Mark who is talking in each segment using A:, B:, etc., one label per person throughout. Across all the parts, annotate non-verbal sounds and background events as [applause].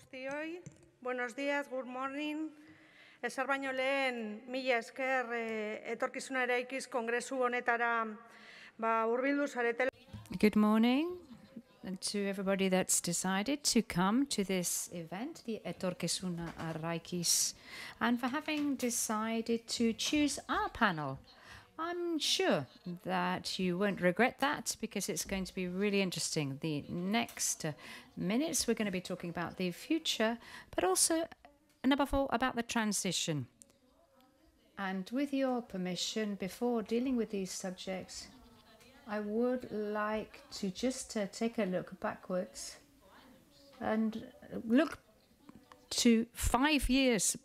A: guztioi. Buenos días, good morning. Ezer baino lehen, mila esker eh, etorkizuna kongresu honetara ba, zaretela.
B: Good morning to everybody that's decided to come to this event, the Etorkizuna Eraikiz, and for having decided to choose our panel. I'm sure that you won't regret that because it's going to be really interesting. The next minutes, we're going to be talking about the future, but also, and above all, about the transition. And with your permission, before dealing with these subjects, I would like to just uh, take a look backwards and look to five years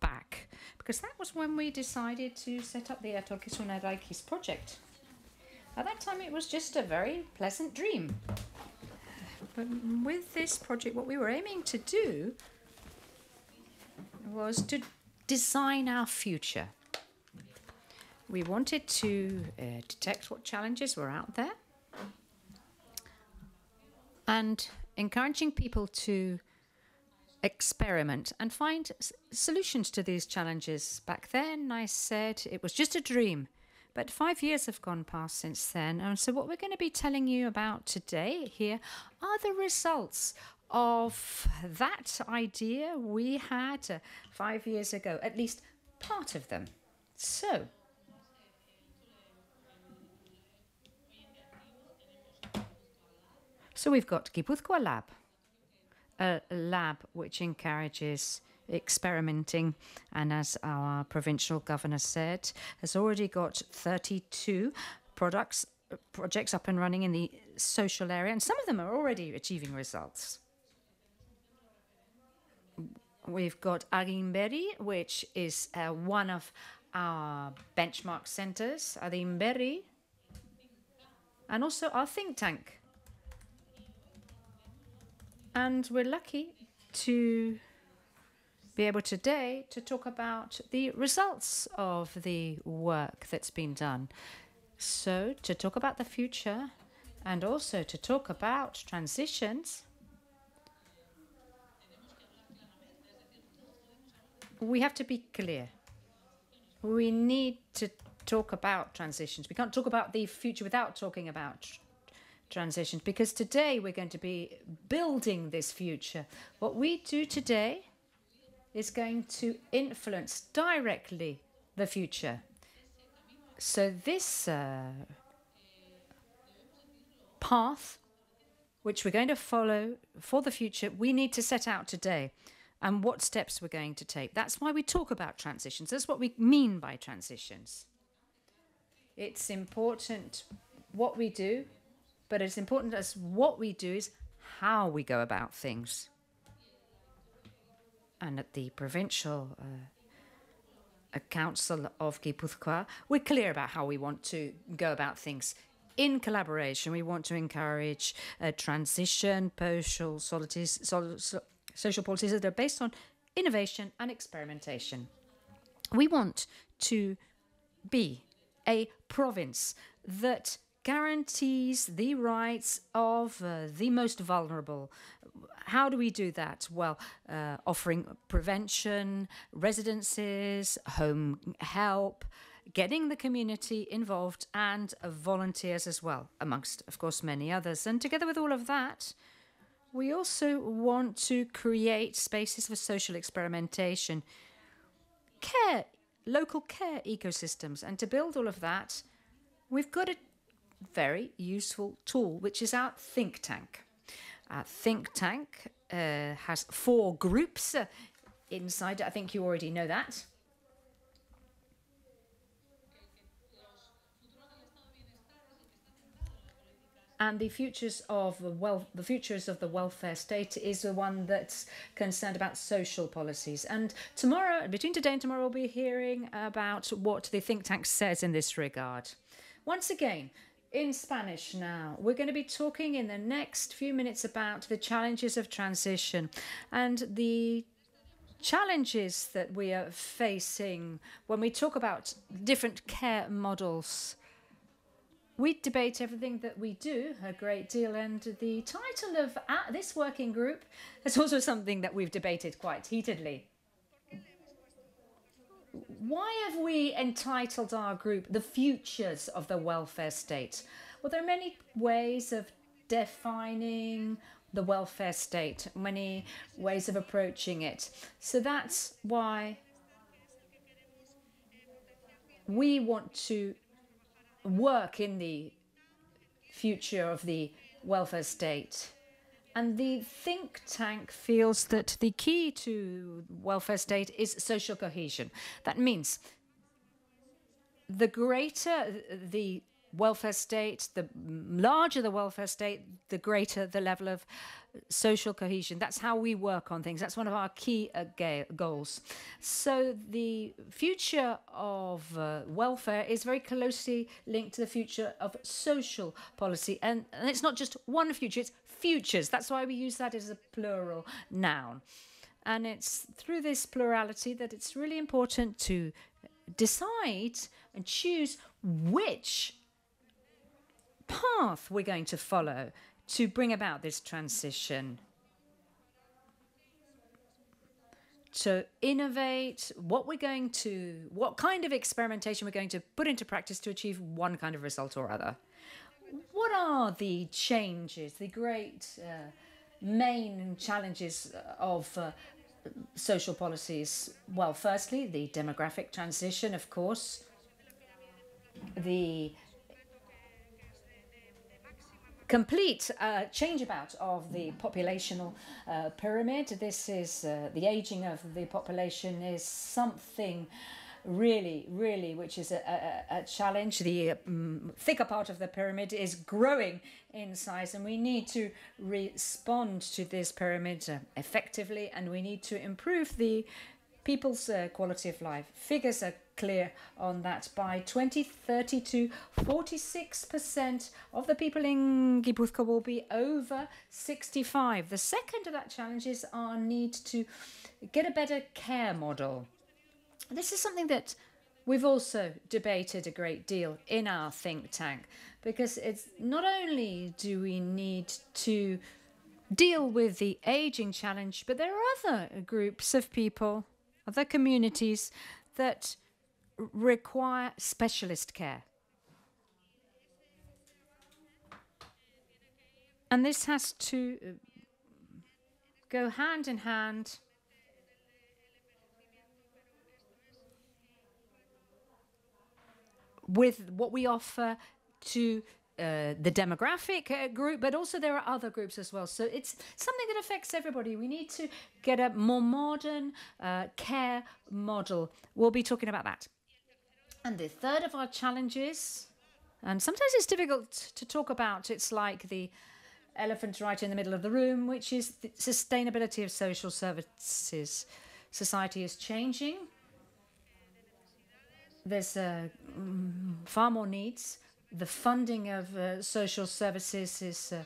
B: back, because that was when we decided to set up the Etorkizuna Eraikiz project. At that time, it was just a very pleasant dream. But with this project, what we were aiming to do was to design our future. We wanted to uh, detect what challenges were out there and encouraging people to experiment and find solutions to these challenges. Back then, I said it was just a dream. But five years have gone past since then. And so, what we're going to be telling you about today here are the results of that idea we had uh, five years ago, at least part of them. So, so we've got Gipuzkoa Lab, a lab which encourages experimenting and as our provincial governor said has already got 32 products projects up and running in the social area and some of them are already achieving results we've got Adinberri, which is uh, one of our benchmark centers, Adinberri, and also our think tank. And we're lucky to be able today to talk about the results of the work that's been done. So, to talk about the future and also to talk about transitions, we have to be clear. We need to talk about transitions. We can't talk about the future without talking about tr- transitions because today we're going to be building this future. What we do today is going to influence directly the future. So, this uh, path, which we're going to follow for the future, we need to set out today and what steps we're going to take. That's why we talk about transitions. That's what we mean by transitions. It's important what we do, but as important as what we do is how we go about things. And at the provincial uh, council of Gipuzkoa, we're clear about how we want to go about things. In collaboration, we want to encourage a transition, social, sol, so, social policies that are based on innovation and experimentation. We want to be a province that guarantees the rights of uh, the most vulnerable. How do we do that? Well, uh, offering prevention, residences, home help, getting the community involved, and uh, volunteers as well, amongst, of course, many others. And together with all of that, we also want to create spaces for social experimentation, care, local care ecosystems. And to build all of that, we've got a very useful tool, which is our think tank. Our think tank uh, has four groups uh, inside. I think you already know that. And the futures of well, the futures of the welfare state is the one that's concerned about social policies. And tomorrow, between today and tomorrow, we'll be hearing about what the think tank says in this regard. Once again, in Spanish now, we're going to be talking in the next few minutes about the challenges of transition and the challenges that we are facing when we talk about different care models we debate everything that we do a great deal, and the title of uh, this working group is also something that we've debated quite heatedly. Why have we entitled our group The Futures of the Welfare State? Well, there are many ways of defining the welfare state, many ways of approaching it. So that's why we want to work in the future of the welfare state. And the think tank feels that the key to welfare state is social cohesion. That means the greater the welfare state, the larger the welfare state, the greater the level of social cohesion. That's how we work on things. That's one of our key uh, goals. So the future of uh, welfare is very closely linked to the future of social policy. And, and it's not just one future, it's futures. That's why we use that as a plural noun. And it's through this plurality that it's really important to decide and choose which path we're going to follow to bring about this transition. To innovate what we're going to, what kind of experimentation we're going to put into practice to achieve one kind of result or other. What are the changes, the great uh, main challenges of uh, social policies? Well, firstly, the demographic transition, of course, the complete uh, changeabout of the populational uh, pyramid. This is uh, the aging of the population is something really, really, which is a, a, a challenge. The um, thicker part of the pyramid is growing in size, and we need to respond to this pyramid uh, effectively, and we need to improve the people's uh, quality of life. Figures are clear on that. By 2032, 46% of the people in Gipuzkoa will be over 65. The second of that challenge is our need to get a better care model. This is something that we've also debated a great deal in our think tank because it's not only do we need to deal with the aging challenge, but there are other groups of people, other communities that require specialist care. And this has to go hand in hand with what we offer to uh, the demographic uh, group, but also there are other groups as well. So it's something that affects everybody. We need to get a more modern uh, care model. We'll be talking about that. And the third of our challenges, and sometimes it's difficult to talk about, it's like the elephant right in the middle of the room, which is the sustainability of social services. Society is changing. There's uh, far more needs. The funding of uh, social services is uh,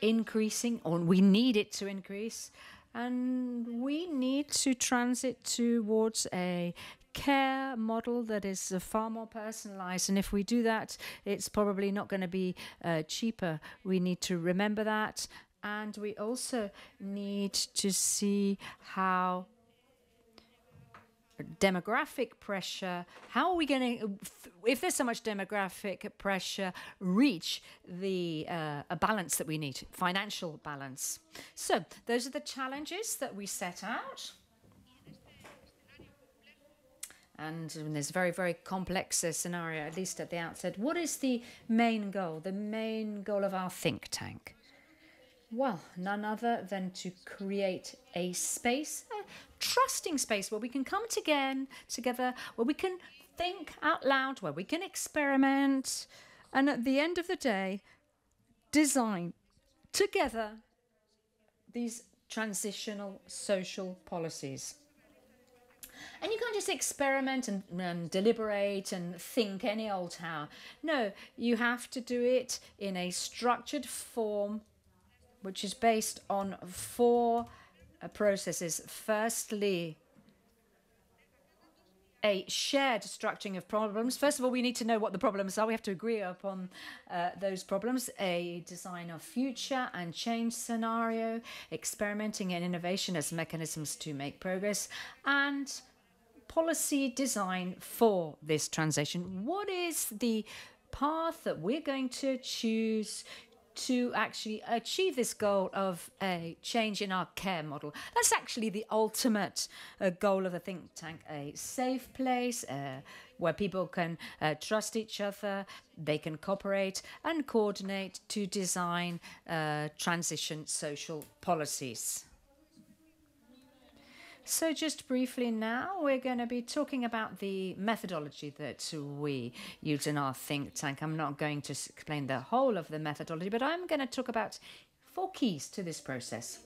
B: increasing, or we need it to increase. And we need to transit towards a care model that is uh, far more personalized. And if we do that, it's probably not going to be uh, cheaper. We need to remember that. And we also need to see how demographic pressure how are we going to if there's so much demographic pressure reach the uh, a balance that we need financial balance so those are the challenges that we set out and there's a very, very complex uh, scenario, at least at the outset. What is the main goal, the main goal of our think tank? Well, none other than to create a space, a trusting space where we can come again together, where we can think out loud, where we can experiment, and at the end of the day, design together these transitional social policies. And you can't just experiment and, and, deliberate and think any old how. No, you have to do it in a structured form, which is based on four uh, processes. Firstly, a shared structuring of problems. First of all, we need to know what the problems are. We have to agree upon uh, those problems. A design of future and change scenario, experimenting and innovation as mechanisms to make progress, and policy design for this transition. What is the path that we're going to choose to actually achieve this goal of a change in our care model. That's actually the ultimate uh, goal of the think tank a safe place uh, where people can uh, trust each other, they can cooperate and coordinate to design uh, transition social policies. So, just briefly now, we're going to be talking about the methodology that we use in our think tank. I'm not going to explain the whole of the methodology, but I'm going to talk about four keys to this process.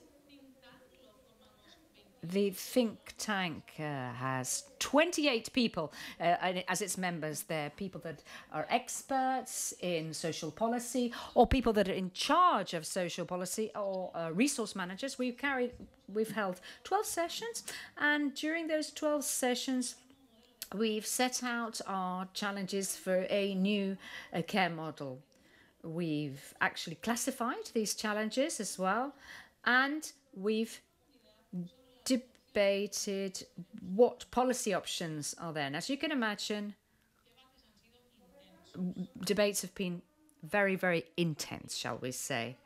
B: The think tank uh, has 28 people uh, as its members. They're people that are experts in social policy or people that are in charge of social policy or uh, resource managers. We've carried, we've held 12 sessions, and during those 12 sessions, we've set out our challenges for a new uh, care model. We've actually classified these challenges as well, and we've debated what policy options are there. And as you can imagine, debates have been very, very intense, shall we say.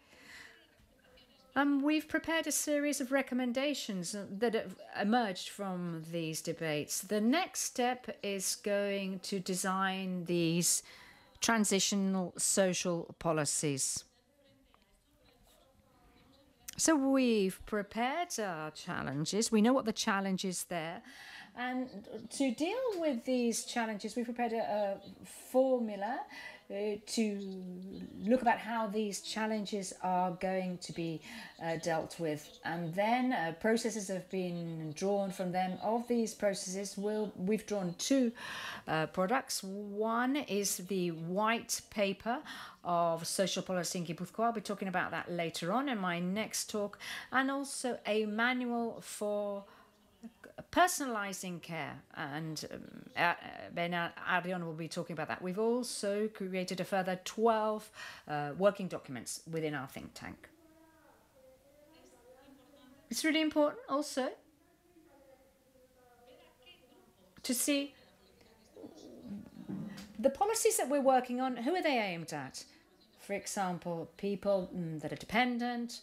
B: Um, we've prepared a series of recommendations that have emerged from these debates. The next step is going to design these transitional social policies. So we've prepared our challenges. We know what the challenge is there. And to deal with these challenges, we prepared a, a formula to look about how these challenges are going to be uh, dealt with. And then uh, processes have been drawn from them. Of these processes, we'll, we've drawn two uh, products. One is the white paper of social policy in Guipúzcoa. I'll be talking about that later on in my next talk. And also a manual for personalizing care, and um, uh, Belén Larrion will be talking about that. We've also created a further 12 uh, working documents within our think tank. It's really important also to see the policies that we're working on, who are they aimed at? For example, people mm, that are dependent,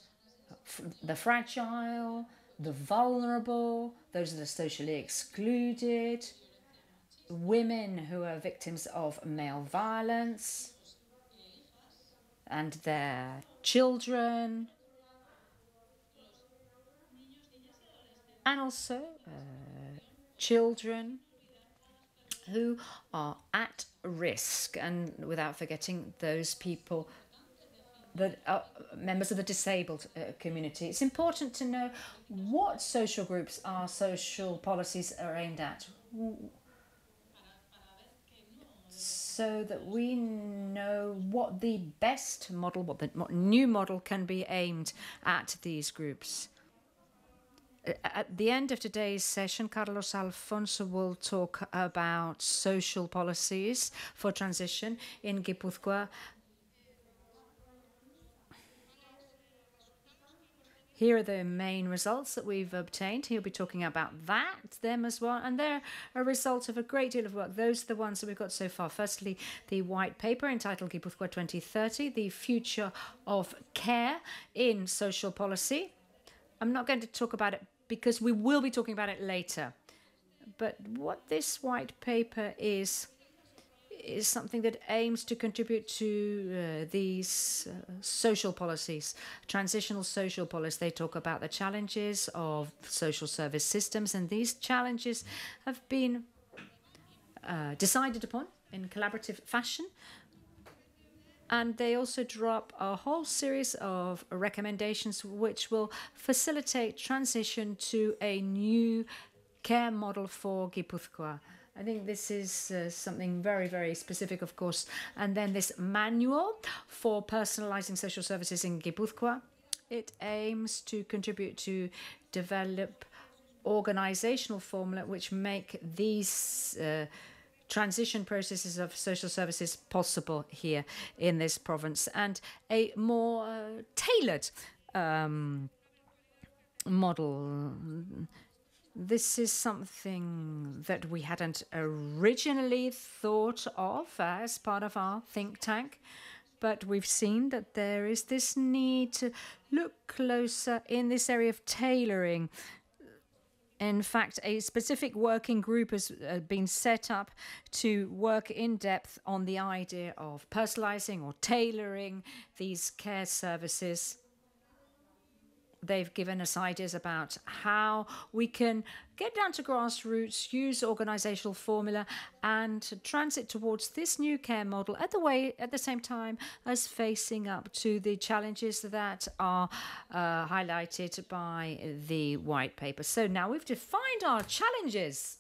B: the fragile, the vulnerable, those that are socially excluded, women who are victims of male violence, and their children, and also uh, children who are at risk, and without forgetting those people that are members of the disabled uh, community. It's important to know what social groups our social policies are aimed at. So that we know what the best model, what the what new model can be aimed at these groups. At the end of today's session, Carlos Alfonso will talk about social policies for transition in Guipúzcoa Here are the main results that we've obtained. He'll be talking about that, them as well, and they're a result of a great deal of work. Those are the ones that we've got so far. Firstly, the white paper entitled Guipúzcoa 2030, the future of care in social policy. I'm not going to talk about it because we will be talking about it later. But what this white paper is is something that aims to contribute to uh, these uh, social policies, transitional social policies. They talk about the challenges of social service systems, and these challenges have been uh, decided upon in collaborative fashion. And they also drop a whole series of recommendations which will facilitate transition to a new care model for Guipúzcoa. I think this is uh, something very, very specific, of course. And then this manual for personalizing social services in Guipúzcoa. It aims to contribute to develop organizational formula which make these uh, transition processes of social services possible here in this province and a more uh, tailored um, model. This is something that we hadn't originally thought of as part of our think tank, but we've seen that there is this need to look closer in this area of tailoring. In fact, a specific working group has uh, been set up to work in depth on the idea of personalizing or tailoring these care services they've given us ideas about how we can get down to grassroots, use organizational formula, and transit towards this new care model at the way at the same time as facing up to the challenges that are uh, highlighted by the white paper. So now we've defined our challenges.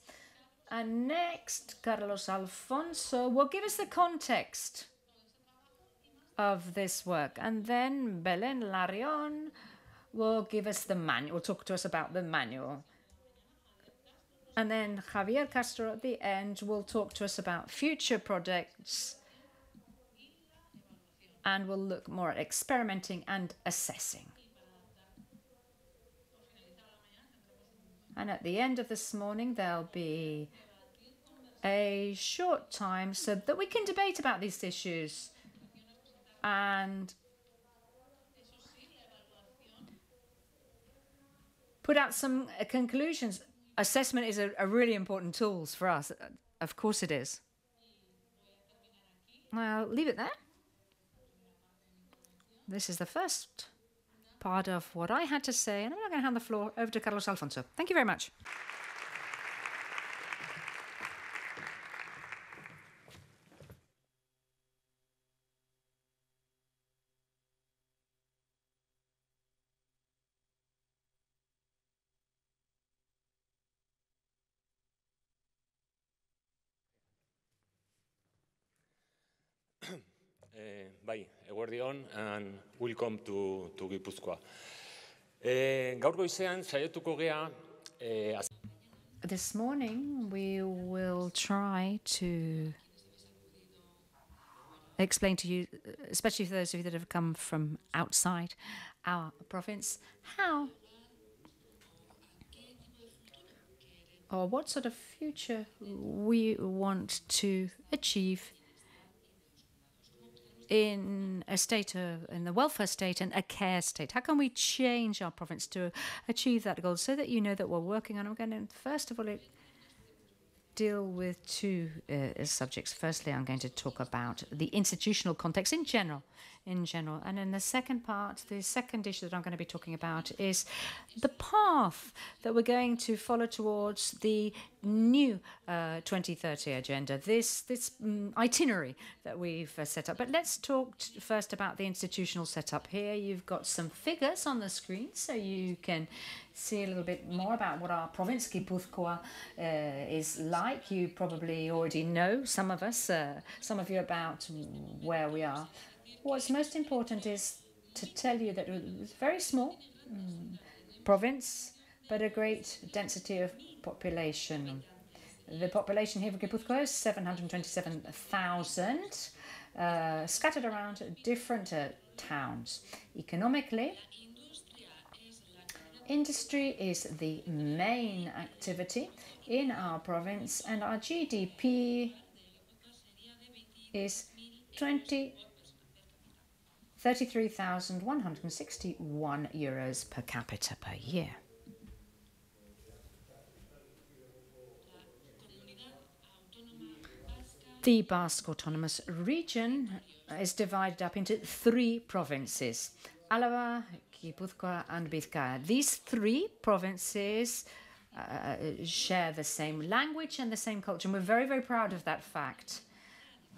B: And next, Carlos Alfonso will give us the context of this work. And then Belén Larrion will give us the manual, talk to us about the manual. And then Javier Castro at the end will talk to us about future projects and we'll look more at experimenting and assessing. And at the end of this morning, there'll be a short time so that we can debate about these issues and put out some uh, conclusions. Assessment is a, a really important tool for us. Of course it is. I'll leave it there. This is the first part of what I had to say, and I'm going to hand the floor over to Carlos Alfonso. Thank you very much.
C: Bai, eguerdion, and welcome to, to Gipuzkoa. E, gaur goizean, saietuko gea... Eh, e,
B: This morning we will try to explain to you, especially for those of you that have come from outside our province, how or what sort of future we want to achieve in a state of, in the welfare state and a care state? How can we change our province to achieve that goal so that you know that we're working on? I'm going to first of all it, deal with two uh, subjects. Firstly, I'm going to talk about the institutional context in general, in general, and in the second part, the second issue that I'm going to be talking about is the path that we're going to follow towards the new uh, 2030 agenda. This this um, itinerary that we've uh, set up. But let's talk first about the institutional setup. Here, you've got some figures on the screen, so you can see a little bit more about what our province, Gipuzkoa, uh, is like. You probably already know, some of us, uh, some of you, about where we are. What's most important is to tell you that it's a very small um, province, but a great density of population. The population here for Gipuzkoa is 727,000, uh, scattered around different uh, towns. Economically, Industry is the main activity in our province and our GDP is 20 33,161 euros per capita per year. The Basque Autonomous Region is divided up into three provinces. Álava, Gipuzkoa and Bizkaia. These three provinces uh, share the same language and the same culture. And we're very, very proud of that fact.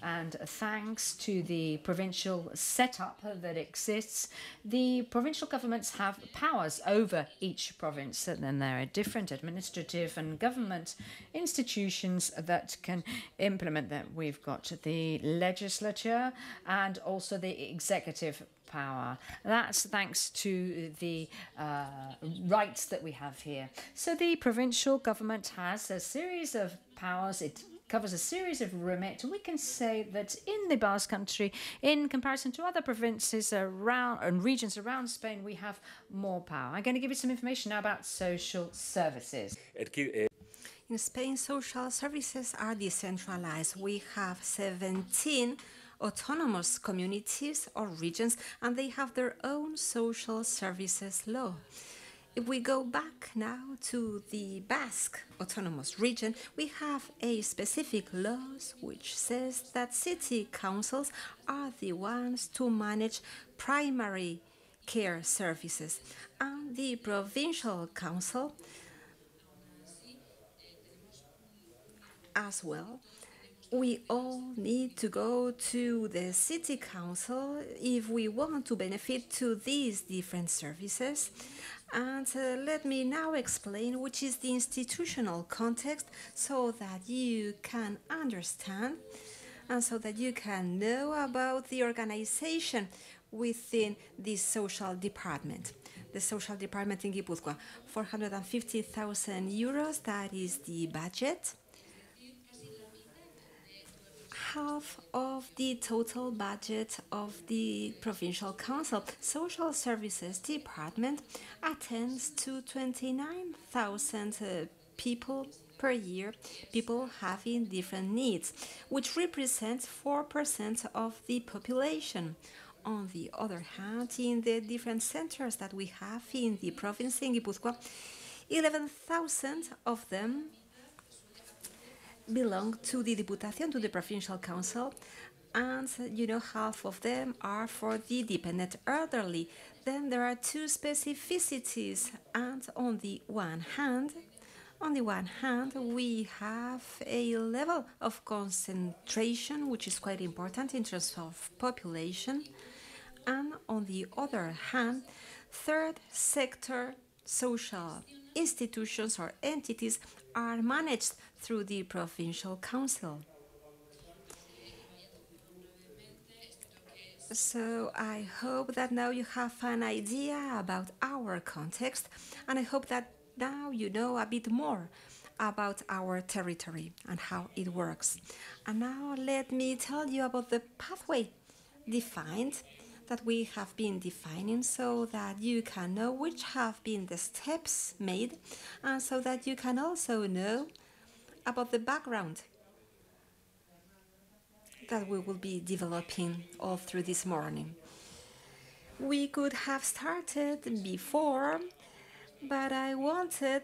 B: And thanks to the provincial setup that exists, the provincial governments have powers over each province. And then there are different administrative and government institutions that can implement that. We've got the legislature and also the executive power. That's thanks to the uh, rights that we have here. So the provincial government has a series of powers. It covers a series of remit. We can say that in the Basque Country, in comparison to other provinces around and regions around Spain, we have more power. I'm going to give you some information now about social services.
D: Eh, in Spain, social services are decentralized. We have 17 autonomous communities or regions, and they have their own social services law. If we go back now to the Basque Autonomous Region, we have a specific laws which says that city councils are the ones to manage primary care services, and the provincial council as well we all need to go to the city council if we want to benefit to these different services and uh, let me now explain which is the institutional context so that you can understand and so that you can know about the organization within this social department. The social department in Guipúzcoa 450,000 euros that is the budget half of the total budget of the provincial council. Social services department attends to 29,000 uh, people per year, people having different needs, which represents 4% of the population. On the other hand, in the different centers that we have in the province in Guipúzcoa, 11,000 of them belong to the Diputación, to the Provincial Council, and you know half of them are for the dependent elderly. Then there are two specificities, and on the one hand, on the one hand, we have a level of concentration which is quite important in terms of population, and on the other hand, third sector social institutions or entities are managed through the Provincial Council. So I hope that now you have an idea about our context, and I hope that now you know a bit more about our territory and how it works. And now let me tell you about the pathway defined that we have been defining so that you can know which have been the steps made and so that you can also know about the background that we will be developing all through this morning. We could have started before, but I wanted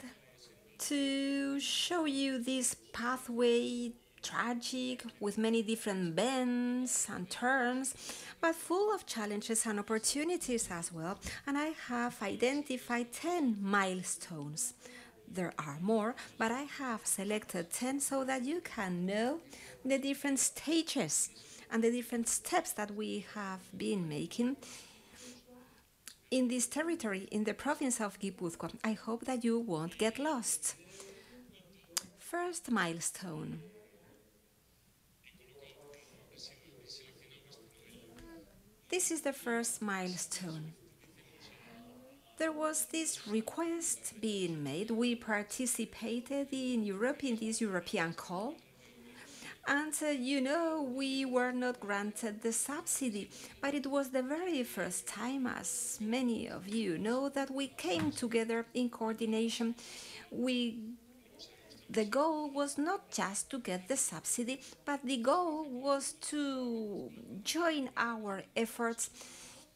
D: to show you this pathway tragic with many different bends and turns, but full of challenges and opportunities as well. And I have identified 10 milestones. There are more, but I have selected 10 so that you can know the different stages and the different steps that we have been making in this territory, in the province of Guipúzcoa. I hope that you won't get lost. First milestone This is the first milestone. There was this request being made. We participated in Europe in this European call. And uh, you know, we were not granted the subsidy, but it was the very first time, as many of you know, that we came together in coordination. We the goal was not just to get the subsidy, but the goal was to join our efforts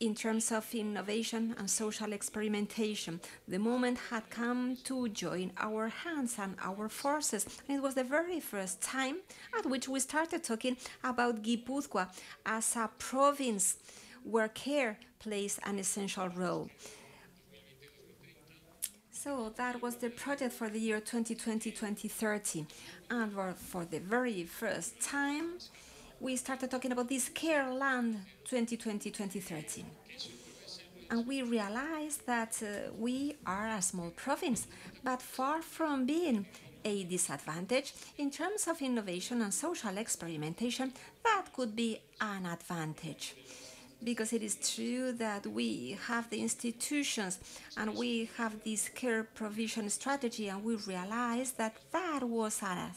D: in terms of innovation and social experimentation. The moment had come to join our hands and our forces. And it was the very first time at which we started talking about Guipúzcoa as a province where care plays an essential role. So that was the project for the year 2020-2030. And for, for the very first time we started talking about this care land 2020-2013 and we realized that uh, we are a small province but far from being a disadvantage in terms of innovation and social experimentation that could be an advantage. Because it is true that we have the institutions and we have this care provision strategy and we realized that that was an,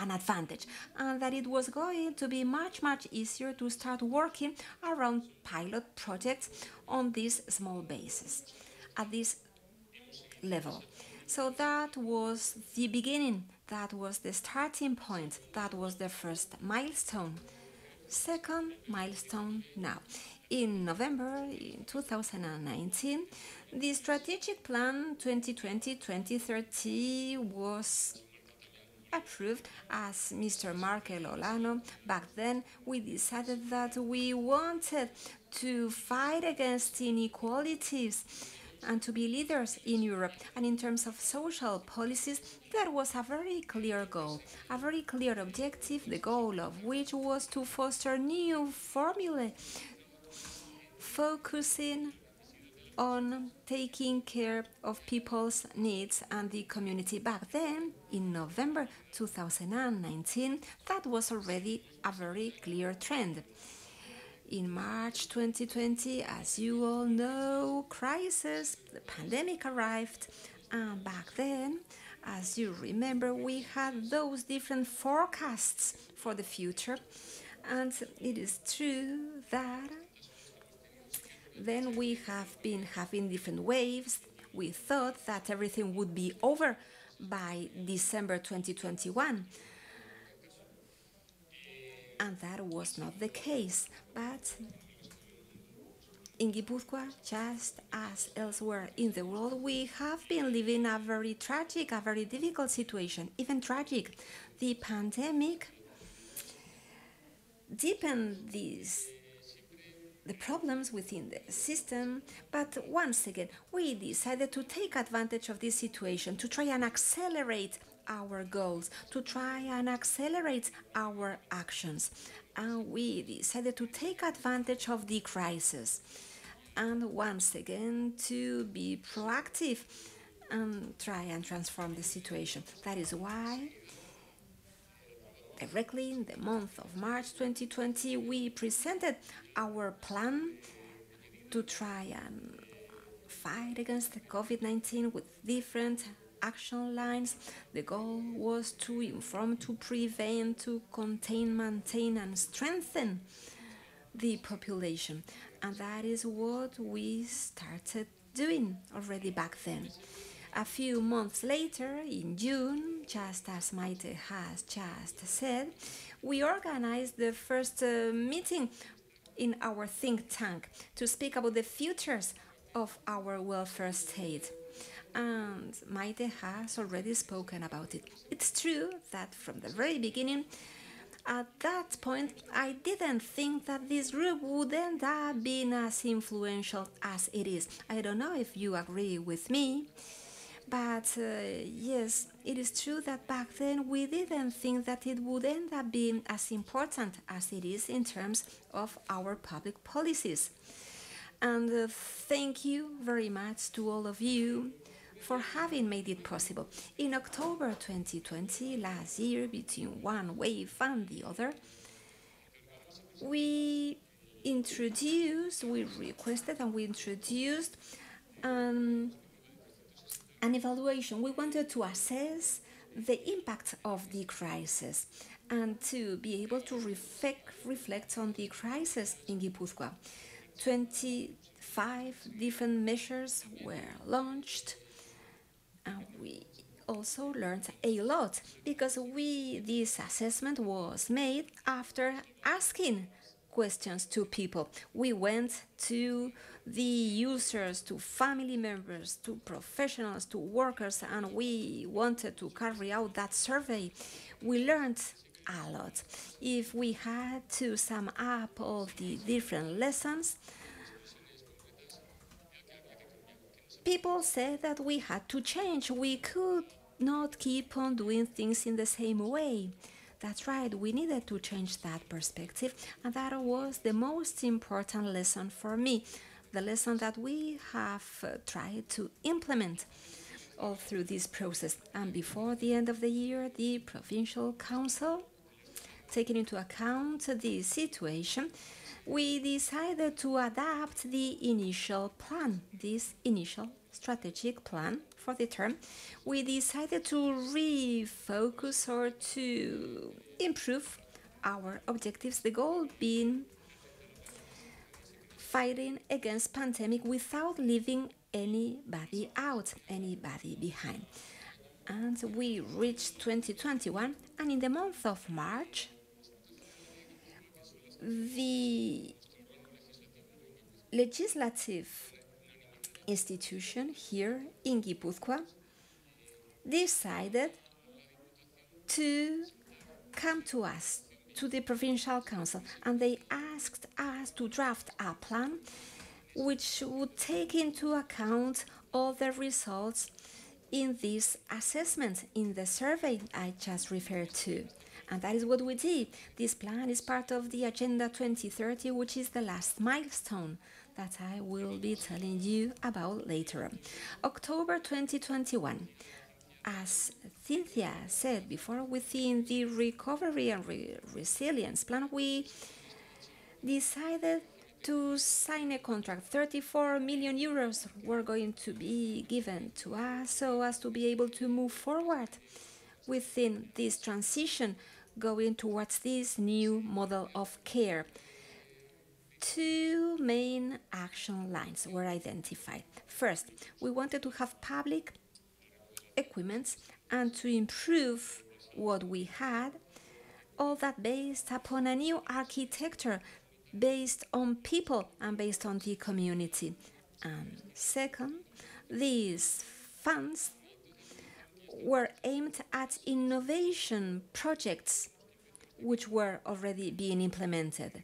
D: an advantage. And that it was going to be much much easier to start working around pilot projects on these small bases at this level. So that was the beginning. That was the starting point. That was the first milestone. Second milestone now. In November in 2019, the strategic plan 2020-2030 was approved as Mr. Markel Olano. Back then, we decided that we wanted to fight against inequalities and to be leaders in Europe. And in terms of social policies, that was a very clear goal, a very clear objective, the goal of which was to foster new formulae focusing on taking care of people's needs and the community. Back then, in November 2019, that was already a very clear trend. In March 2020, as you all know, crisis, the pandemic arrived, and back then, as you remember, we had those different forecasts for the future, and it is true that then we have been having different waves. We thought that everything would be over by December 2021 and that was not the case. But in Guipúzcoa, just as elsewhere in the world, we have been living a very tragic, a very difficult situation, even tragic. The pandemic deepened these the problems within the system, but once again, we decided to take advantage of this situation to try and accelerate our goals, to try and accelerate our actions. And we decided to take advantage of the crisis and once again to be proactive and try and transform the situation. That is why directly in the month of March 2020 we presented our plan to try and fight against the COVID-19 with different action lines. The goal was to inform, to prevent, to contain, maintain, and strengthen the population. And that is what we started doing already back then. A few months later, in June, just as Maite has just said, we organized the first uh, meeting in our think tank to speak about the futures of our welfare state and Maite has already spoken about it. It's true that from the very beginning, at that point, I didn't think that this group would end up being as influential as it is. I don't know if you agree with me, but uh, yes, it is true that back then we didn't think that it would end up being as important as it is in terms of our public policies. And uh, thank you very much to all of you for having made it possible. In October 2020, last year, between one wave and the other, we introduced, we requested and we introduced um, an evaluation. We wanted to assess the impact of the crisis and to be able to reflect, reflect on the crisis in Guipúzcoa. 25 different measures were launched and we also learned a lot because we this assessment was made after asking questions to people. We went to the users, to family members, to professionals, to workers, and we wanted to carry out that survey. We learned a lot. If we had to sum up all the different lessons, people said that we had to change. We could not keep on doing things in the same way. That's right, we needed to change that perspective, and that was the most important lesson for me. The lesson that we have uh, tried to implement all through this process. And before the end of the year, the Provincial Council, taking into account the situation, we decided to adapt the initial plan, this initial strategic plan for the term. We decided to refocus or to improve our objectives, the goal being fighting against pandemic without leaving anybody out, anybody behind. And we reached 2021, and in the month of March, the legislative institution here in Guipúzcoa decided to come to us, to the provincial council, and they asked us to draft a plan which would take into account all the results in this assessment, in the survey I just referred to. And that is what we did. This plan is part of the Agenda 2030, which is the last milestone that I will be telling you about later. October 2021. As Cynthia said before, within the recovery and re resilience plan, we decided to sign a contract. 34 million euros were going to be given to us so as to be able to move forward within this transition going towards this new model of care. Two main action lines were identified. First, we wanted to have public equipment and to improve what we had, all that based upon a new architecture based on people and based on the community. And second, these funds were aimed at innovation projects which were already being implemented.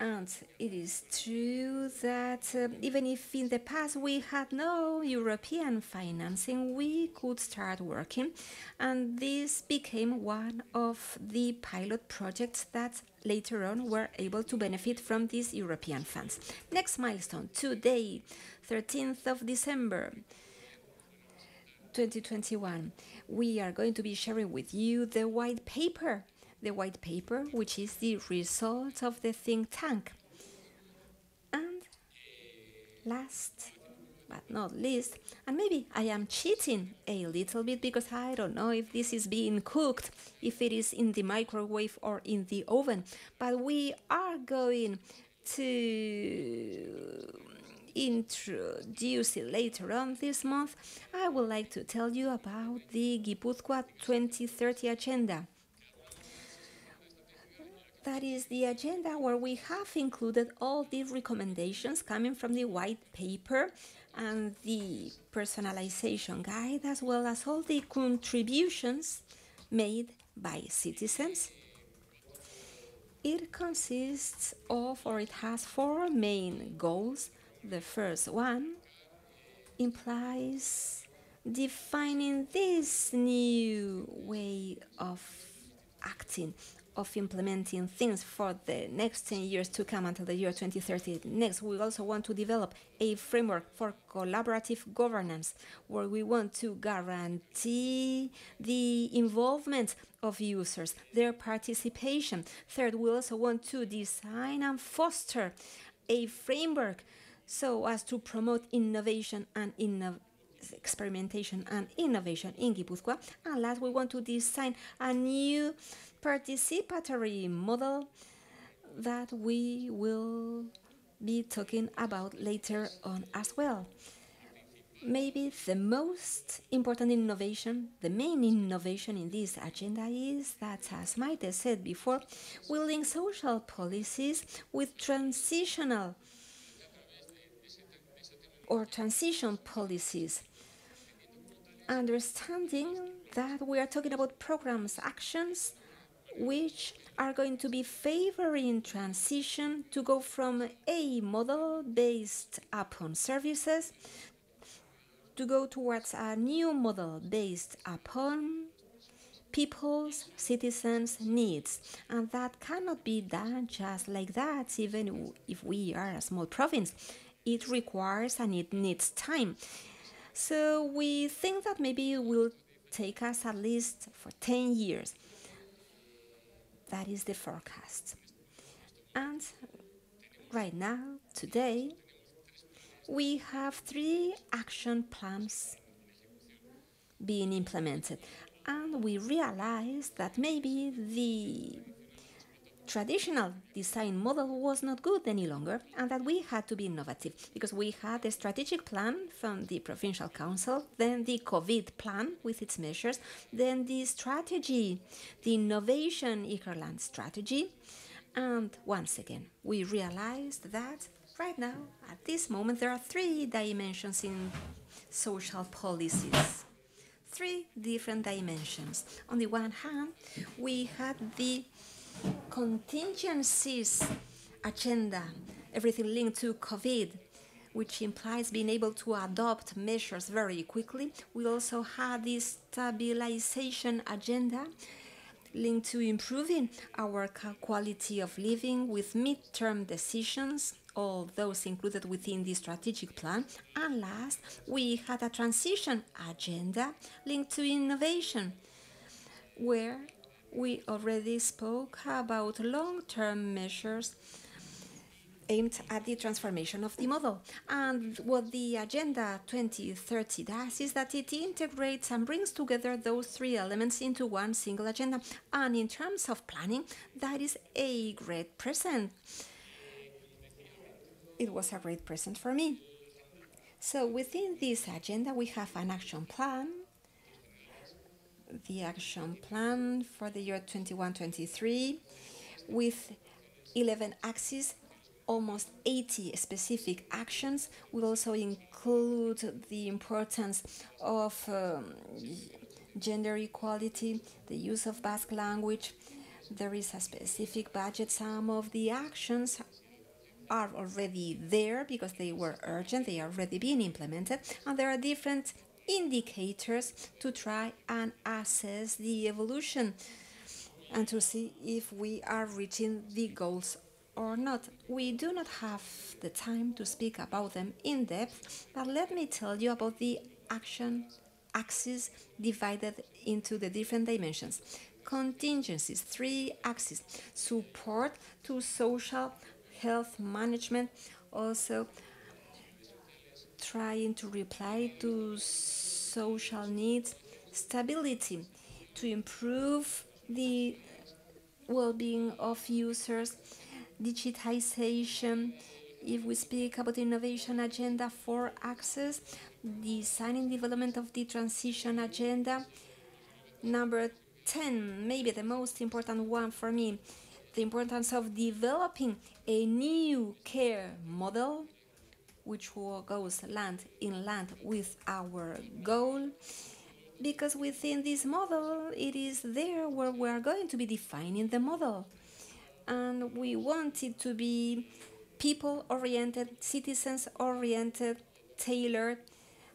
D: And it is true that uh, even if in the past we had no European financing, we could start working. And this became one of the pilot projects that later on were able to benefit from these European funds. Next milestone, today, 13th of December. 2021, we are going to be sharing with you the white paper the white paper, which is the result of the think tank. And last but not least, and maybe I am cheating a little bit because I don't know if this is being cooked, if it is in the microwave or in the oven, but we are going to introduce it later on this month. I would like to tell you about the Gipuzkoa 2030 agenda that is the agenda where we have included all the recommendations coming from the white paper and the personalization guide, as well as all the contributions made by citizens. It consists of, or it has four main goals. The first one implies defining this new way of acting of implementing things for the next 10 years to come until the year 2030. Next, we also want to develop a framework for collaborative governance where we want to guarantee the involvement of users, their participation. Third, we also want to design and foster a framework so as to promote innovation and innovation experimentation and innovation in Gipuzkoa. And last, we want to design a new participatory model that we will be talking about later on as well. Maybe the most important innovation, the main innovation in this agenda is that, as Maite said before, we link social policies with transitional or transition policies understanding that we are talking about programs, actions which are going to be favoring transition to go from a model based upon services to go towards a new model based upon people's citizens' needs. And that cannot be done just like that, even if we are a small province. It requires and it needs time. So we think that maybe it will take us at least for 10 years. That is the forecast. And right now, today, we have three action plans being implemented. And we realized that maybe the traditional design model was not good any longer and that we had to be innovative because we had a strategic plan from the provincial council then the covid plan with its measures then the strategy the innovation Ikerland strategy and once again we realized that right now at this moment there are three dimensions in social policies. Three different dimensions. On the one hand we had the contingencies agenda, everything linked to COVID, which implies being able to adopt measures very quickly. We also had this stabilization agenda linked to improving our quality of living with midterm decisions, all those included within the strategic plan. And last, we had a transition agenda linked to innovation, where we already spoke about long term measures aimed at the transformation of the model. And what the Agenda 2030 does is that it integrates and brings together those three elements into one single agenda. And in terms of planning, that is a great present. It was a great present for me. So within this agenda, we have an action plan the action plan for the year 21-23 with 11 axes almost 80 specific actions will also include the importance of um, gender equality, the use of Basque language. There is a specific budget. Some of the actions are already there because they were urgent, they are already being implemented, and there are different indicators to try and assess the evolution and to see if we are reaching the goals or not. We do not have the time to speak about them in depth, but let me tell you about the action axis divided into the different dimensions. Contingencies, three axes support to social health management, also trying to reply to social needs, stability, to improve the well being of users, digitization. If we speak about the innovation agenda for access, design and development of the transition agenda. Number 10, maybe the most important one for me, the importance of developing a new care model which goes land in land with our goal. Because within this model it is there where we are going to be defining the model. And we want it to be people oriented citizens oriented tailored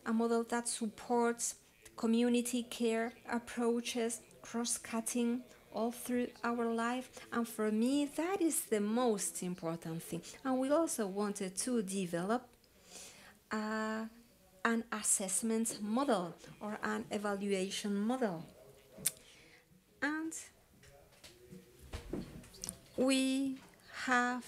D: a model that supports community care approaches cross-cutting all through our life. And for me that is the most important thing. And we also wanted to develop an assessment model or an evaluation model. And we have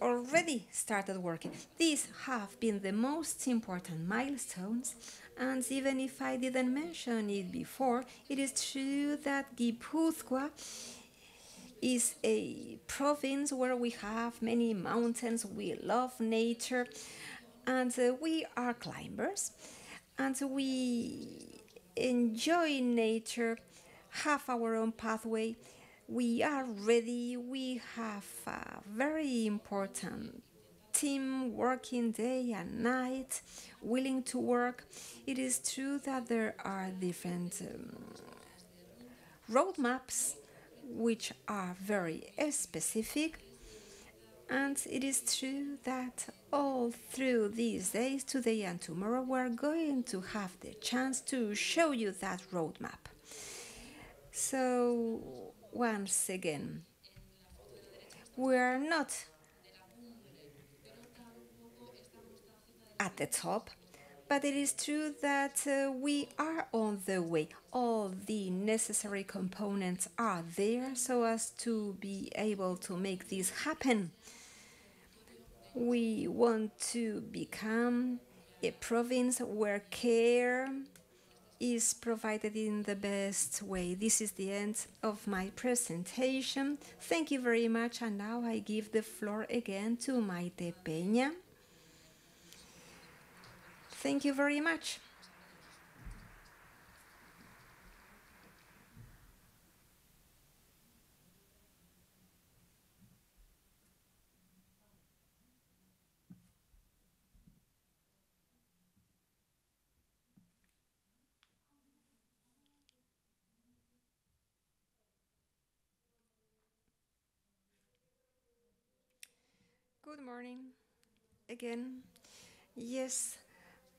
D: already started working. These have been the most important milestones, and even if I didn't mention it before, it is true that Gipuzkoa is a province where we have many mountains. We love nature, and uh, we are climbers, and we enjoy nature, have our own pathway. We are ready. We have a very important team working day and night, willing to work. It is true that there are different um, roadmaps which are very specific And it is true that all through these days, today and tomorrow, we're going to have the chance to show you that roadmap. So, once again, we're not at the top, but it is true that uh, we are on the way. All the necessary components are there so as to be able to make this happen. We want to become a province where care is provided in the best way. This is the end of my presentation. Thank you very much. And now I give the floor again to Maite Peña. Thank you very much. Good morning again. Yes,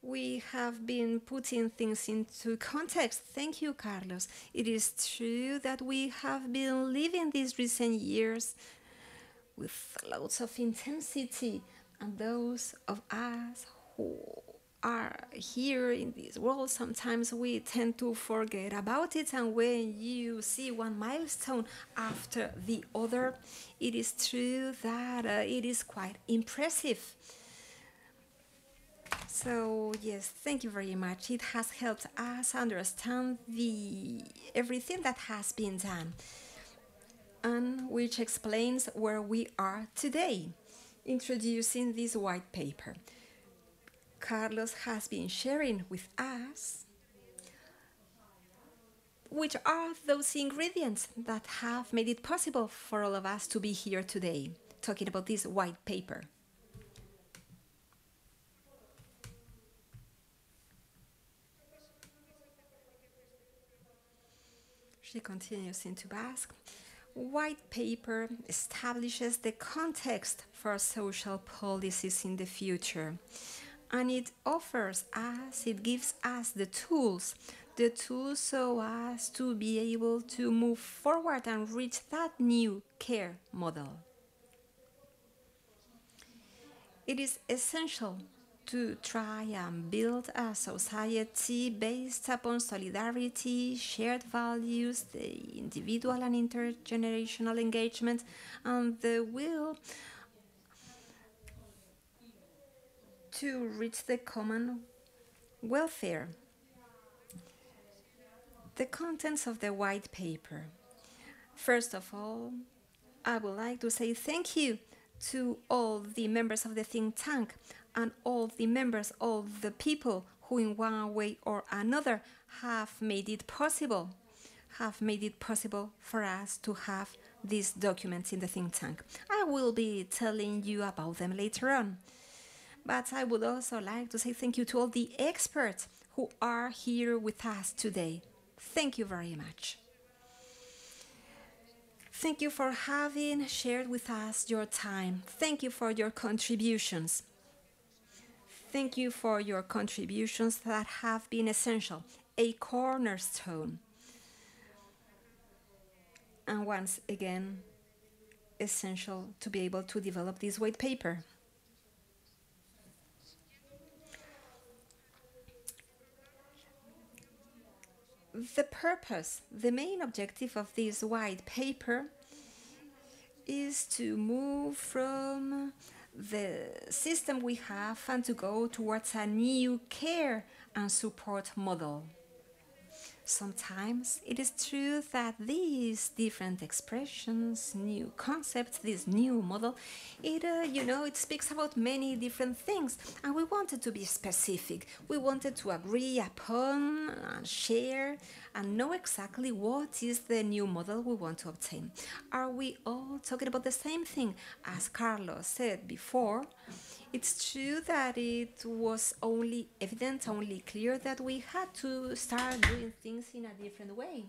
D: we have been putting things into [laughs] context. Thank you, Carlos. It is true that we have been living these recent years with lots of intensity, and those of us who are here in this world, sometimes we tend to forget about it. And when you see one milestone after the other, it is true that uh, it is quite impressive. So yes, thank you very much. It has helped us understand the everything that has been done, and which explains where we are today. Introducing this white paper. Carlos has been sharing with us which are those ingredients that have made it possible for all of us to be here today, talking about this white paper. She continues into Basque. White paper establishes the context for social policies in the future and it offers us, it gives us the tools, the tools so as to be able to move forward and reach that new care model. It is essential to try and build a society based upon solidarity, shared values, the individual and intergenerational engagement, and the will to reach the common welfare. The contents of the white paper. First of all, I would like to say thank you to all the members of the think tank and all the members, all the people who, in one way or another, have made it possible, have made it possible for us to have these documents in the think tank. I will be telling you about them later on. But I would also like to say thank you to all the experts who are here with us today. Thank you very much. Thank you for having shared with us your time. Thank you for your contributions. Thank you for your contributions that have been essential, a cornerstone. And once again, essential to be able to develop this white paper. The purpose, the main objective of this white paper is to move from the system we have and to go towards a new care and support model. Sometimes it is true that these different expressions, new concepts, this new model, it uh, you know it speaks about many different things, and we wanted to be specific. We wanted to agree upon and share and know exactly what is the new model we want to obtain. Are we all talking about the same thing? As Carlos said before, it's true that it was only evident, only clear that we had to start doing things in a different way.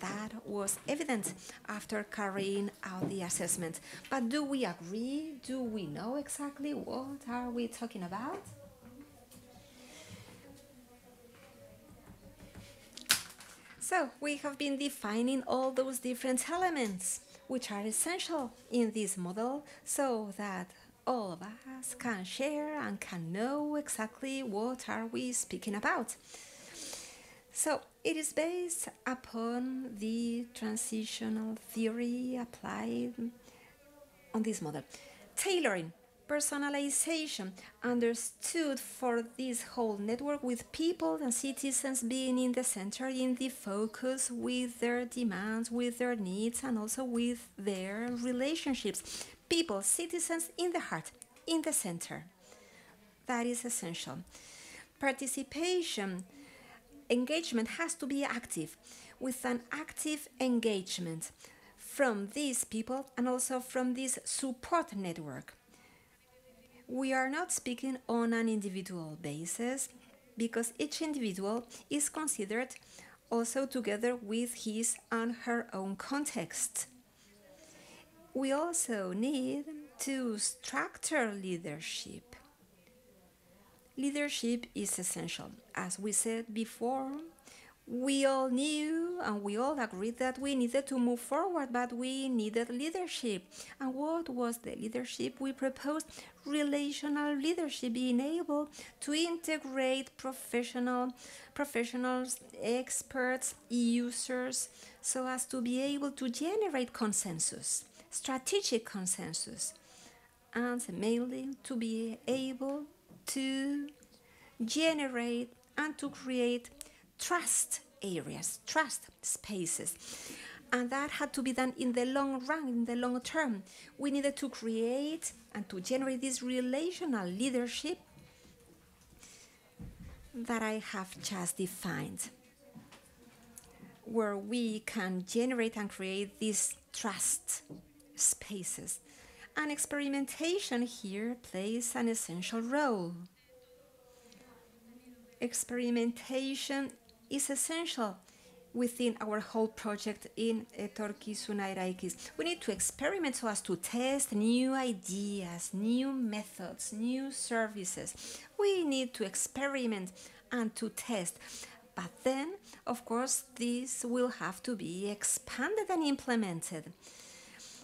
D: That was evident after carrying out the assessment. But do we agree? Do we know exactly what are we talking about? So we have been defining all those different elements which are essential in this model so that all of us can share and can know exactly what are we speaking about. So it is based upon the transitional theory applied on this model. Tailoring, personalization, understood for this whole network with people and citizens being in the center, in the focus with their demands, with their needs, and also with their relationships. People, citizens in the heart, in the center. That is essential. Participation engagement has to be active, with an active engagement from these people and also from this support network. We are not speaking on an individual basis because each individual is considered also together with his and her own context. We also need to structure leadership Leadership is essential. As we said before, we all knew and we all agreed that we needed to move forward, but we needed leadership. And what was the leadership we proposed? Relational leadership, being able to integrate professional professionals, experts, users, so as to be able to generate consensus, strategic consensus, and mainly to be able to generate and to create trust areas, trust spaces. And that had to be done in the long run, in the long term. We needed to create and to generate this relational leadership that I have just defined, where we can generate and create this trust spaces and experimentation here plays an essential role. Experimentation is essential within our whole project in Etorkizuna Eraikiz. We need to experiment so as to test new ideas, new methods, new services. We need to experiment and to test. But then, of course, this will have to be expanded and implemented.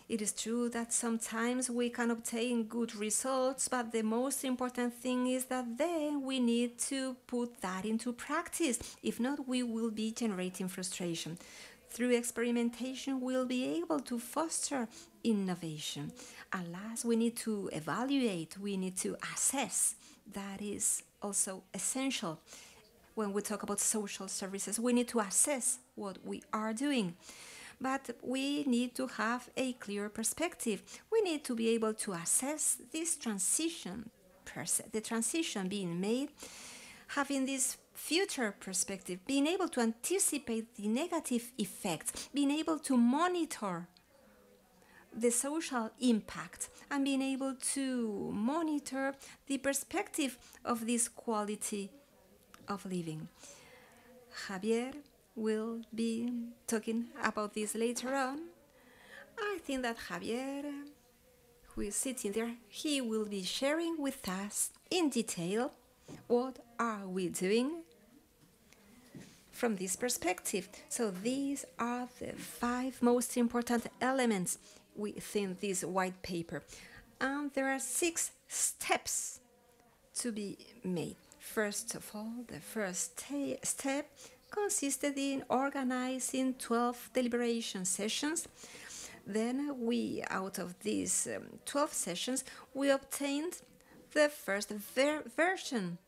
D: It is true that sometimes we can obtain good results, but the most important thing is that then we need to put that into practice. If not, we will be generating frustration. Through experimentation, we'll be able to foster innovation. And last, we need to evaluate, we need to assess. That is also essential when we talk about social services. We need to assess what we are doing but we need to have a clear perspective. We need to be able to assess this transition, the transition being made, having this future perspective, being able to anticipate the negative effects, being able to monitor the social impact and being able to monitor the perspective of this quality of living. Javier will be talking about this later on. I think that Javier, who is sitting there, he will be sharing with us in detail what are we doing from this perspective. So these are the five most important elements within this white paper. And there are six steps to be made. First of all, the first step consisted in organizing 12 deliberation sessions. Then we, out of these um, 12 sessions, we obtained the first ver version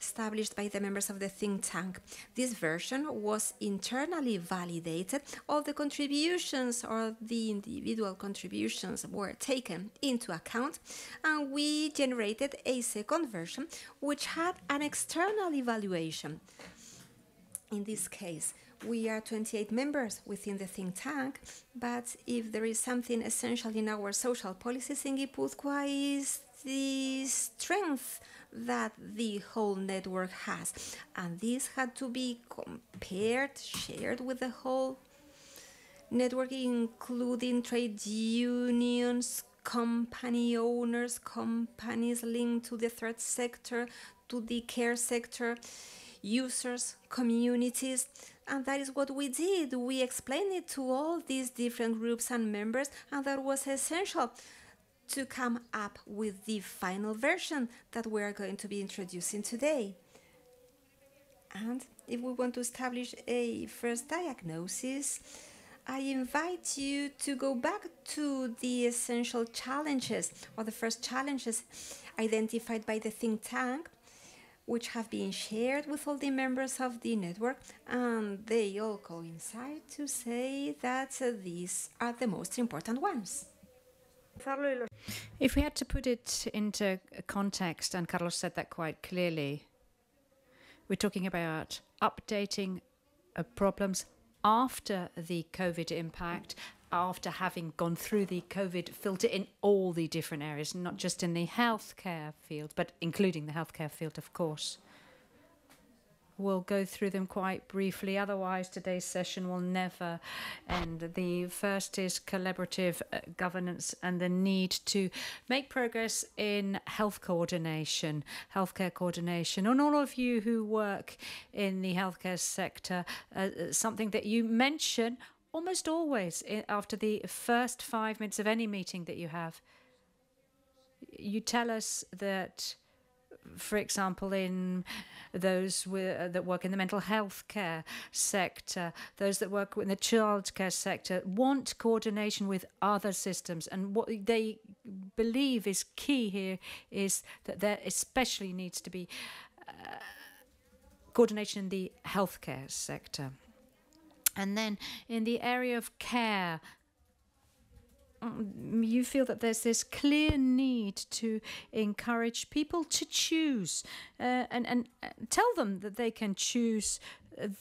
D: established by the members of the think tank. This version was internally validated. All the contributions or the individual contributions were taken into account, and we generated a second version which had an external evaluation. In this case, we are 28 members within the think tank, but if there is something essential in our social policies in Gipuzkoa is the strength that the whole network has. And this had to be compared, shared with the whole network including trade unions, company owners, companies linked to the third sector, to the care sector, users, communities. And that is what we did. We explained it to all these different groups and members, and that was essential to come up with the final version that we are going to be introducing today. And if we want to establish a first diagnosis, I invite you to go back to the essential challenges or the first challenges identified by the think tank, which have been shared with all the members of the network, and they all coincide to say that these are the most important ones.
B: If we had to put it into context, and Carlos said that quite clearly, we're talking about updating uh, problems after the COVID impact, after having gone through the COVID filter in all the different areas, not just in the healthcare field, but including the healthcare field, of course. We'll go through them quite briefly, otherwise, today's session will never end. The first is collaborative uh, governance and the need to make progress in health coordination, healthcare coordination. And all of you who work in the healthcare sector, uh, something that you mention almost always after the first five minutes of any meeting that you have. You tell us that, for example, in those that work in the mental health care sector, those that work in the childcare sector, want coordination with other systems. And what they believe is key here is that there especially needs to be uh, coordination in the healthcare sector. And then in the area of care, you feel that there's this clear need to encourage people to choose uh, and, and tell them that they can choose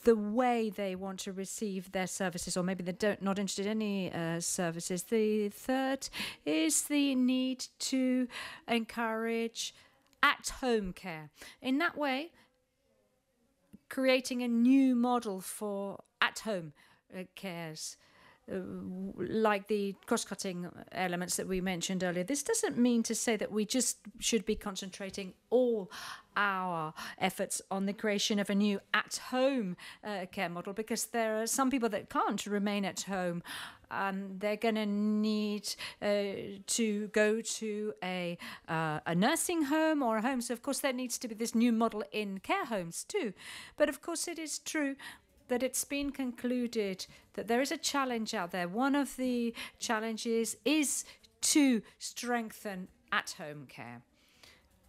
B: the way they want to receive their services, or maybe they don't not interested in any uh, services. The third is the need to encourage at-home care. In that way, creating a new model for at-home uh, cares. Uh, like the cross-cutting elements that we mentioned earlier. This doesn't mean to say that we just should be concentrating all our efforts on the creation of a new at-home uh, care model because there are some people that can't remain at home. Um, they're going to need uh, to go to a uh, a nursing home or a home. So of course there needs to be this new model in care homes too. But of course it is true that it's been concluded that there is a challenge out there. One of the challenges is to strengthen at home care.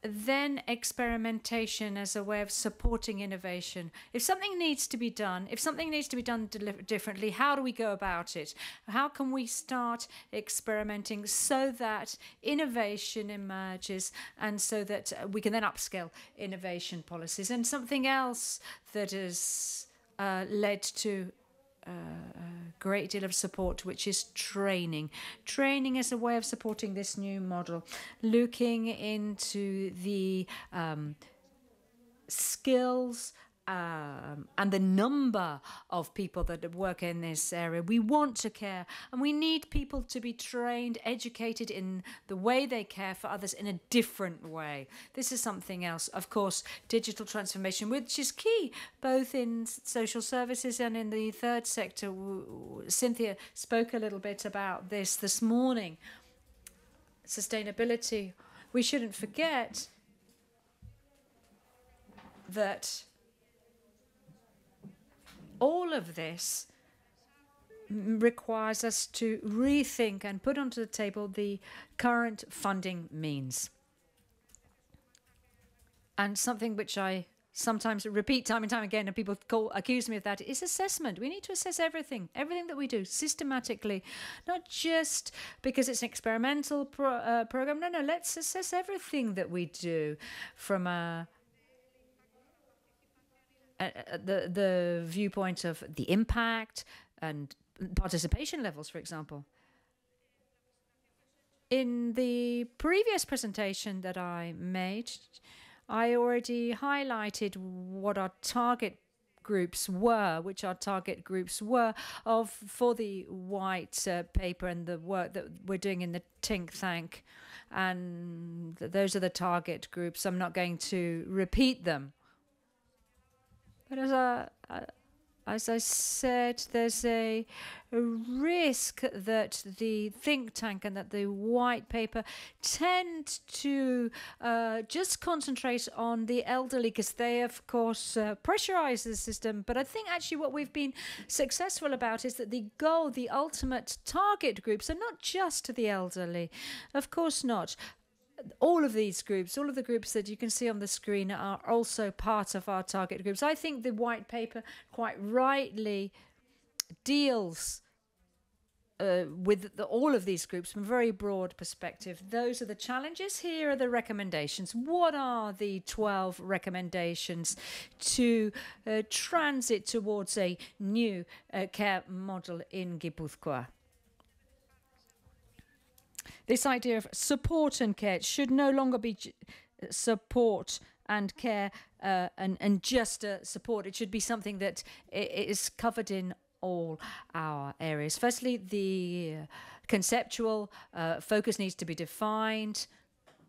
B: Then experimentation as a way of supporting innovation. If something needs to be done, if something needs to be done differently, how do we go about it? How can we start experimenting so that innovation emerges and so that we can then upscale innovation policies? And something else that is uh, led to uh, a great deal of support, which is training. Training is a way of supporting this new model, looking into the um, skills um, and the number of people that work in this area. We want to care and we need people to be trained, educated in the way they care for others in a different way. This is something else. Of course, digital transformation, which is key both in social services and in the third sector. Cynthia spoke a little bit about this this morning. Sustainability. We shouldn't forget that all of this requires us to rethink and put onto the table the current funding means. And something which I sometimes repeat time and time again, and people call, accuse me of that, is assessment. We need to assess everything, everything that we do systematically, not just because it's an experimental pro uh, program. No, no, let's assess everything that we do from a uh, the the viewpoint of the impact and participation levels, for example. In the previous presentation that I made, I already highlighted what our target groups were, which our target groups were, of for the white uh, paper and the work that we're doing in the think tank. And th- those are the target groups. I'm not going to repeat them. But as I, as I said, there's a, a, risk that the think tank and that the white paper tend to uh, just concentrate on the elderly because they, of course, uh, pressurize the system. But I think actually what we've been successful about is that the goal, the ultimate target groups, are not just the elderly. Of course not all of these groups, all of the groups that you can see on the screen, are also part of our target groups. I think the white paper quite rightly deals uh, with the, all of these groups from a very broad perspective. Those are the challenges. Here are the recommendations. What are the 12 recommendations to uh, transit towards a new uh, care model in Gipuzkoa? This idea of support and care should no longer be support and care uh, and, and just uh, support. It should be something that is covered in all our areas. Firstly, the conceptual uh, focus needs to be defined.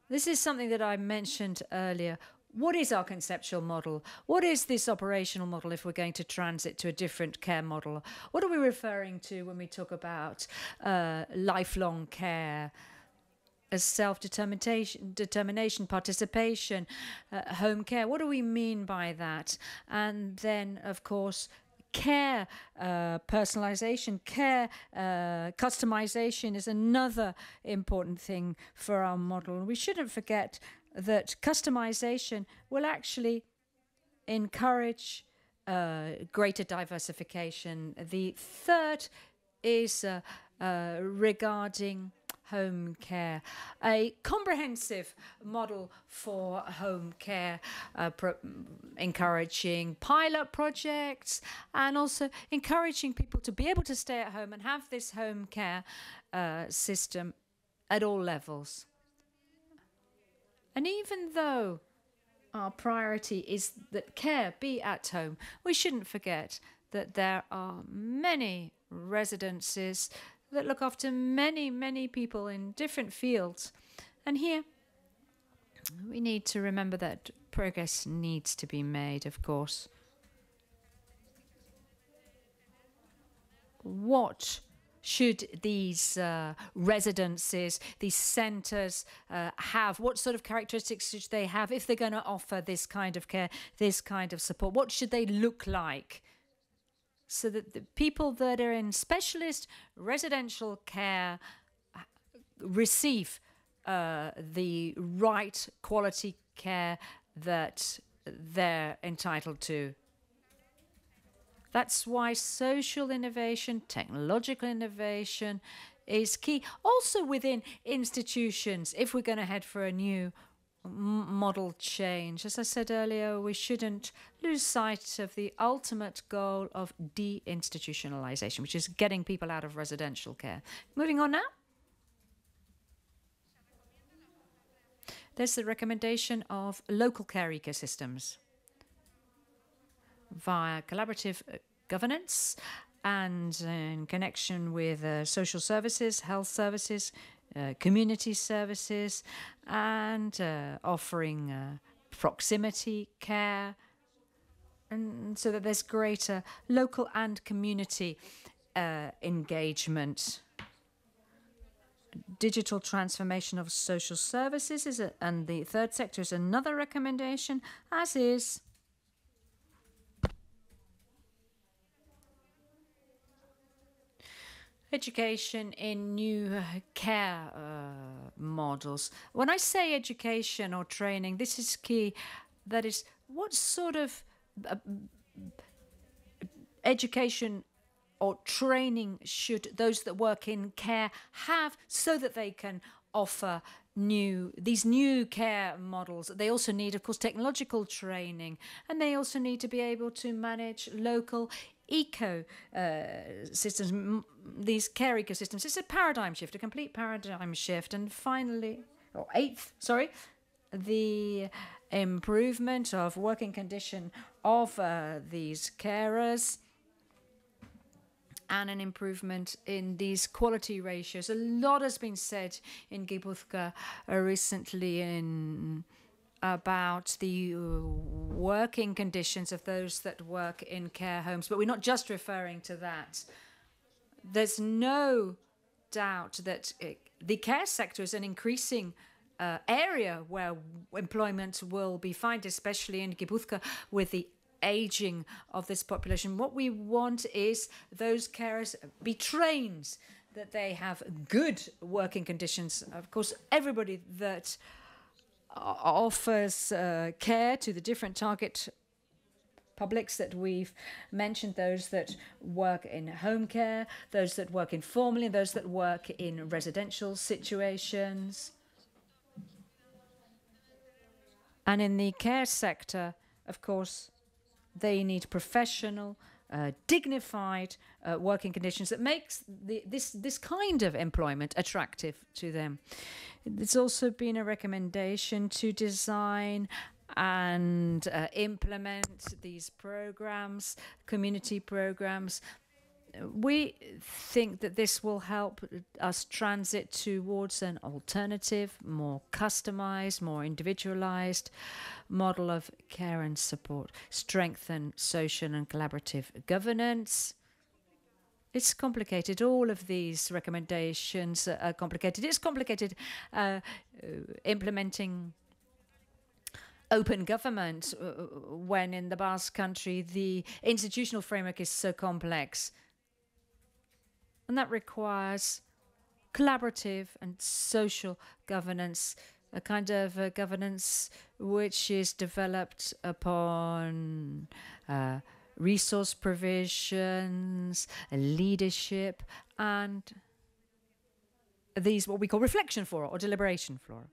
B: This is something that I mentioned earlier. What is our conceptual model? What is this operational model if we're going to transit to a different care model? What are we referring to when we talk about uh, lifelong care? As self-determination, determination, participation, uh, home care. What do we mean by that? And then, of course, care uh, personalization, care uh, customization is another important thing for our model. We shouldn't forget that customization will actually encourage uh, greater diversification. The third is uh, uh, regarding home care, a comprehensive model for home care, uh, encouraging pilot projects and also encouraging people to be able to stay at home and have this home care uh, system at all levels. And even though our priority is that care be at home, we shouldn't forget that there are many residences that look after many, many people in different fields. And here, we need to remember that progress needs to be made, of course. What should these uh, residences, these centres uh, have? What sort of characteristics should they have if they're going to offer this kind of care, this kind of support? What should they look like? So that the people that are in specialist residential care uh, receive uh, the right quality care that they're entitled to that's why social innovation, technological innovation is key. Also within institutions, if we're going to head for a new model change. As I said earlier, we shouldn't lose sight of the ultimate goal of deinstitutionalization, which is getting people out of residential care. Moving on now. There's the recommendation of local care ecosystems via collaborative uh, governance and in connection with uh, social services, health services, uh, community services, and uh, offering uh, proximity care, and so that there's greater local and community uh, engagement. Digital transformation of social services is a, and the third sector is another recommendation, as is education in new uh, care uh, models. When I say education or training, this is key. That is, what sort of uh, education or training should those that work in care have so that they can offer new these new care models they also need of course technological training and they also need to be able to manage local eco uh, systems, these care ecosystems. It's a paradigm shift, a complete paradigm shift. And finally, or eighth, sorry, the improvement of working condition of uh, these carers and an improvement in these quality ratios. A lot has been said in Gipuzkoa recently in about the uh, working conditions of those that work in care homes, but we're not just referring to that. There's no doubt that it, the care sector is an increasing uh, area where employment will be found, especially in Gipuzkoa, with the aging of this population. What we want is those carers be trained that they have good working conditions. Of course, everybody that offers uh, care to the different target publics that we've mentioned those that work in home care, those that work informally, those that work in residential situations. And in the care sector, of course, they need professional, uh, dignified uh, working conditions that makes the, this this kind of employment attractive to them. It's also been a recommendation to design and uh, implement these programs, community programs. We think that this will help us transit towards an alternative, more customized, more individualized model of care and support, strengthen social and collaborative governance. It's complicated. All of these recommendations are complicated. It's complicated uh, implementing open government uh, when in the Basque country the institutional framework is so complex. And that requires collaborative and social governance, a kind of uh, governance which is developed upon uh, resource provisions, leadership, and these what we call reflection flora or deliberation flora.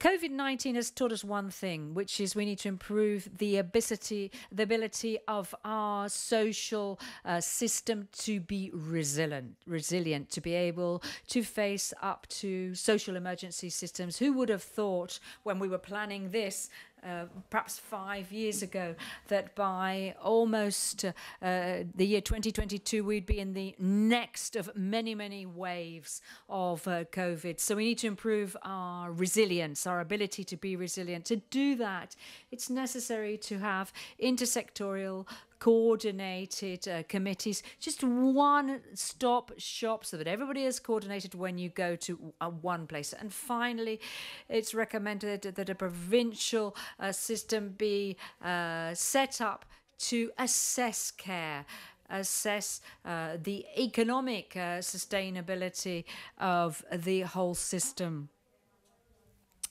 B: COVID 19 has taught us one thing, which is we need to improve the ability, the ability of our social uh, system to be resilient, resilient, to be able to face up to social emergency systems. Who would have thought when we were planning this uh, perhaps five years ago that by almost uh, the year 2022 we'd be in the next of many many waves of uh, covid. So we need to improve our resilience our ability to be resilient. To do that it's necessary to have intersectorial coordinated uh, committees, just one stop shop so that everybody is coordinated when you go to uh, one place. And finally, it's recommended that a provincial uh, system be uh, set up to assess care assess uh, the economic uh, sustainability of the whole system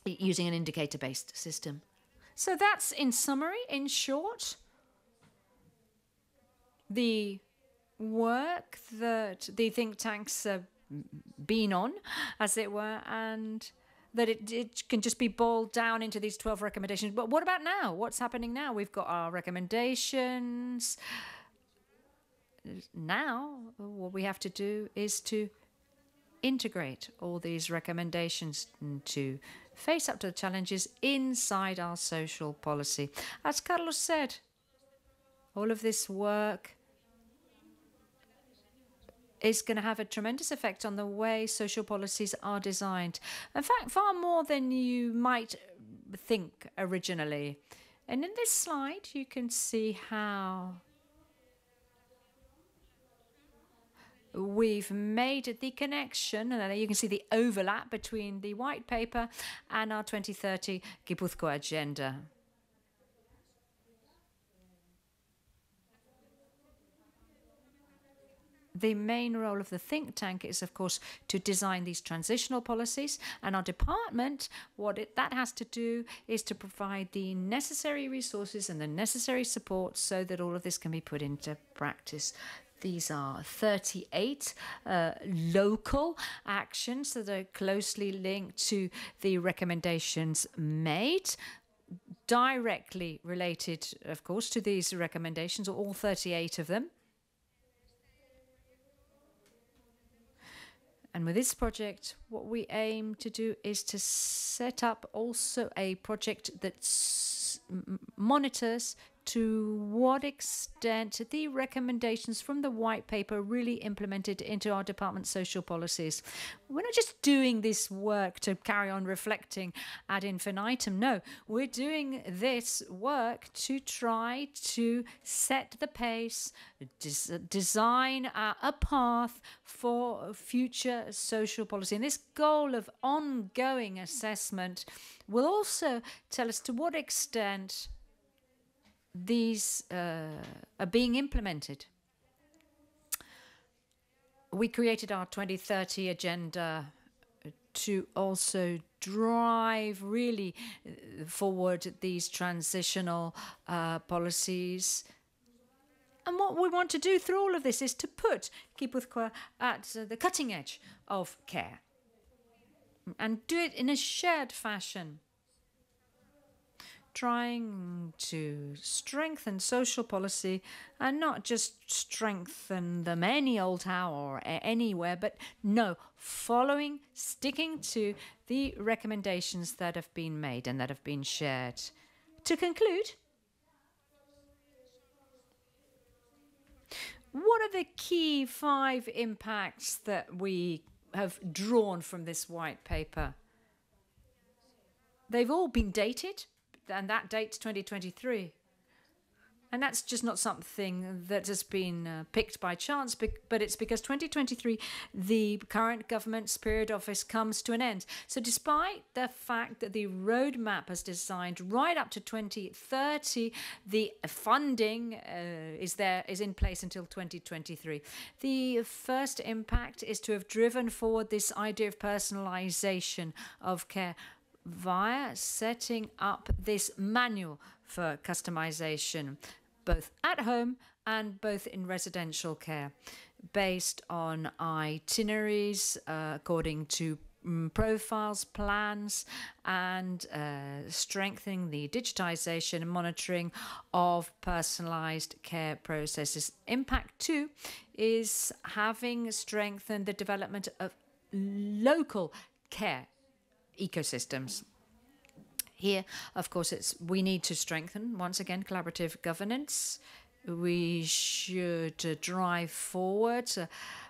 B: using an indicator based system. So that's in summary, in short the work that the think tanks have been on, as it were, and that it, it can just be boiled down into these 12 recommendations. But what about now? What's happening now? We've got our recommendations. Now, what we have to do is to integrate all these recommendations to face up to the challenges inside our social policy. As Carlos said, all of this work is going to have a tremendous effect on the way social policies are designed. In fact, far more than you might think originally. And in this slide, you can see how we've made the connection, and you can see the overlap between the white paper and our 2030 Gipuzkoa agenda. The main role of the think tank is, of course, to design these transitional policies. And our department, what it, that has to do is to provide the necessary resources and the necessary support so that all of this can be put into practice. These are 38 uh, local actions that are closely linked to the recommendations made directly related, of course, to these recommendations, all 38 of them. And with this project, what we aim to do is to set up also a project that monitors to what extent the recommendations from the white paper really implemented into our department's social policies. We're not just doing this work to carry on reflecting ad infinitum. No, we're doing this work to try to set the pace, des- design a, a path for future social policy. And this goal of ongoing assessment will also tell us to what extent these uh, are being implemented. We created our 2030 agenda to also drive really uh, forward these transitional uh, policies. And what we want to do through all of this is to put Gipuzkoa at uh, the cutting edge of care and do it in a shared fashion trying to strengthen social policy and not just strengthen them any old how or anywhere, but no, following, sticking to the recommendations that have been made and that have been shared. To conclude, what are the key five impacts that we have drawn from this white paper? They've all been dated, and that date's 2023. And that's just not something that has been uh, picked by chance, but it's because 2023, the current government's period office comes to an end. So, despite the fact that the roadmap is designed right up to 2030, the funding uh, is there is in place until 2023. The first impact is to have driven forward this idea of personalization of care via setting up this manual for customization, both at home and both in residential care, based on itineraries uh, according to mm, profiles, plans, and uh, strengthening the digitization and monitoring of personalized care processes. Impact two is having strengthened the development of local care ecosystems. Here, of course, it's we need to strengthen once again collaborative governance. We should uh, drive forward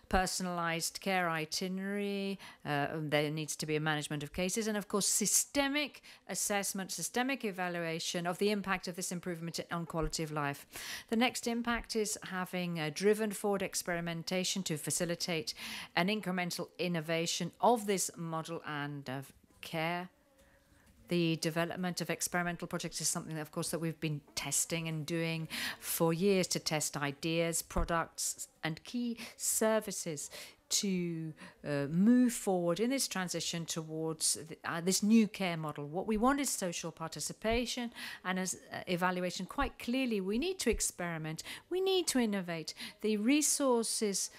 B: personalized care itinerary. Uh, there needs to be a management of cases, and of course, systemic assessment, systemic evaluation of the impact of this improvement on quality of life. The next impact is having driven forward experimentation to facilitate an incremental innovation of this model and of care. The development of experimental projects is something of course, that we've been testing and doing for years to test ideas, products, and key services to uh, move forward in this transition towards th- uh, this new care model. What we want is social participation and as uh, evaluation. Quite clearly, we need to experiment. We need to innovate. The resources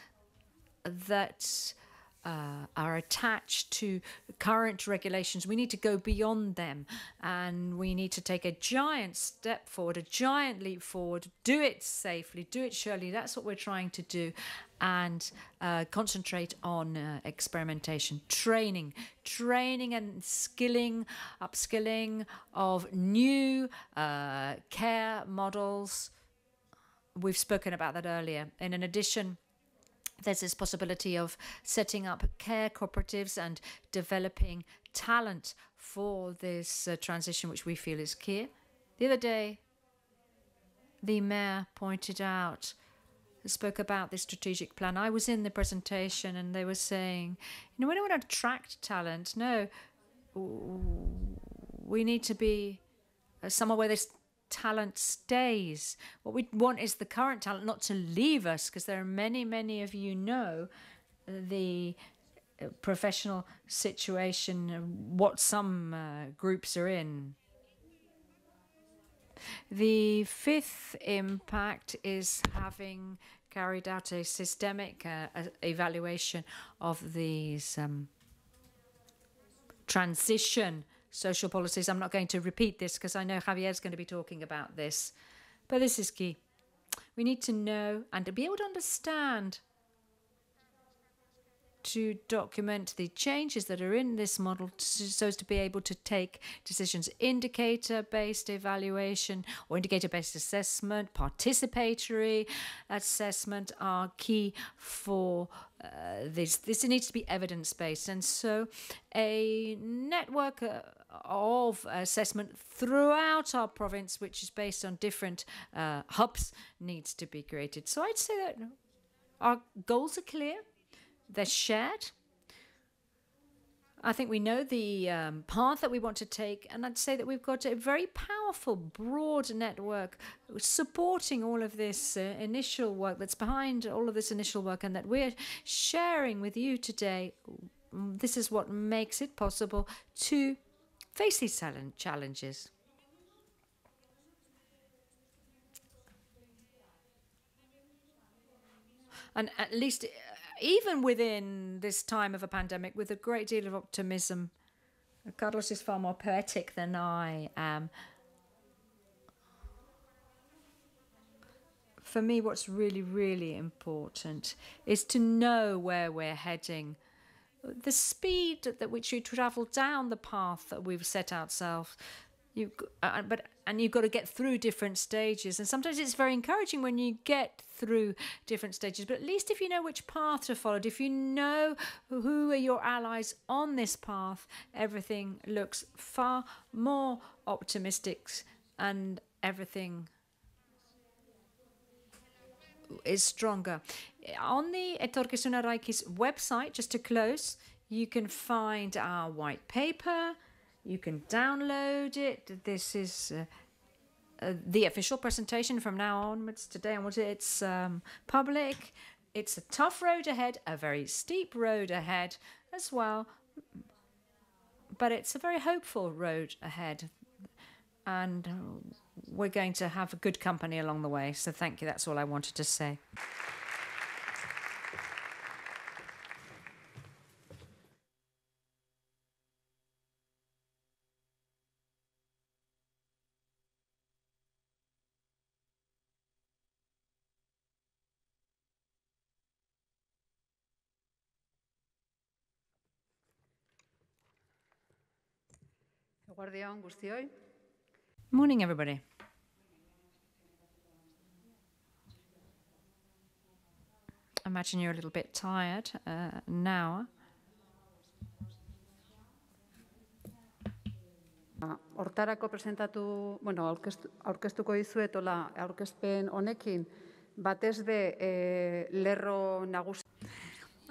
B: that uh, are attached to current regulations. We need to go beyond them and we need to take a giant step forward, a giant leap forward, do it safely, do it surely. That's what we're trying to do. And uh, concentrate on uh, experimentation, training, training and skilling, upskilling of new uh, care models. We've spoken about that earlier. And in addition, there's this possibility of setting up care cooperatives and developing talent for this uh, transition, which we feel is key. The other day, the mayor pointed out, spoke about this strategic plan. I was in the presentation and they were saying, you know, we don't want to attract talent. No, we need to be uh, somewhere where this talent stays. What we want is the current talent not to leave us, because there are many, many of you know the uh, professional situation, what some uh, groups are in. The fifth impact is having carried out a systemic uh, evaluation of these um, transition social policies. I'm not going to repeat this because I know Javier's going to be talking about this, but this is key. We need to know and to be able to understand to document the changes that are in this model so as to be able to take decisions. Indicator based evaluation or indicator based assessment, participatory assessment are key for uh, this. This needs to be evidence based. And so a network. Uh, of assessment throughout our province, which is based on different uh, hubs, needs to be created. So I'd say that our goals are clear, they're shared. I think we know the um, path that we want to take, and I'd say that we've got a very powerful, broad network supporting all of this uh, initial work that's behind all of this initial work, and that we're sharing with you today. This is what makes it possible to face these challenges. And at least, even within this time of a pandemic, with a great deal of optimism, Carlos is far more poetic than I am. For me, what's really, really important is to know where we're heading the speed at which you travel down the path that we've set ourselves you uh, but and you've got to get through different stages and sometimes it's very encouraging when you get through different stages but at least if you know which path to follow if you know who are your allies on this path everything looks far more optimistic and everything is stronger. On the Eraikiz website, just to close, you can find our white paper. You can download it. This is uh, uh, the official presentation from now onwards. Today onwards, it's um, public. It's a tough road ahead, a very steep road ahead as well. But it's a very hopeful road ahead. And we're going to have a good company along the way. So thank you. That's all I wanted to say.
E: Guztioi.
B: Morning, everybody. Imagine you're a little bit tired uh, now.
E: Hortarako presentatu, bueno, aurkeztu, aurkeztuko dizuetola aurkezpen honekin batez eh, lerro nagusi.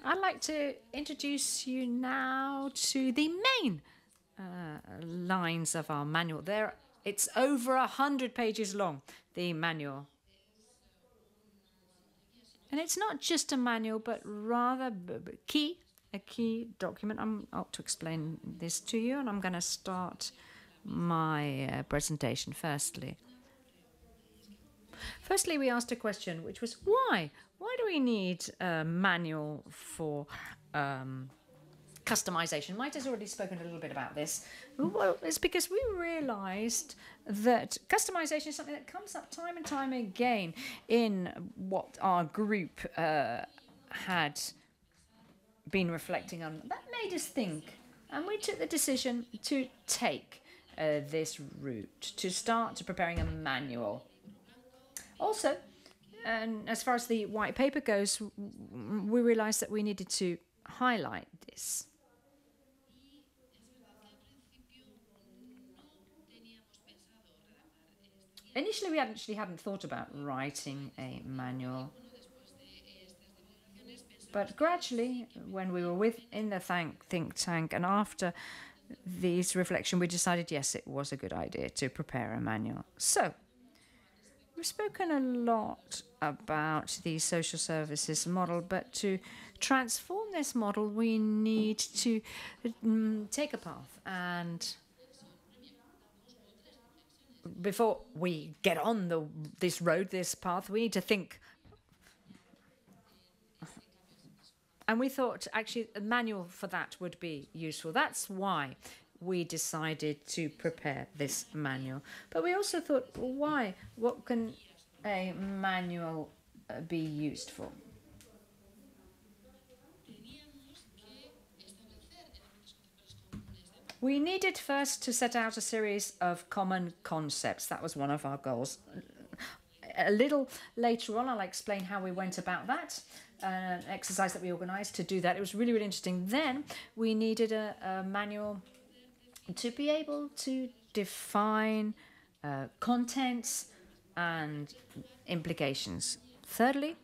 B: I'd like to introduce you now to the main lines of our manual. There it's over a hundred pages long, the manual. And it's not just a manual, but rather key, a key document. I'm out to explain this to you, and I'm going to start my uh, presentation firstly. Firstly, we asked a question, which was why? Why do we need a manual for um, customization. Has already spoken a little bit about this. Well, it's because we realized that customization is something that comes up time and time again in what our group uh, had been reflecting on. That made us think, and we took the decision to take uh, this route, to start preparing a manual. Also, and as far as the white paper goes, we realized that we needed to highlight this. Initially, we actually hadn't thought about writing a manual. But gradually, when we were within the think tank and after these reflection, we decided yes, it was a good idea to prepare a manual. So, we've spoken a lot about the social services model, but to transform this model, we need to um, take a path and before we get on the this road, this path, we need to think. And we thought actually a manual for that would be useful. That's why we decided to prepare this manual. But we also thought, why? What can a manual uh, be used for? We needed first to set out a series of common concepts. That was one of our goals. A little later on, I'll explain how we went about that. Uh, exercise that we organised to do that. It was really, really interesting. Then we needed a, a manual to be able to define uh, contents and implications. Thirdly,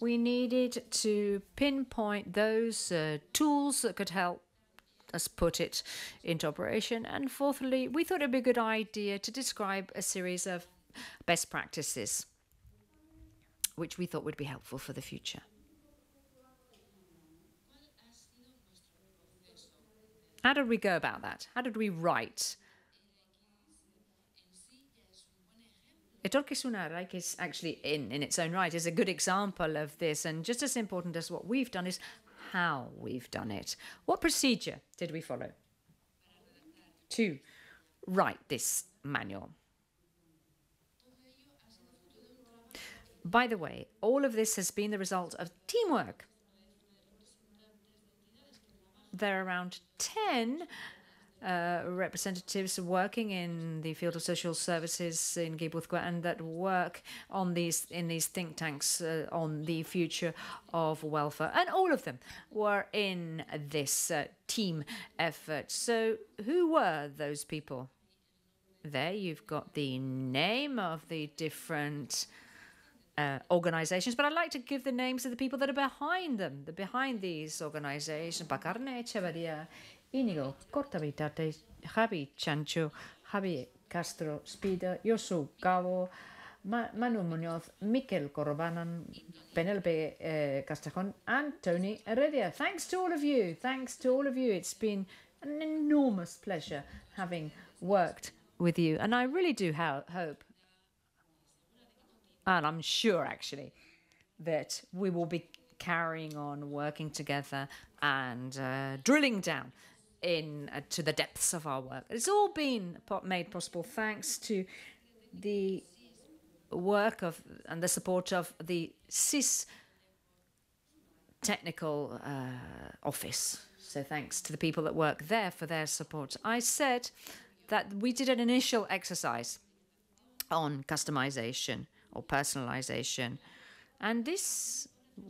B: we needed to pinpoint those uh, tools that could help us put it into operation. And fourthly, we thought it'd be a good idea to describe a series of best practices which we thought would be helpful for the future. How did we go about that? How did we write? Etorkizuna Eraikiz is actually in, in its own right is a good example of this and just as important as what we've done is how we've done it. What procedure did we follow to write this manual? By the way, all of this has been the result of teamwork. There are around 10 uh, representatives working in the field of social services in Gipuzkoa and that work on these in these think tanks uh, on the future of welfare, and all of them were in this uh, team effort. So, who were those people? There, you've got the name of the different. Uh, organizations, but I'd like to give the names of the people that are behind them, the behind these organizations. Bacarne Echeverria, Inigo Cortavitate, Javi Chancho, Javi Castro Spida, Josu Cabo, Ma Manu Munoz, Miquel Corbanan, Penelope uh, Castajon, and Tony Heredia. Thanks to all of you. Thanks to all of you. It's been an enormous pleasure having worked with you, and I really do ho hope and I'm sure actually that we will be carrying on working together and uh, drilling down in uh, to the depths of our work. It's all been made possible thanks to the work of and the support of the CIS technical uh, office. So thanks to the people that work there for their support. I said that we did an initial exercise on customization or personalization. And this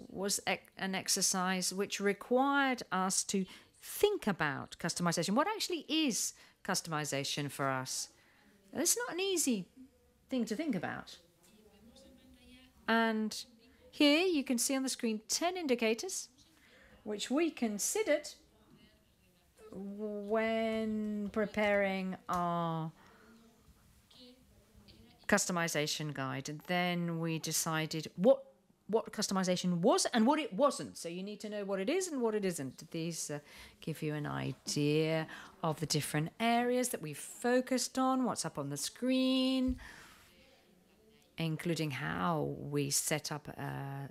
B: was an exercise which required us to think about customization. What actually is customization for us? It's not an easy thing to think about. And here you can see on the screen 10 indicators which we considered when preparing our customization guide. And then we decided what what customization was and what it wasn't. So you need to know what it is and what it isn't. These uh, give you an idea of the different areas that we've focused on, what's up on the screen, including how we set up a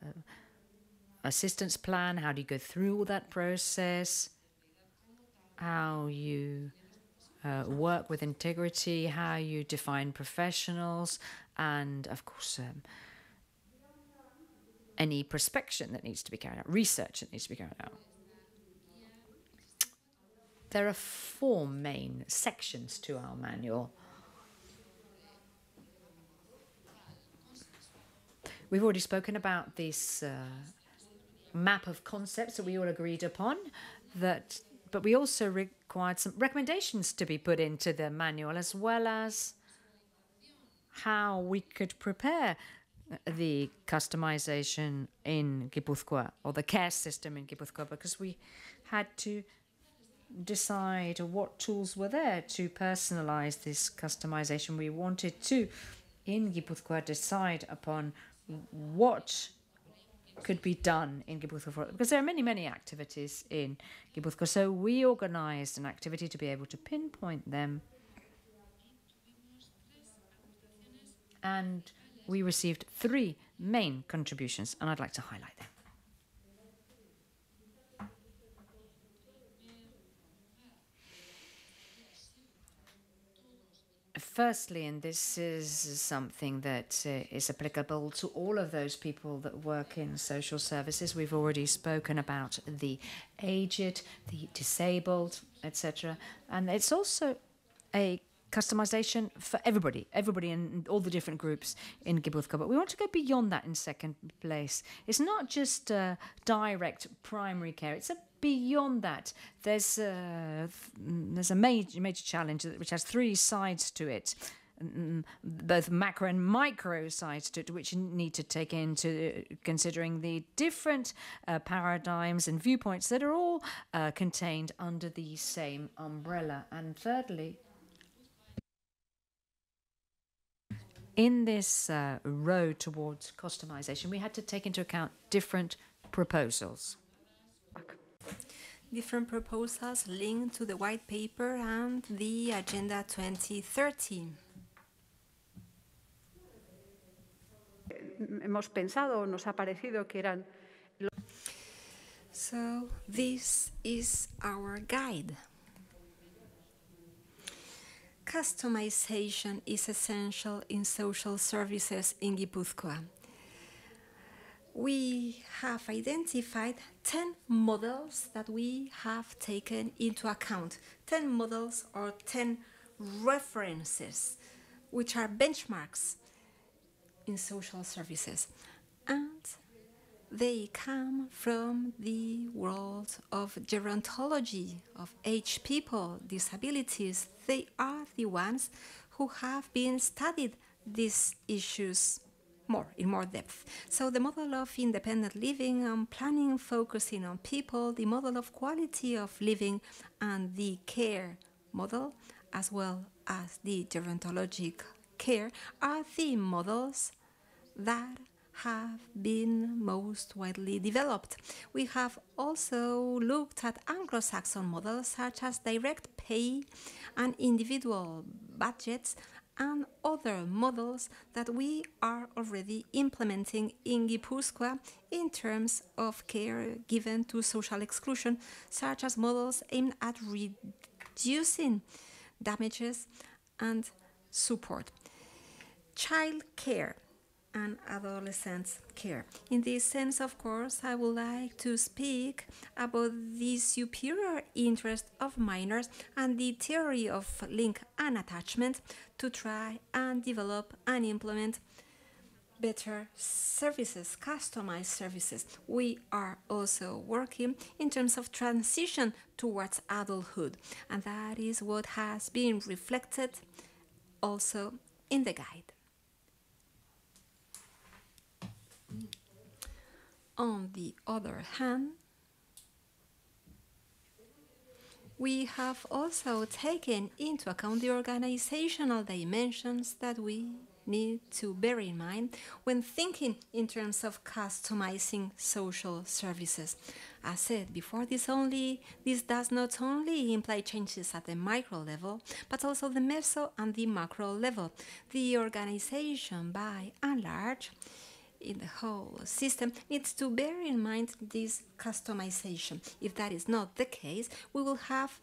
B: assistance plan, how do you go through all that process, how you uh, work with integrity, how you define professionals, and of course, um, any prospection that needs to be carried out, research that needs to be carried out. There are four main sections to our manual. We've already spoken about this uh, map of concepts that we all agreed upon that but we also required some recommendations to be put into the manual as well as how we could prepare the customization in Gipuzkoa or the care system in Gipuzkoa because we had to decide what tools were there to personalize this customization. We wanted to, in Gipuzkoa, decide upon what could be done in Gipuzkoa because there are many, many activities in Gipuzkoa. So we organized an activity to be able to pinpoint them. And we received three main contributions, and I'd like to highlight them. firstly, and this is something that uh, is applicable to all of those people that work in social services. We've already spoken about the aged, the disabled, etc. And it's also a customization for everybody, everybody in all the different groups in Gipuzkoa. But we want to go beyond that in second place. It's not just uh, direct primary care, it's a beyond that, there's a, there's a major, major challenge which has three sides to it. Both macro and micro sides to it, which need to take into considering the different uh, paradigms and viewpoints that are all uh, contained under the same umbrella. And thirdly, in this uh, road towards customization, we had to take into account different proposals
D: different proposals linked to the white paper and the Agenda 2030.
E: Hemos pensado, nos ha parecido que eran.
D: So, this is our guide. Customization is essential in social services in Gipuzkoa we have identified 10 models that we have taken into account. 10 models or 10 references, which are benchmarks in social services. And they come from the world of gerontology, of aged people, disabilities. They are the ones who have been studied these issues more in more depth. So the model of independent living and planning focusing on people, the model of quality of living and the care model, as well as the gerontologic care, are the models that have been most widely developed. We have also looked at Anglo Saxon models such as direct pay and individual budgets and other models that we are already implementing in Gipuzkoa in terms of care given to social exclusion, such as models aimed at reducing damages and support. Child care and adolescent care. In this sense, of course, I would like to speak about the superior interest of minors and the theory of link and attachment to try and develop and implement better services, customized services. We are also working in terms of transition towards adulthood, and that is what has been reflected also in the guide. On the other hand, we have also taken into account the organizational dimensions that we need to bear in mind when thinking in terms of customizing social services. As said before, this only this does not only imply changes at the micro level, but also the meso and the macro level. The organization by and large in the whole system needs to bear in mind this customization. If that is not the case, we will have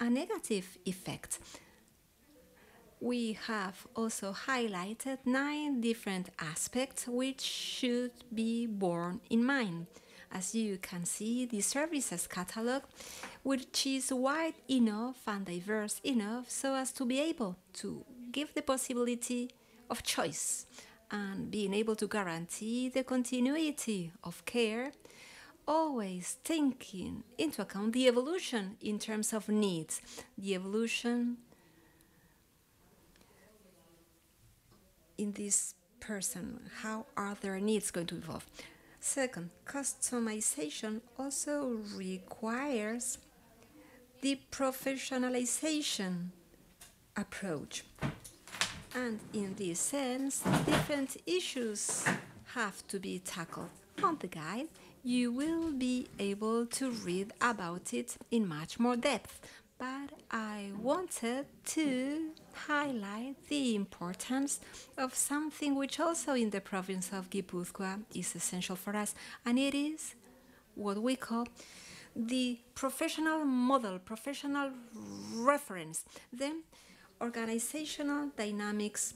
D: a negative effect. We have also highlighted nine different aspects which should be borne in mind. As you can see, the services catalog, which is wide enough and diverse enough so as to be able to give the possibility of choice and being able to guarantee the continuity of care, always taking into account the evolution in terms of needs, the evolution in this person, how are their needs going to evolve? Second, customization also requires the professionalization approach. And in this sense, different issues have to be tackled. On the guide, you will be able to read about it in much more depth. But I wanted to highlight the importance of something which also in the province of Gipuzkoa is essential for us, and it is what we call the professional model, professional reference. Then organizational dynamics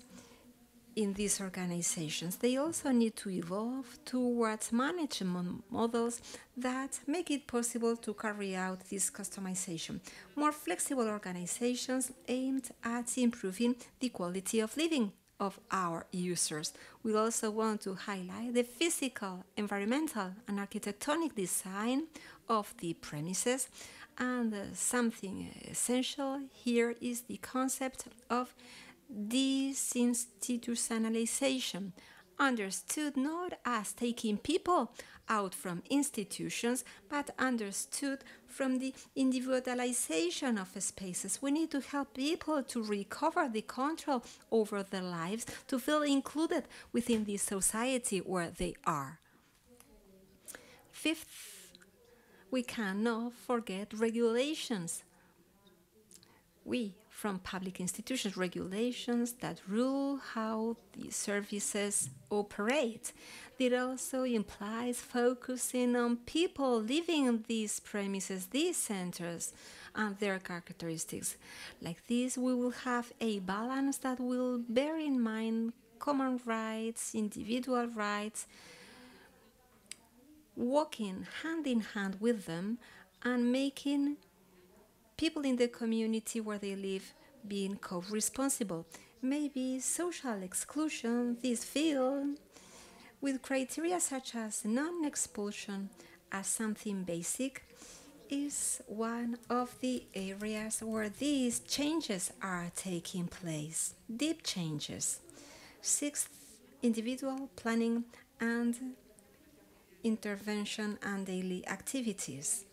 D: in these organizations. They also need to evolve towards management models that make it possible to carry out this customization. More flexible organizations aimed at improving the quality of living of our users. We also want to highlight the physical, environmental, and architectonic design of the premises. And something essential here is the concept of desinstitutionalization, understood not as taking people out from institutions, but understood from the individualization of spaces. We need to help people to recover the control over their lives, to feel included within the society where they are. Fifth, we cannot forget regulations. We from public institutions, regulations that rule how the services operate. It also implies focusing on people living in these premises, these centers, and their characteristics. Like this, we will have a balance that will bear in mind common rights, individual rights, walking hand in hand with them and making people in the community where they live being co-responsible. Maybe social exclusion, this field, with criteria such as non-expulsion as something basic, is one of the areas where these changes are taking place. Deep changes. Sixth, individual planning and intervention and daily activities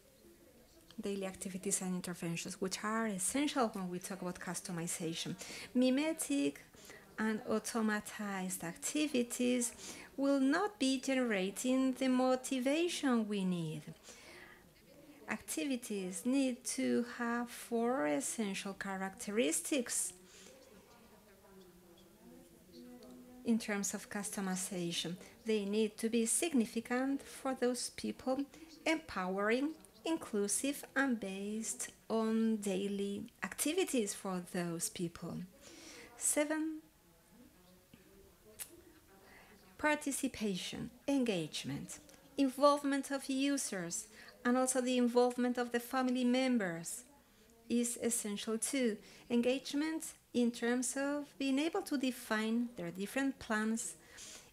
D: daily activities and interventions, which are essential when we talk about customization. Mimetic and automatized activities will not be generating the motivation we need. Activities need to have four essential characteristics in terms of customization. They need to be significant for those people, empowering, inclusive and based on daily activities for those people. Seven, participation, engagement, involvement of users, and also the involvement of the family members is essential too. Engagement in terms of being able to define their different plans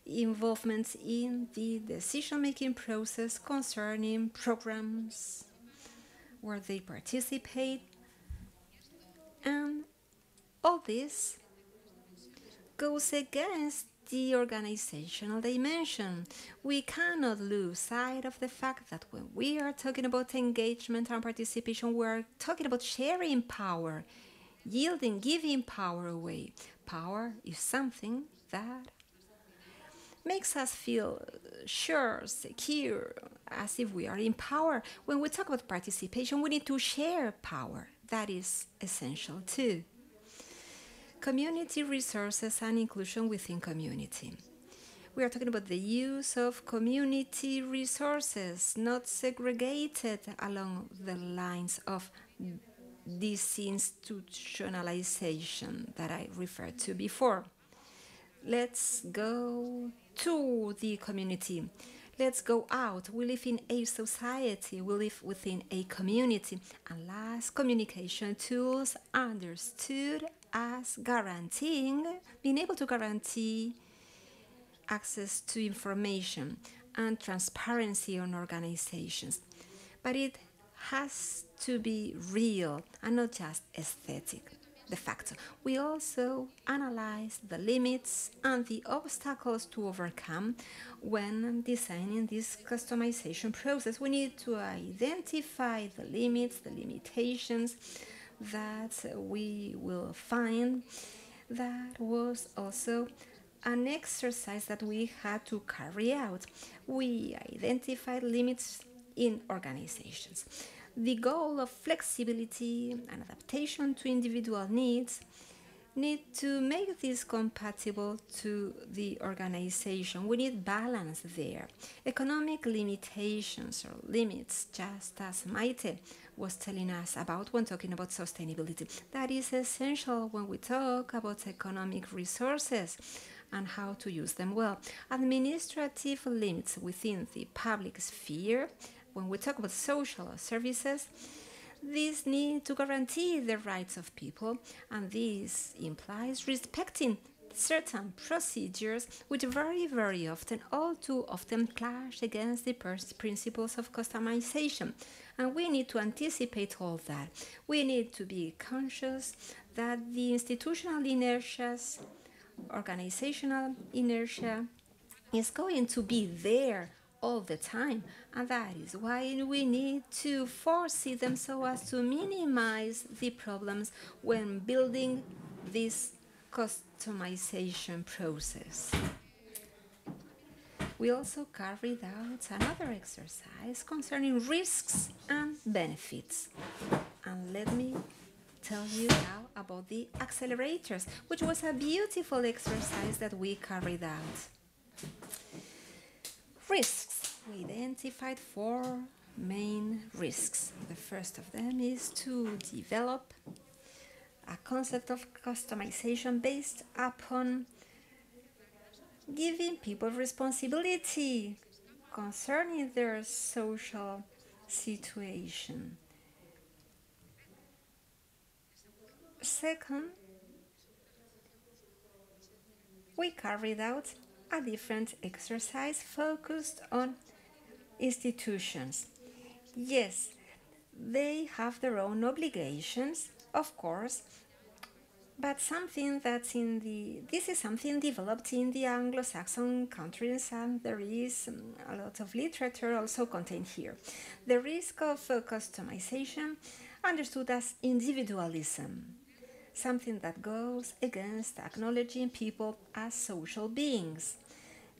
D: involvement in the decision making process concerning programs where they participate. And all this goes against the organizational dimension. We cannot lose sight of the fact that when we are talking about engagement and participation, we are talking about sharing power, yielding, giving power away. Power is something that makes us feel uh, sure, secure, as if we are in power. When we talk about participation, we need to share power. That is essential too. Community resources and inclusion within community. We are talking about the use of community resources, not segregated along the lines of disinstitutionalization that I referred to before. Let's go to the community. Let's go out. We live in a society, we live within a community. And last, communication tools understood as guaranteeing, being able to guarantee access to information and transparency on organizations. But it has to be real and not just aesthetic de facto. We also analyze the limits and the obstacles to overcome when designing this customization process. We need to identify the limits, the limitations that we will find. That was also an exercise that we had to carry out. We identified limits in organizations the goal of flexibility and adaptation to individual needs need to make this compatible to the organization. We need balance there. Economic limitations or limits, just as Maite was telling us about when talking about sustainability. That is essential when we talk about economic resources and how to use them well. Administrative limits within the public sphere, when we talk about social services, these need to guarantee the rights of people, and this implies respecting certain procedures which very, very often, all too often, clash against the principles of customization. And we need to anticipate all that. We need to be conscious that the institutional inertias, organizational inertia, is going to be there all the time. And that is why we need to foresee them so as to minimize the problems when building this customization process. We also carried out another exercise concerning risks and benefits. And let me tell you now about the accelerators, which was a beautiful exercise that we carried out. Risks. We identified four main risks. The first of them is to develop a concept of customization based upon giving people responsibility concerning their social situation. Second, we carried out a different exercise focused on institutions. Yes, they have their own obligations, of course, but something that's in the this is something developed in the anglo-saxon countries and there is um, a lot of literature also contained here. The risk of uh, customization understood as individualism something that goes against acknowledging people as social beings.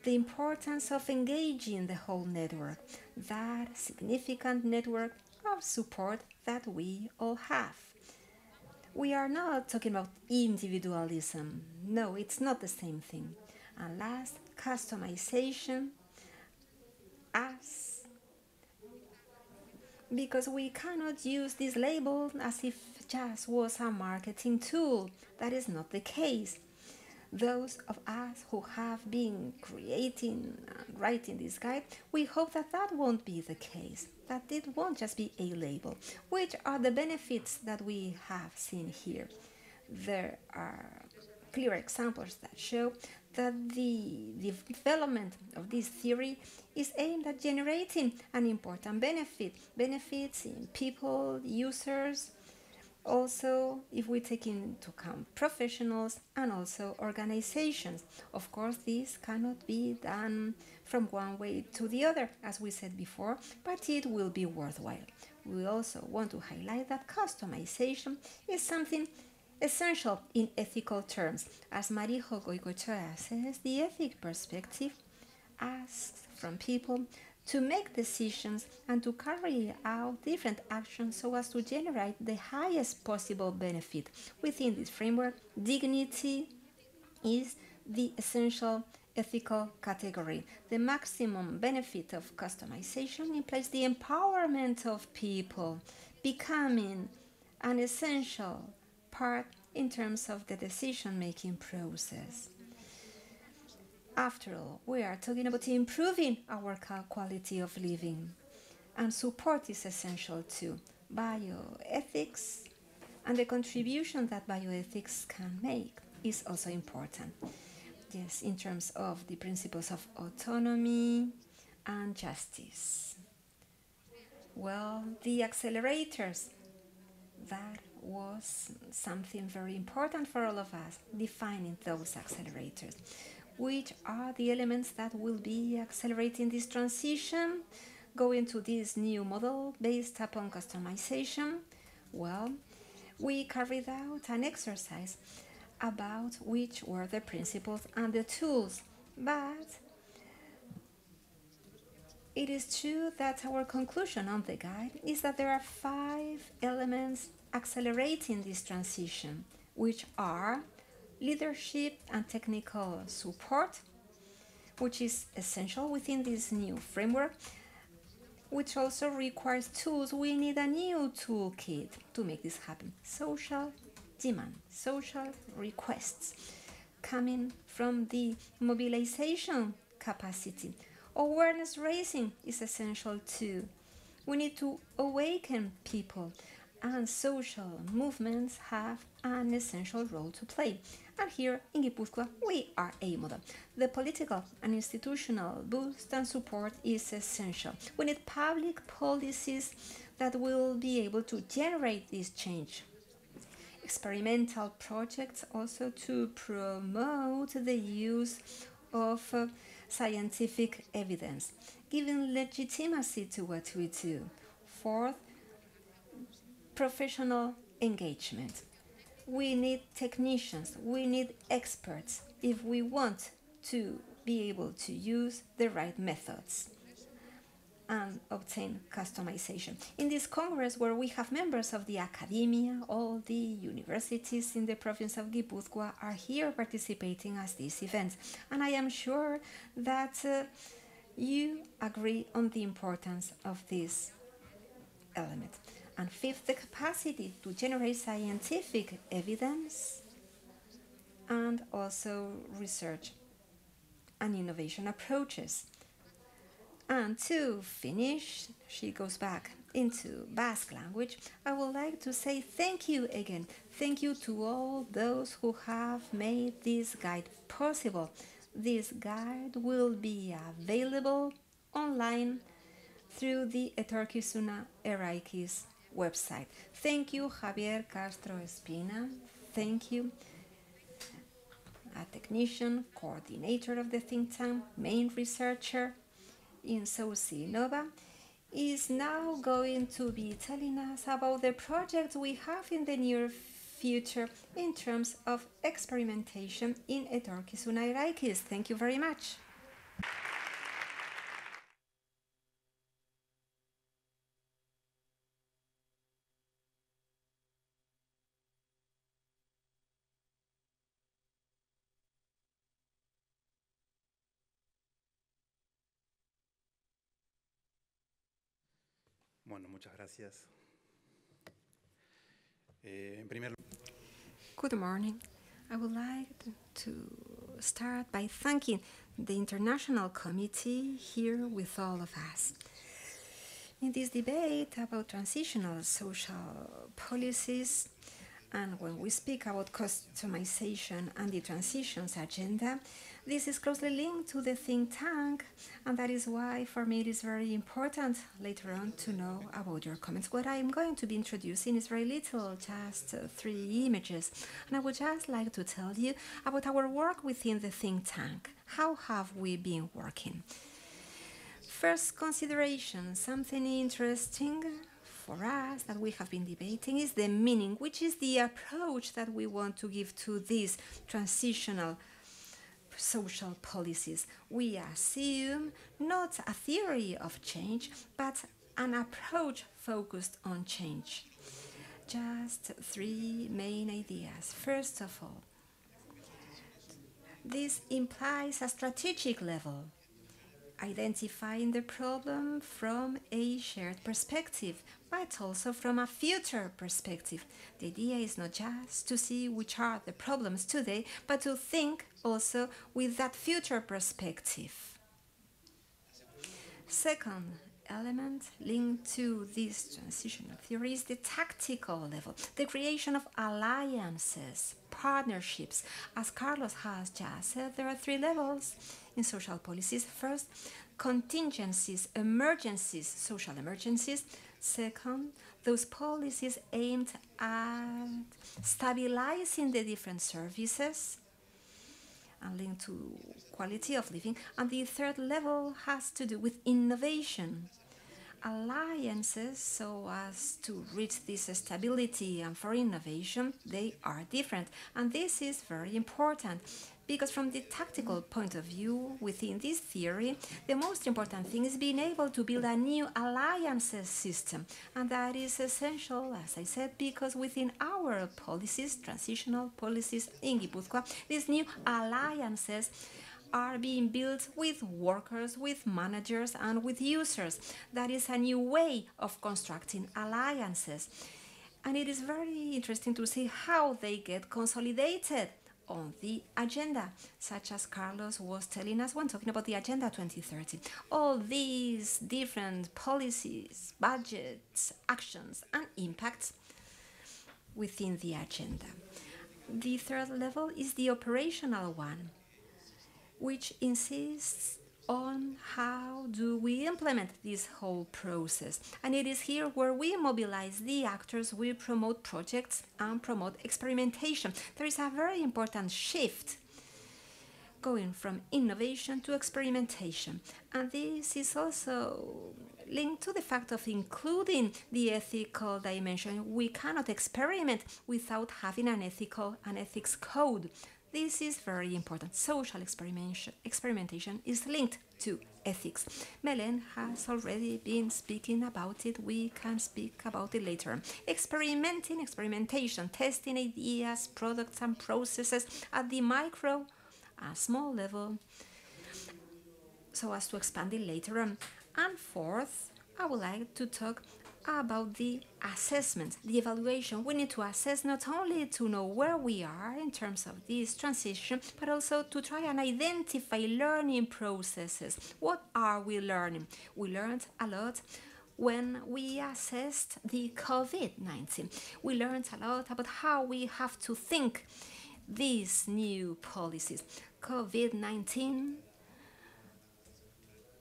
D: The importance of engaging the whole network that significant network of support that we all have we are not talking about individualism. No, it's not the same thing. And last, customization as because we cannot use this label as if jazz was a marketing tool. That is not the case. Those of us who have been creating and writing this guide, we hope that that won't be the case that it won't just be a label. Which are the benefits that we have seen here? There are clear examples that show that the, development of this theory is aimed at generating an important benefit benefits in people, users, also if we take into account professionals and also organizations. Of course, this cannot be done from one way to the other, as we said before, but it will be worthwhile. We also want to highlight that customization is something essential in ethical terms. As Marije Goikoetxea says, the ethic perspective asks from people to make decisions and to carry out different actions so as to generate the highest possible benefit. Within this framework, dignity is the essential ethical category. The maximum benefit of customization implies the empowerment of people becoming an essential part in terms of the decision making process. After all, we are talking about improving our quality of living, and support is essential too. Bioethics and the contribution that bioethics can make is also important yes, in terms of the principles of autonomy and justice. Well, the accelerators, that was something very important for all of us, defining those accelerators. Which are the elements that will be accelerating this transition, going to this new model based upon customization? Well, we carried out an exercise about which were the principles and the tools. But it is true that our conclusion on the guide is that there are five elements accelerating this transition, which are leadership and technical support, which is essential within this new framework, which also requires tools. We need a new toolkit to make this happen. Social demand, social requests coming from the mobilization capacity. Awareness raising is essential too. We need to awaken people, and social movements have an essential role to play. And here in Guipúzcoa, we are a model. The political and institutional boost and support is essential. We need public policies that will be able to generate this change. Experimental projects also to promote the use of uh, scientific evidence, giving legitimacy to what we do. Fourth, professional engagement. We need technicians, we need experts if we want to be able to use the right methods and obtain customization. In this Congress, where we have members of the academia, all the universities in the province of Guipúzcoa are here participating as these events. And I am sure that uh, you agree on the importance of this element. And fifth, the capacity to generate scientific evidence and also research and innovation approaches. And to finish, she goes back into Basque language. I would like to say thank you again. Thank you to all those who have made this guide possible. This guide will be available online through the Etorkizuna Eraikiz website. Thank you, Javier Castro Espina. Thank you, a technician, coordinator of the think tank, main researcher in Soci Nova, is now going to be telling us about the projects we have in the near future in terms of experimentation in Etorkizuna Eraikiz. Thank you very much.
F: Bueno, muchas gracias. Eh,
D: Good morning. I would like to start by thanking the International Committee here with all of us. In this debate about transitional social policies, and when we speak about customization and the transitions agenda, this is closely linked to the think tank, and that is why for me it is very important later on to know about your comments. What I am going to be introducing is very little, just uh, three images, and I would just like to tell you about our work within the think tank. How have we been working? First consideration, something interesting for us that we have been debating is the meaning, which is the approach that we want to give to this transitional social policies. We assume not a theory of change, but an approach focused on change. Just three main ideas. First of all, this implies a strategic level identifying the problem from a shared perspective, but also from a future perspective. The idea is not just to see which are the problems today, but to think also with that future perspective. Second element linked to this transitional theory is the tactical level, the creation of alliances, partnerships. As Carlos has just said, there are three levels in social policies. First, contingencies, emergencies, social emergencies. Second, those policies aimed at stabilizing the different services and linked to quality of living. And the third level has to do with innovation. Alliances, so as to reach this stability and for innovation, they are different. And this is very important because from the tactical point of view within this theory, the most important thing is being able to build a new alliances system. And that is essential, as I said, because within our policies, transitional policies in Guipúzcoa, these new alliances are being built with workers, with managers, and with users. That is a new way of constructing alliances. And it is very interesting to see how they get consolidated on the agenda, such as Carlos was telling us when talking about the Agenda 2030. All these different policies, budgets, actions, and impacts within the agenda. The third level is the operational one, which insists on how do we implement this whole process. And it is here where we mobilize the actors, we promote projects and promote experimentation. There is a very important shift going from innovation to experimentation. And this is also linked to the fact of including the ethical dimension. We cannot experiment without having an ethical an ethics code. This is very important. Social experimentation, is linked to ethics. Belen has already been speaking about it. We can speak about it later. Experimenting, experimentation, testing ideas, products, and processes at the micro and small level so as to expand it later on. And fourth, I would like to talk about the assessment, the evaluation. We need to assess not only to know where we are in terms of this transition, but also to try and identify learning processes. What are we learning? We learned a lot when we assessed the COVID 19. We learned a lot about how we have to think these new policies. COVID 19,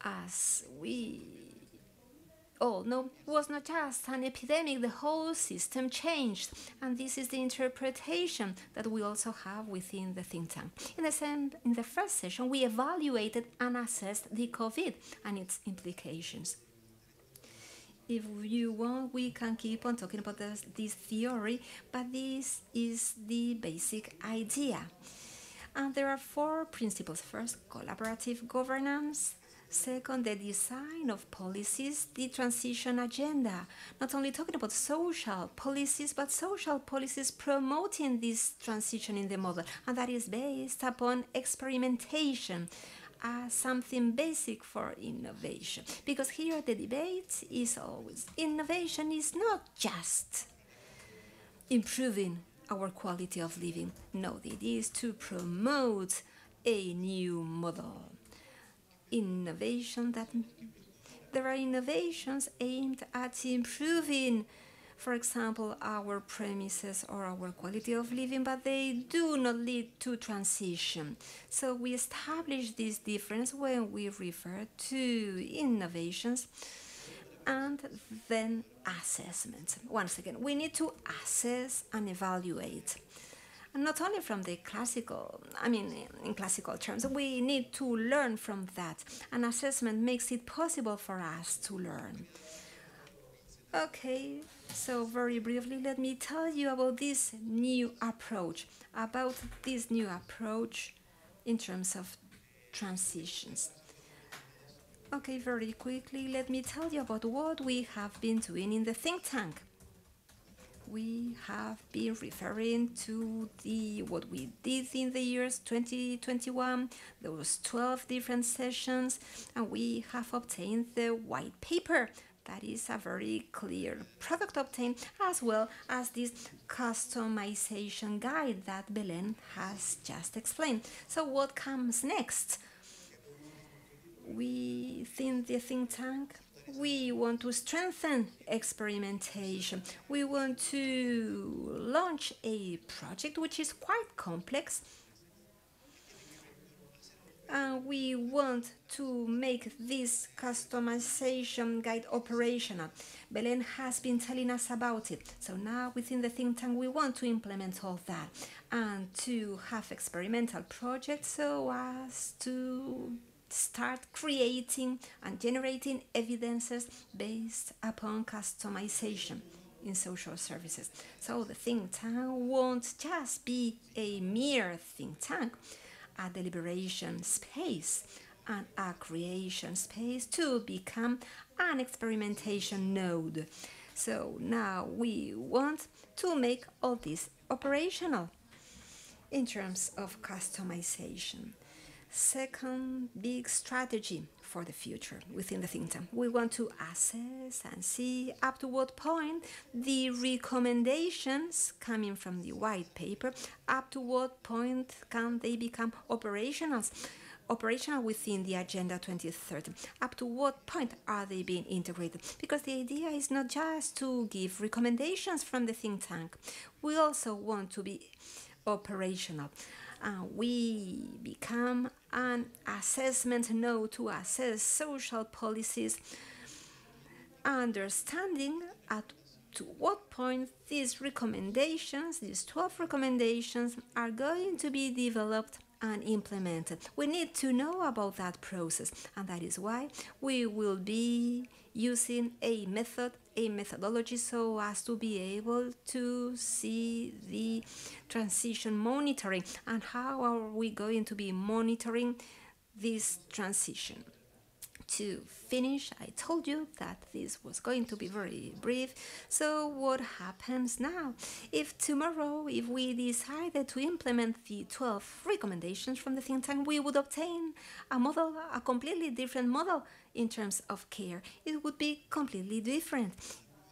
D: as we Oh, all know, was not just an epidemic, the whole system changed. And this is the interpretation that we also have within the think tank. In the, same, in the first session, we evaluated and assessed the COVID and its implications. If you want, we can keep on talking about this, this theory, but this is the basic idea. And there are four principles. First, collaborative governance. Second, the design of policies, the transition agenda. Not only talking about social policies, but social policies promoting this transition in the model. And that is based upon experimentation as something basic for innovation. Because here the debate is always innovation is not just improving our quality of living. No, it is to promote a new model. Innovation that there are innovations aimed at improving, for example, our premises or our quality of living, but they do not lead to transition. So we establish this difference when we refer to innovations and then assessment. Once again, we need to assess and evaluate. And not only from the classical, I mean, in classical terms, we need to learn from that. An assessment makes it possible for us to learn. Okay, so very briefly, let me tell you about this new approach, about this new approach in terms of transitions. Okay, very quickly, let me tell you about what we have been doing in the think tank. We have been referring to the what we did in the years 2021. There was 12 different sessions, and we have obtained the white paper. That is a very clear product obtained, as well as this customization guide that Belen has just explained. So, what comes next? we think the think tank we want to strengthen experimentation we want to launch a project which is quite complex and we want to make this customization guide operational. Belen has been telling us about it. So now within the think tank, we want to implement all that and to have experimental projects so as to start creating and generating evidences based upon customization in social services. So the think tank won't just be a mere think tank, a deliberation space and a creation space to become an experimentation node. So now we want to make all this operational in terms of customization. Second big strategy for the future within the think tank. We want to assess and see up to what point the recommendations coming from the white paper, up to what point can they become operational operational within the Agenda 2030? Up to what point are they being integrated? Because the idea is not just to give recommendations from the think tank, we also want to be operational. We become an assessment node to assess social policies, understanding at to what point these recommendations, these 12 recommendations, are going to be developed and implemented. We need to know about that process, and that is why we will be using a method, a methodology, so as to be able to see the transition monitoring. And how are we going to be monitoring this transition to finish, I told you that this was going to be very brief. So, what happens now? If tomorrow, if we decided to implement the 12 recommendations from the think tank, we would obtain a model, a completely different model in terms of care. It would be completely different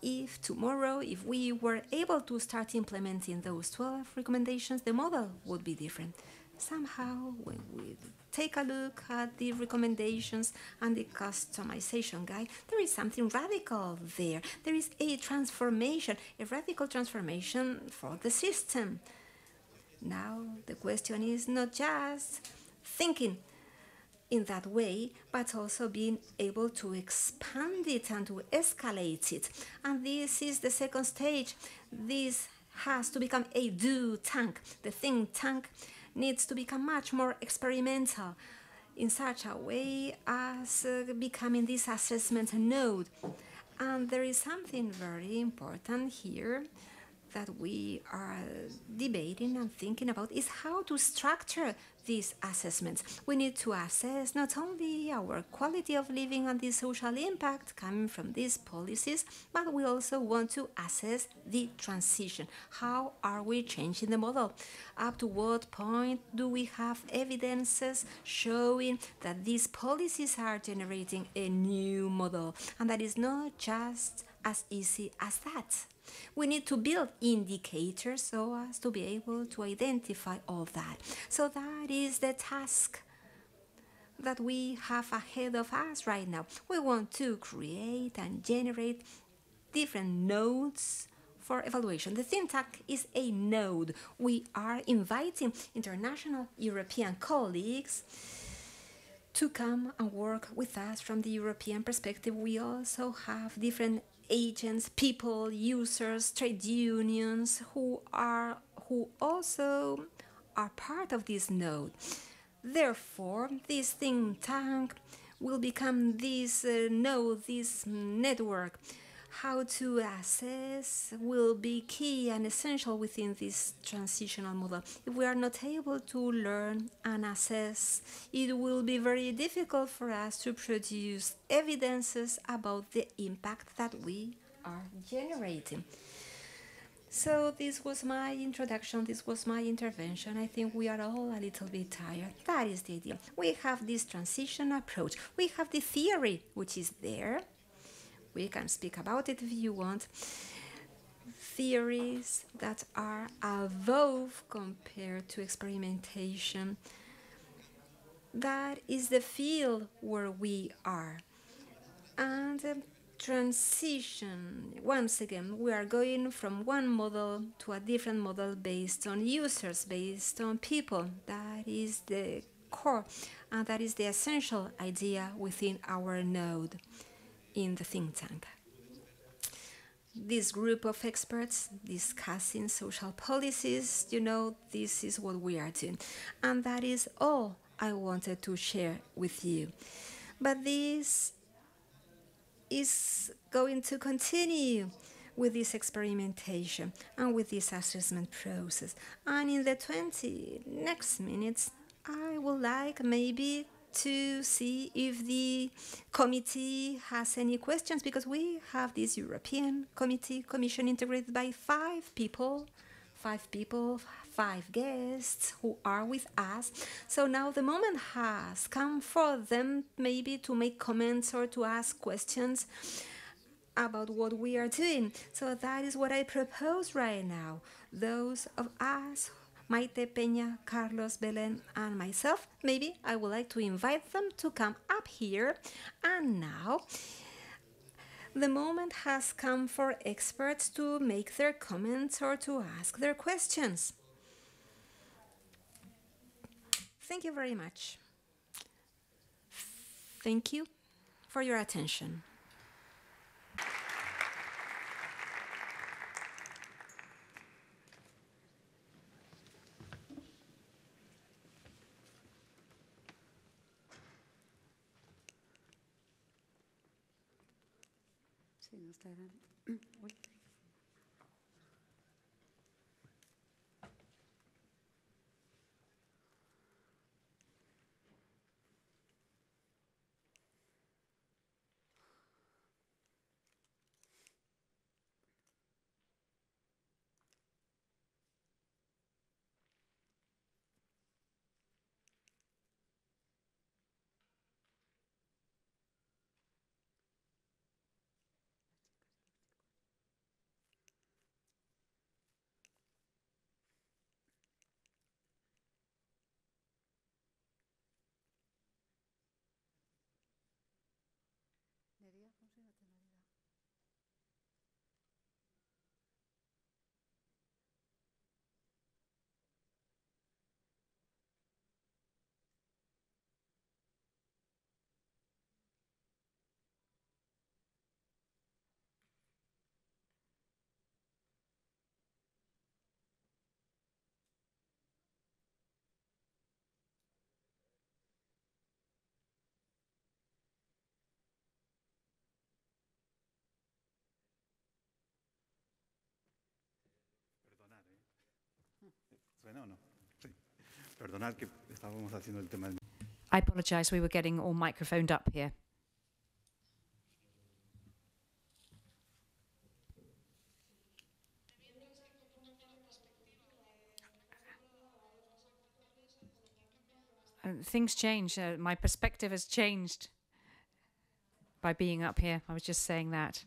D: if tomorrow, if we were able to start implementing those 12 recommendations, the model would be different. Somehow, when we take a look at the recommendations and the customization guide, there is something radical there. There is a transformation, a radical transformation for the system. Now, the question is not just thinking in that way, but also being able to expand it and to escalate it. And this is the second stage. This has to become a do tank, the think tank needs to become much more experimental in such a way as uh, becoming this assessment node. And there is something very important here that we are debating and thinking about is how to structure these assessments. We need to assess not only our quality of living and the social impact coming from these policies, but we also want to assess the transition. How are we changing the model? Up to what point do we have evidences showing that these policies are generating a new model? And that is not just as easy as that. We need to build indicators so as to be able to identify all that. So that is the task that we have ahead of us right now. We want to create and generate different nodes for evaluation. The think is a node. We are inviting international European colleagues to come and work with us from the European perspective. We also have different agents, people, users, trade unions who are who also are part of this node. Therefore, this think tank will become this uh, node, this network how to assess will be key and essential within this transitional model. If we are not able to learn and assess, it will be very difficult for us to produce evidences about the impact that we are generating. So this was my introduction, this was my intervention. I think we are all a little bit tired. That is the idea. We have this transition approach. We have the theory, which is there, we can speak about it if you want. Theories that are above compared to experimentation. That is the field where we are. And um, transition, once again, we are going from one model to a different model based on users, based on people. That is the core, and that is the essential idea within our node in the think tank. This group of experts discussing social policies, you know, this is what we are doing. And that is all I wanted to share with you. But this is going to continue with this experimentation and with this assessment process. And in the 20 next minutes, I would like maybe to see if the committee has any questions because we have this European committee commission integrated by five people five people, five guests who are with us. So now the moment has come for them maybe to make comments or to ask questions about what we are doing. So that is what I propose right now. Those of us, Maite Peña, Carlos Belen, and myself, maybe I would like to invite them to come up here. And now, the moment has come for experts to make their comments or to ask their questions. Thank you very much. Thank you for your attention.
E: Sí,
F: ¿Suena o no? Sí. Perdonad que estábamos haciendo el tema.
B: I apologise, we were getting all microphoned up here. Uh, things change. Uh, my perspective has changed by being up here. I was just saying that.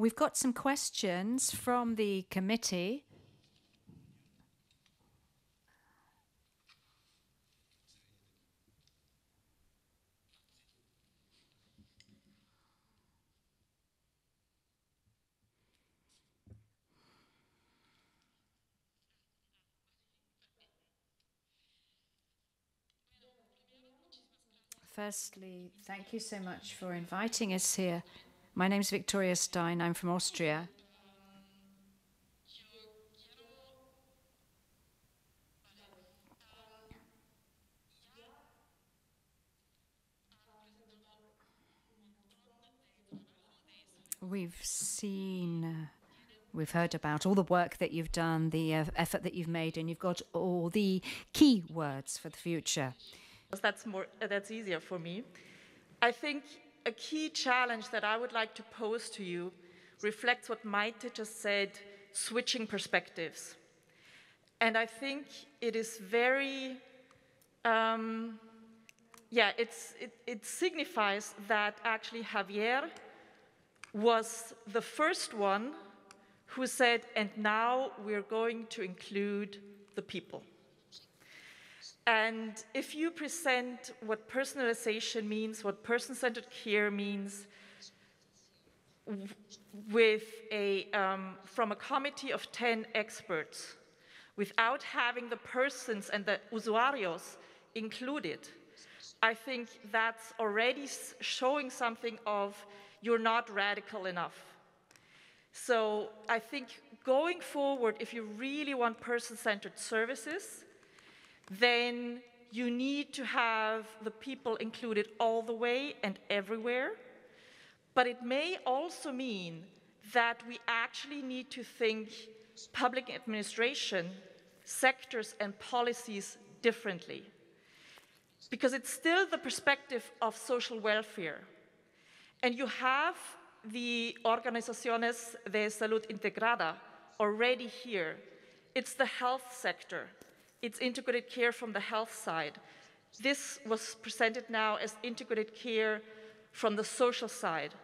B: We've got some questions from the committee. Firstly, thank you so much for inviting us here. My name's Viktoria Stein. I'm from Austria. We've seen, uh, we've heard about all the work that you've done, the uh, effort that you've made, and you've got all the key words for the future.
G: That's more. That's easier for me. I think a key challenge that I would like to pose to you reflects what Maite just said: switching perspectives. And I think it is very, um, yeah, it, it signifies that actually Javier was the first one who said, and now we're going to include the people. And if you present what personalization means, what person centered care means, with a, um, from a committee of 10 experts, without having the persons and the usuarios included, I think that's already showing something of you're not radical enough. So I think going forward, if you really want person centered services, then you need to have the people included all the way and everywhere. But it may also mean that we actually need to think public administration, sectors, and policies differently. Because it's still the perspective of social welfare. And you have the Organizaciones de Salud Integrada already here. It's the health sector. It's integrated care from the health side. This was presented now as integrated care from the social side.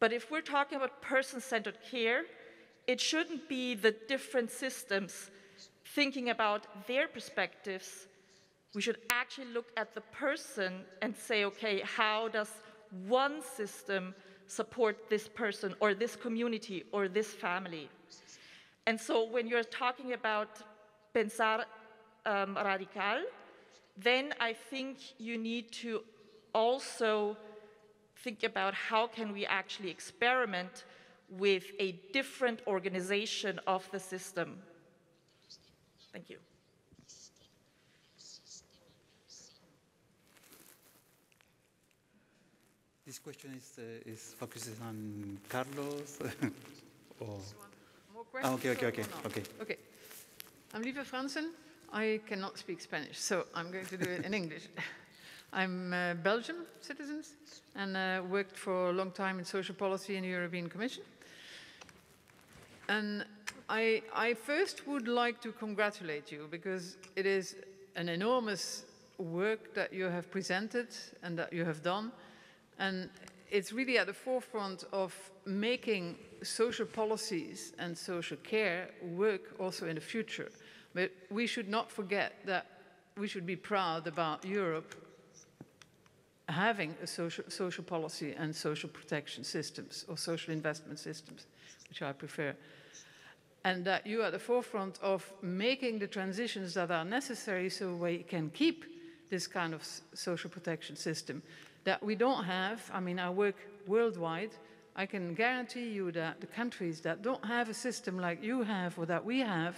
G: But if we're talking about person-centered care, it shouldn't be the different systems thinking about their perspectives. We should actually look at the person and say, okay, how does one system support this person or this community or this family? And so when you're talking about pensar um, radical, then I think you need to also think about how can we actually experiment with a different organization of the system. Thank you.
F: This question is, uh, is focuses on Carlos [laughs] or...
H: More
F: Ah, okay, okay, okay, okay.
H: Okay. I'm Lieve Fransen. I cannot speak Spanish, so I'm going to do it in English. [laughs] I'm uh, Belgian citizen and uh, worked for a long time in social policy in the European Commission. And I, I first would like to congratulate you because it is an enormous work that you have presented and that you have done. And it's really at the forefront of making social policies and social care work also in the future. But we should not forget that we should be proud about Europe having a social, social policy and social protection systems or social investment systems, which I prefer. And that you are at the forefront of making the transitions that are necessary so we can keep this kind of social protection system that we don't have. I mean, I work worldwide. I can guarantee you that the countries that don't have a system like you have or that we have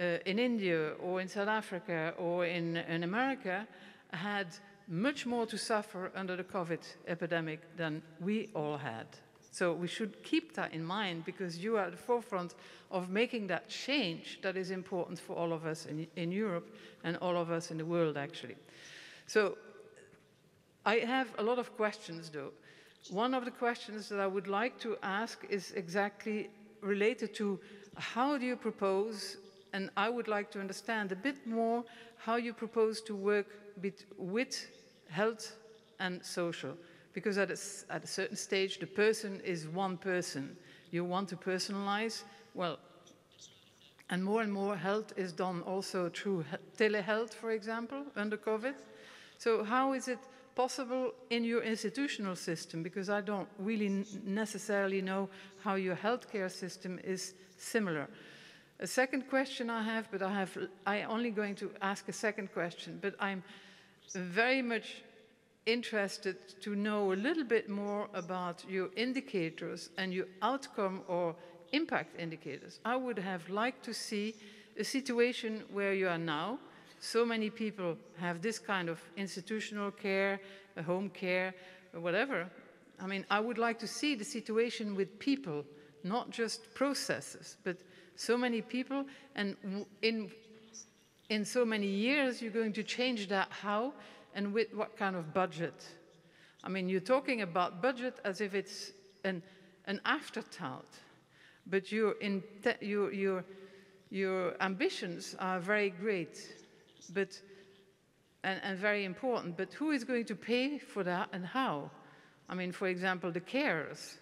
H: uh, in India or in South Africa or in, in America had much more to suffer under the COVID epidemic than we all had. So we should keep that in mind because you are at the forefront of making that change that is important for all of us in, in Europe and all of us in the world, actually. So I have a lot of questions, though. One of the questions that I would like to ask is exactly related to how do you propose, and I would like to understand a bit more how you propose to work with health and social. Because at a, at a certain stage, the person is one person. You want to personalize, well, and more and more health is done also through telehealth, for example, under COVID. So how is it possible in your institutional system? Because I don't really necessarily know how your healthcare system is similar. A second question I have, but I have I only going to ask a second question, but I'm very much interested to know a little bit more about your indicators and your outcome or impact indicators. I would have liked to see a situation where you are now. So many people have this kind of institutional care, home care, whatever. I mean, I would like to see the situation with people, not just processes, but so many people. And in in so many years you're going to change that how and with what kind of budget i mean you're talking about budget as if it's an, an afterthought but your, your, your, your ambitions are very great but, and, and very important but who is going to pay for that and how i mean for example the carers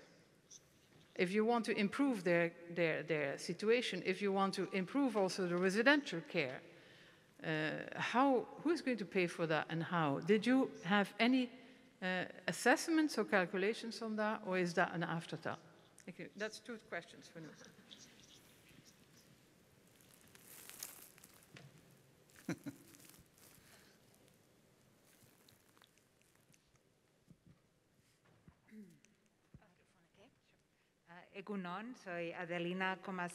H: if you want to improve their, their, their situation, if you want to improve also the residential care, uh, how, who is going to pay for that and how? Did you have any uh, assessments or calculations on that, or is that an afterthought? Thank you. That's two questions for now. [laughs]
I: Comas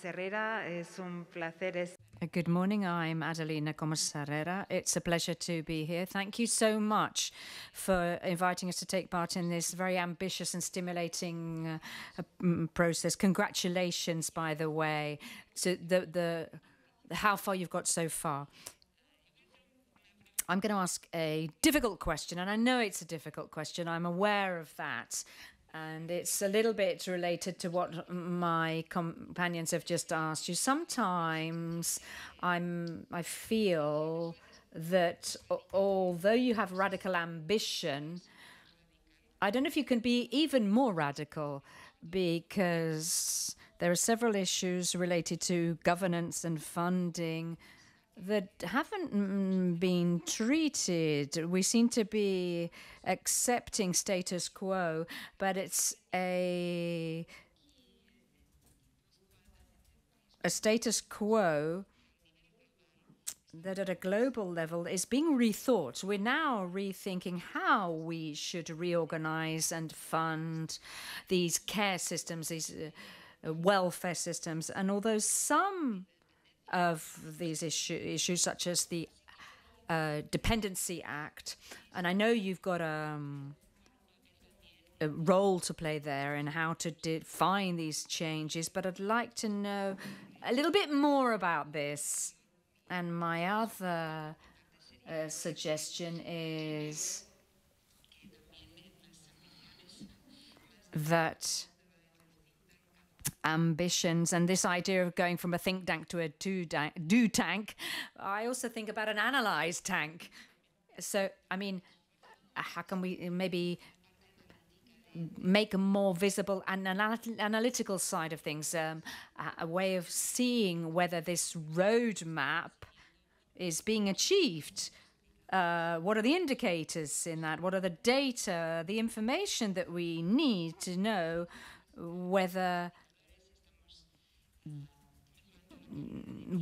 B: Good morning. I'm Adelina Comas Herrera. It's a pleasure to be here. Thank you so much for inviting us to take part in this very ambitious and stimulating uh, process. Congratulations, by the way, to the, the how far you've got so far. I'm going to ask a difficult question, and I know it's a difficult question. I'm aware of that. And it's a little bit related to what my companions have just asked you. Sometimes I'm, I feel that although you have radical ambition, I don't know if you can be even more radical because there are several issues related to governance and funding that haven't been treated. We seem to be accepting status quo, but it's a a status quo that at a global level is being rethought. We're now rethinking how we should reorganize and fund these care systems, these uh, welfare systems. And although some of these issue, issues, such as the uh, Dependency Act, and I know you've got um, a role to play there in how to define these changes, but I'd like to know a little bit more about this. And my other uh, suggestion is that ambitions and this idea of going from a think tank to a do, do tank, I also think about an analyze tank. So, I mean, how can we maybe make a more visible and analytical side of things, um, a, way of seeing whether this roadmap is being achieved. Uh, what are the indicators in that? What are the data, the information that we need to know whether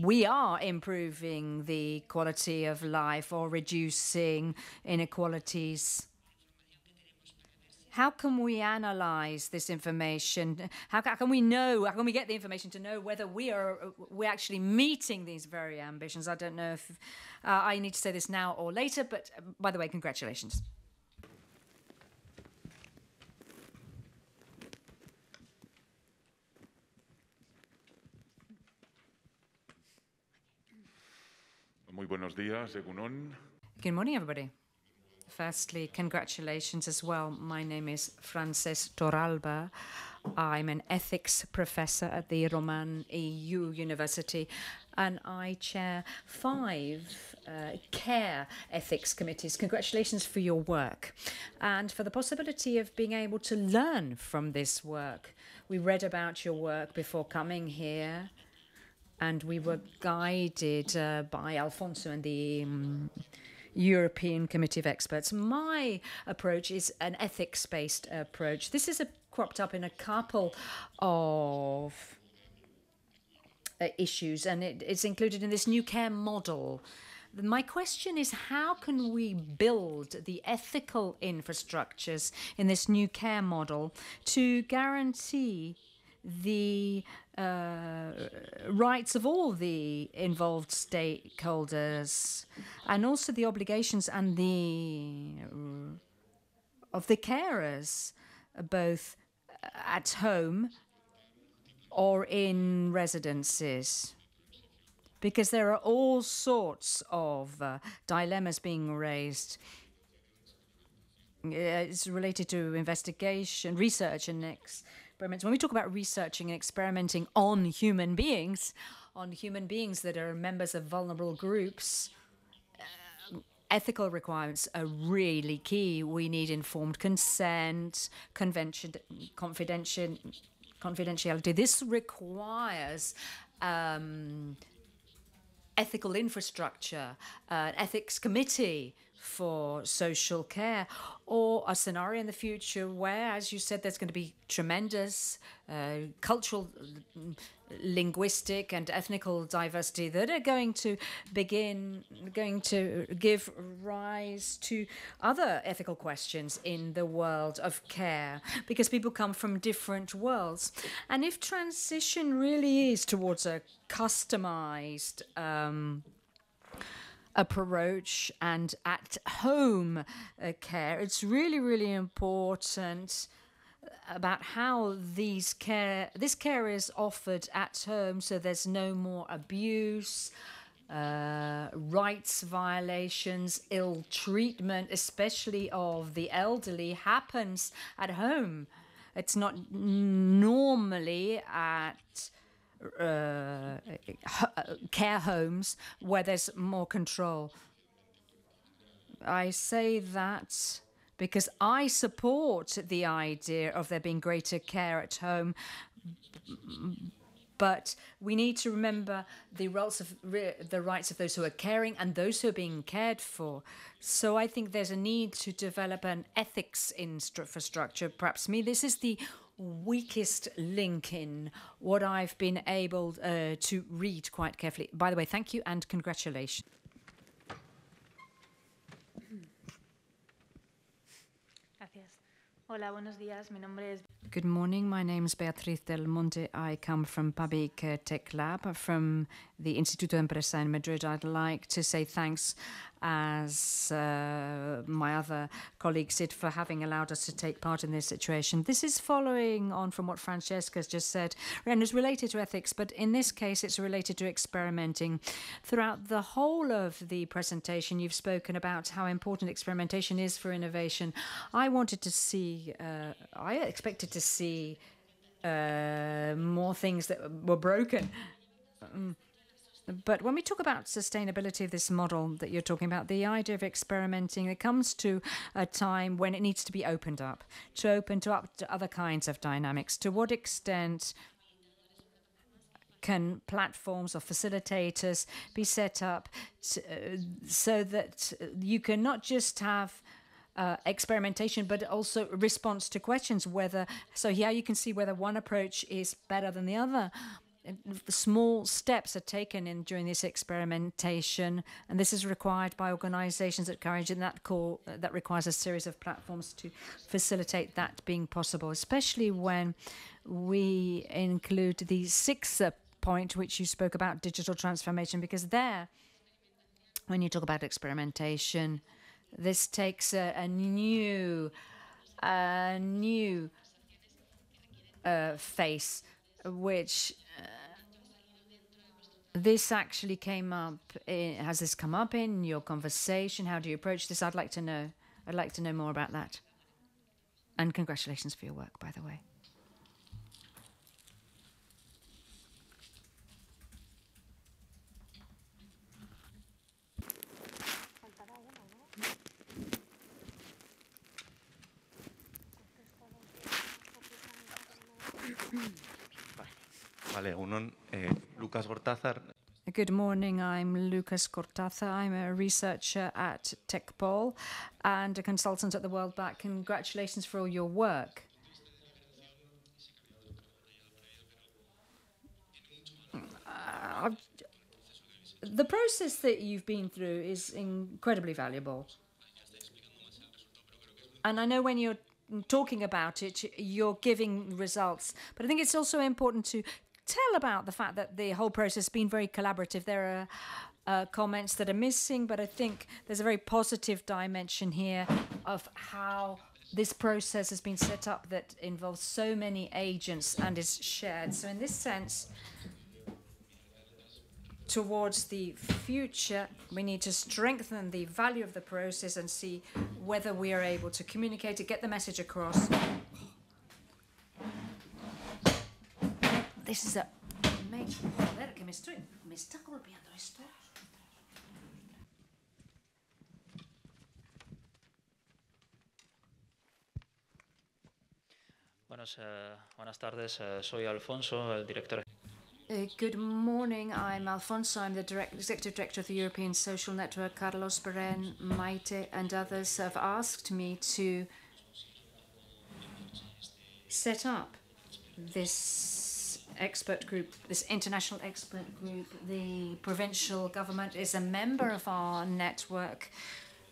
B: we are improving the quality of life or reducing inequalities? How can we analyze this information? How, can we know? How can we get the information to know whether we are we're actually meeting these very ambitions? I don't know if uh, I need to say this now or later, but by the way, congratulations.
J: Muy buenos días, Egunon.
B: Good morning, everybody. Firstly, congratulations as well. My name is Francesc Torralba. I'm an ethics professor at the Ramon Llull University, and I chair five uh, care ethics committees. Congratulations for your work and for the possibility of being able to learn from this work. We read about your work before coming here and we were guided uh, by Alfonso and the um, European Committee of Experts. My approach is an ethics based approach. This is a, cropped up in a couple of uh, issues, and it, it's included in this new care model. My question is how can we build the ethical infrastructures in this new care model to guarantee the uh, rights of all the involved stakeholders and also the obligations and the uh, of the carers both at home or in residences. Because there are all sorts of uh, dilemmas being raised. It's related to investigation research and next experiments, when we talk about researching and experimenting on human beings, on human beings that are members of vulnerable groups, uh, ethical requirements are really key. We need informed consent, convention, confidential, confidentiality. This requires um, ethical infrastructure, uh, ethics committee for social care, or a scenario in the future where, as you said, there's going to be tremendous uh, cultural, linguistic, and ethnical diversity that are going to begin, going to give rise to other ethical questions in the world of care, because people come from different worlds. And if transition really is towards a customized, um, approach and at home uh, care. It's really, really important about how these care this care is offered at home so there's no more abuse uh, rights violations ill treatment especially of the elderly happens at home It's not normally at uh, care homes where there's more control. I say that because I support the idea of there being greater care at home. But we need to remember the rights of the rights of those who are caring and those who are being cared for. So I think there's a need to develop an ethics infrastructure. Perhaps me, this is the weakest link in what I've been able uh, to read quite carefully. By the way, thank you and congratulations.
K: Gracias. Hola, buenos días. Mi nombre es.
B: Good morning. My name is Beatriz Del Monte. I come from Public uh, Tech Lab from the Instituto Empresa in Madrid. I'd like to say thanks, as uh, my other colleagues did, for having allowed us to take part in this situation. This is following on from what Francesca has just said, and is related to ethics, but in this case, it's related to experimenting. Throughout the whole of the presentation, you've spoken about how important experimentation is for innovation. I wanted to see, uh, I expected to see uh, more things that were broken. Um, but when we talk about sustainability of this model that you're talking about, the idea of experimenting, it comes to a time when it needs to be opened up, to open to up to other kinds of dynamics. To what extent can platforms or facilitators be set up to, uh, so that you can not just have uh, experimentation, but also response to questions. Whether so, here you can see whether one approach is better than the other. The Small steps are taken in during this experimentation, and this is required by organisations that courage, and that call that requires a series of platforms to facilitate that being possible. Especially when we include the sixth point, which you spoke about, digital transformation, because there, when you talk about experimentation this takes a, a new, a new uh, face, which uh, this actually came up. In, has this come up in your conversation? How do you approach this? I'd like to know. I'd like to know more about that. And congratulations for your work, by the way.
L: Vale, eh, Lucas Gortázar.
B: Good morning. I'm Lucas Gortázar. I'm a researcher at TechPol and a consultant at the World Bank. Congratulations for all your work. Uh, the process that you've been through is incredibly valuable. And I know when you're talking about it, you're giving results. But I think it's also important to tell about the fact that the whole process has been very collaborative. There are uh, comments that are missing, but I think there's a very positive dimension here of how this process has been set up that involves so many agents and is shared. So, in this sense, towards the future, we need to strengthen the value of the process and see whether we are able to communicate it, get the message across. This is a. Joder, que me estoy. Me está golpeando esto.
M: Buenas, uh, buenas tardes, uh, soy Alfonso, el director
B: Uh, good morning. I'm Alfonso. I'm the direct, executive director of the European Social Network. Carlos Belén, Maite, and others have asked me to set up this expert group, this international expert group. The provincial government is a member of our network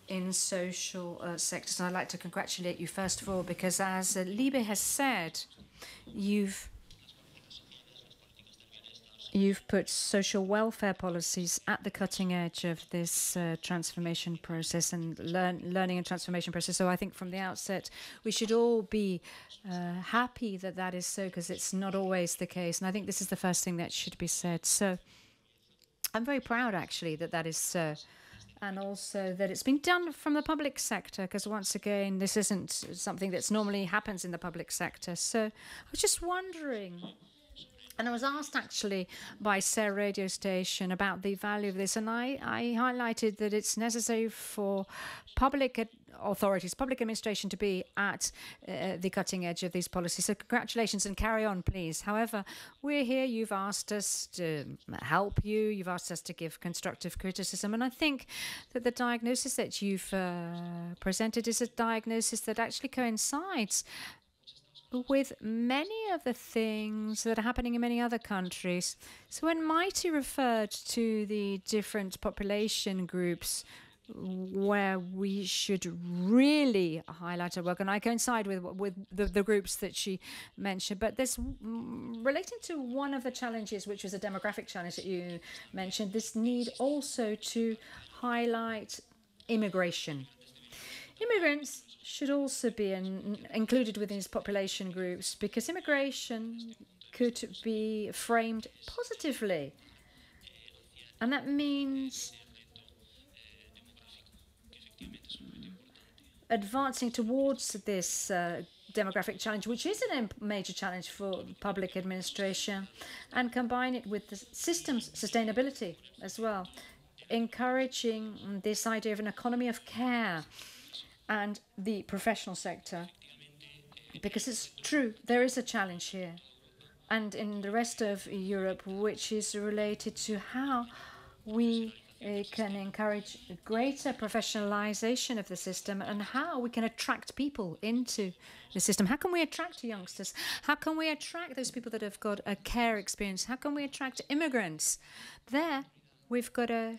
B: in social uh, sectors. And I'd like to congratulate you, first of all, because as uh, Libe has said, you've You've put social welfare policies at the cutting edge of this uh, transformation process and learn, learning and transformation process. So I think from the outset, we should all be uh, happy that that is so, because it's not always the case. And I think this is the first thing that should be said. So I'm very proud, actually, that that is so. and also that it's being done from the public sector, because once again, this isn't something that's normally happens in the public sector. So I was just wondering, and I was asked actually by Sarah radio station about the value of this, and I, I highlighted that it's necessary for public authorities, public administration to be at uh, the cutting edge of these policies. So congratulations and carry on, please. However, we're here. You've asked us to help you. You've asked us to give constructive criticism, and I think that the diagnosis that you've uh, presented is a diagnosis that actually coincides with many of the things that are happening in many other countries. So when Maite referred to the different population groups where we should really highlight our work, and I coincide with with the, the groups that she mentioned. But this mm, relating to one of the challenges, which was a demographic challenge that you mentioned, this need also to highlight immigration. Immigrants should also be in, included within these population groups because immigration could be framed positively. And that means advancing towards this uh, demographic challenge, which is a major challenge for public administration, and combine it with the system's sustainability as well, encouraging this idea of an economy of care and the professional sector. Because it's true, there is a challenge here. And in the rest of Europe, which is related to how we uh, can encourage greater professionalization of the system and how we can attract people into the system. How can we attract youngsters? How can we attract those people that have got a care experience? How can we attract immigrants? There, we've got a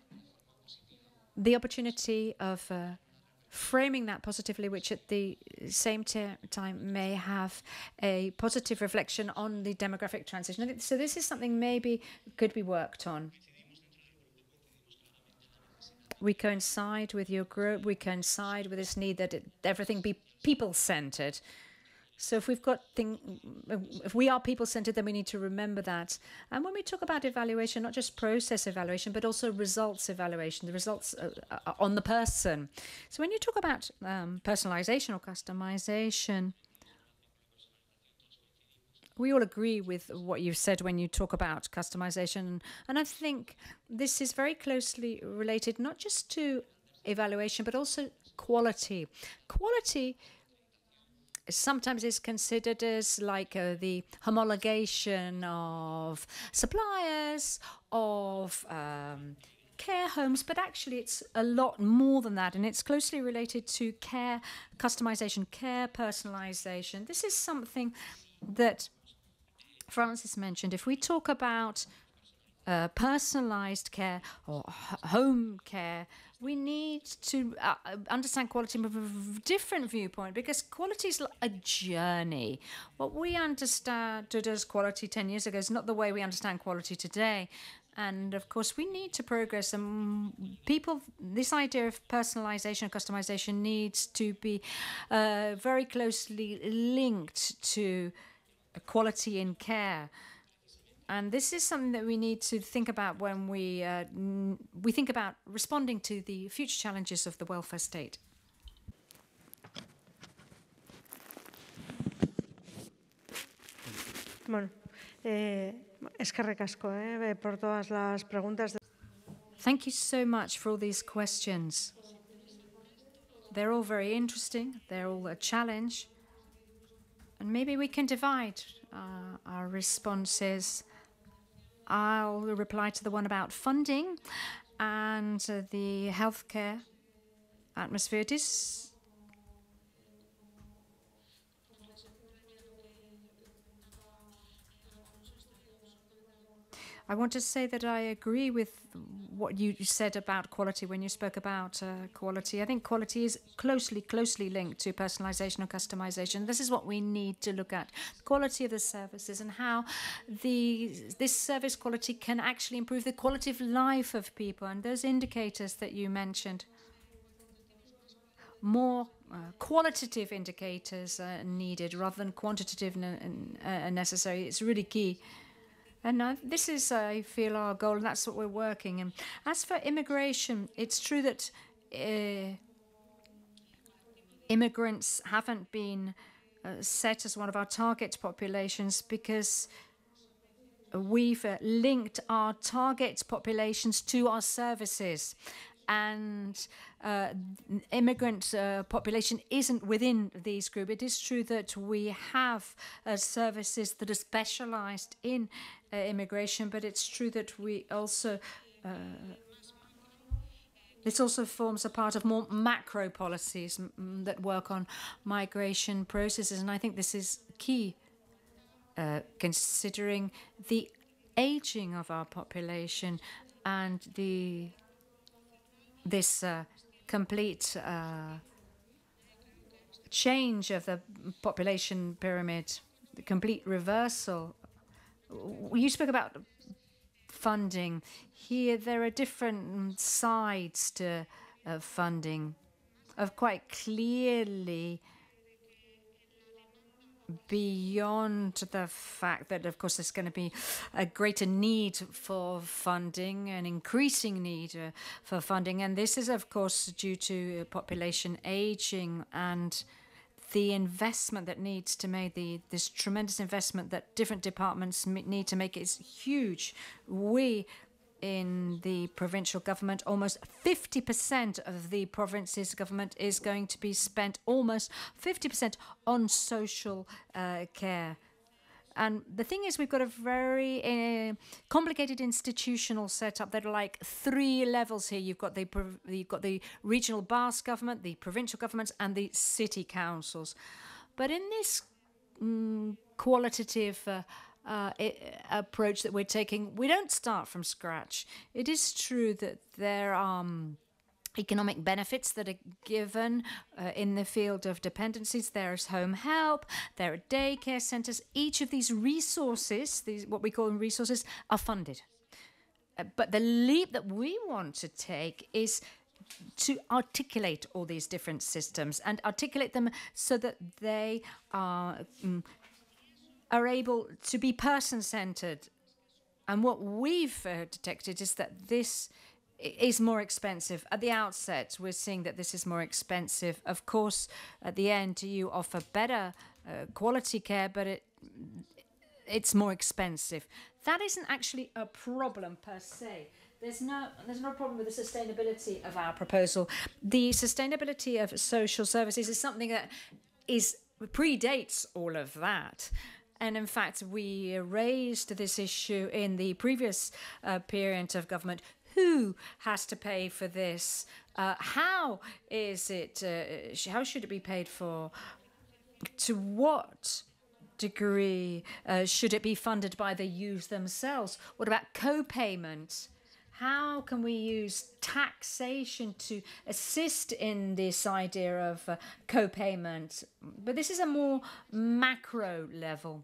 B: the opportunity of uh, framing that positively, which at the same time may have a positive reflection on the demographic transition. So this is something maybe could be worked on. We coincide with your group. We coincide with this need that it, everything be people-centered. So if we've got thing, if we are people-centered, then we need to remember that. And when we talk about evaluation, not just process evaluation, but also results evaluation, the results uh, on the person. So when you talk about um, personalization or customization, we all agree with what you've said when you talk about customization. And I think this is very closely related not just to evaluation, but also quality. Quality sometimes it's considered as like uh, the homologation of suppliers, of um, care homes, but actually it's a lot more than that, and it's closely related to care customization, care personalization. This is something that Francis mentioned. If we talk about uh, personalized care or home care, we need to uh, understand quality from a different viewpoint because quality is a journey. What we understood as quality 10 years ago is not the way we understand quality today. And of course, we need to progress. And people, this idea of personalization, customization needs to be uh, very closely linked to quality in care. And this is something that we need to think about when we uh, we think about responding to the future challenges of the welfare state.
A: Bueno, eh, eskerrik asko eh, por todas las preguntas.
B: Thank you so much for all these questions. They're all very interesting. They're all a challenge. And maybe we can divide uh, our responses I'll reply to the one about funding and uh, the healthcare atmosphere. It is I want to say that I agree with what you said about quality when you spoke about uh, quality. I think quality is closely, closely linked to personalization or customization. This is what we need to look at: quality of the services and how the this service quality can actually improve the quality of life of people. And those indicators that you mentioned, more uh, qualitative indicators are needed rather than quantitative uh, necessary. It's really key. And uh, this is, I feel, our goal, and that's what we're working. And as for immigration, it's true that uh, immigrants haven't been uh, set as one of our target populations because we've uh, linked our target populations to our services and uh, immigrant uh, population isn't within these groups. It is true that we have uh, services that are specialized in uh, immigration, but it's true that we also uh, this also forms a part of more macro policies that work on migration processes, and I think this is key, uh, considering the aging of our population and the this uh, complete uh, change of the population pyramid, the complete reversal. You spoke about funding. Here, there are different sides to uh, funding. Of quite clearly, beyond the fact that, of course, there's going to be a greater need for funding, an increasing need uh, for funding. And this is, of course, due to population aging and the investment that needs to make the this tremendous investment that different departments need to make is huge. We in the provincial government, almost 50% of the province's government is going to be spent almost 50% on social uh, care. And the thing is, we've got a very uh, complicated institutional setup that are like three levels here. You've got the you've got the regional Basque government, the provincial governments, and the city councils. But in this mm, qualitative uh, uh, approach that we're taking, we don't start from scratch. It is true that there are. Um, economic benefits that are given uh, in the field of dependencies. There's home help, there are daycare centres. Each of these resources, these what we call resources, are funded. Uh, but the leap that we want to take is to articulate all these different systems and articulate them so that they are um, are able to be person centered. And what we've uh, detected is that this is more expensive. At the outset, we're seeing that this is more expensive. Of course, at the end, you offer better uh, quality care, but it it's more expensive. That isn't actually a problem per se. There's no there's no problem with the sustainability of our proposal. The sustainability of social services is something that is predates all of that. And in fact, we raised this issue in the previous uh, period of government. Who has to pay for this? Uh, how is it? Uh, how should it be paid for? To what degree uh, should it be funded by the youth themselves? What about co-payment? How can we use taxation to assist in this idea of uh, co-payment? But this is a more macro level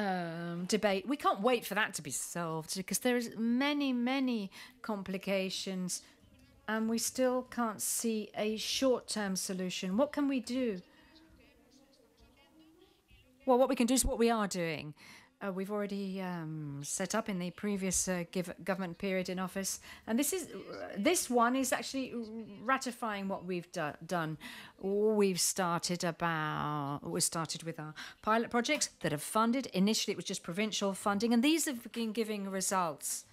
B: um, debate. We can't wait for that to be solved because there is many, many complications and we still can't see a short-term solution. What can we do? Well, what we can do is what we are doing uh, we've already um, set up in the previous uh, government period in office, and this is this one is actually ratifying what we've do done. We've started about we started with our pilot projects that have funded. Initially, it was just provincial funding, and these have been giving results.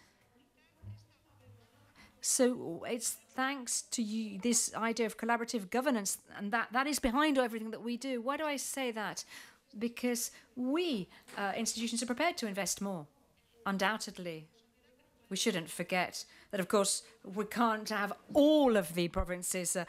B: So it's thanks to you this idea of collaborative governance, and that that is behind everything that we do. Why do I say that? Because we, uh, institutions, are prepared to invest more, undoubtedly. We shouldn't forget that, of course, we can't have all of the provinces uh,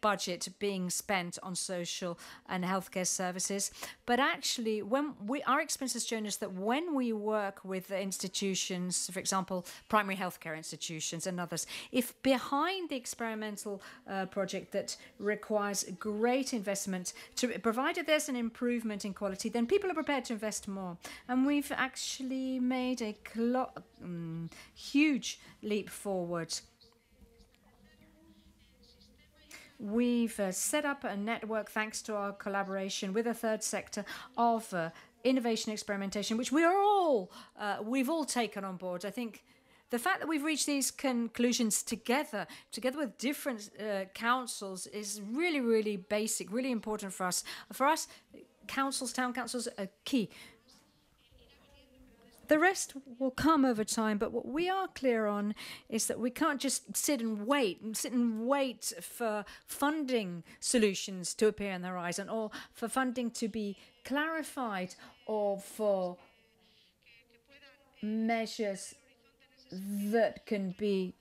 B: budget being spent on social and healthcare services. But actually, when we, our experience has shown us that when we work with institutions, for example, primary healthcare institutions and others, if behind the experimental uh, project that requires great investment, to provided there's an improvement in quality, then people are prepared to invest more. And we've actually made a um, huge leap forward We've uh, set up a network, thanks to our collaboration with the third sector, of uh, innovation experimentation, which we are all, uh, we've all taken on board. I think the fact that we've reached these conclusions together, together with different uh, councils, is really, really basic, really important for us. For us, councils, town councils are key. The rest will come over time, but what we are clear on is that we can't just sit and wait and sit and wait for funding solutions to appear on the horizon or for funding to be clarified or for measures that can be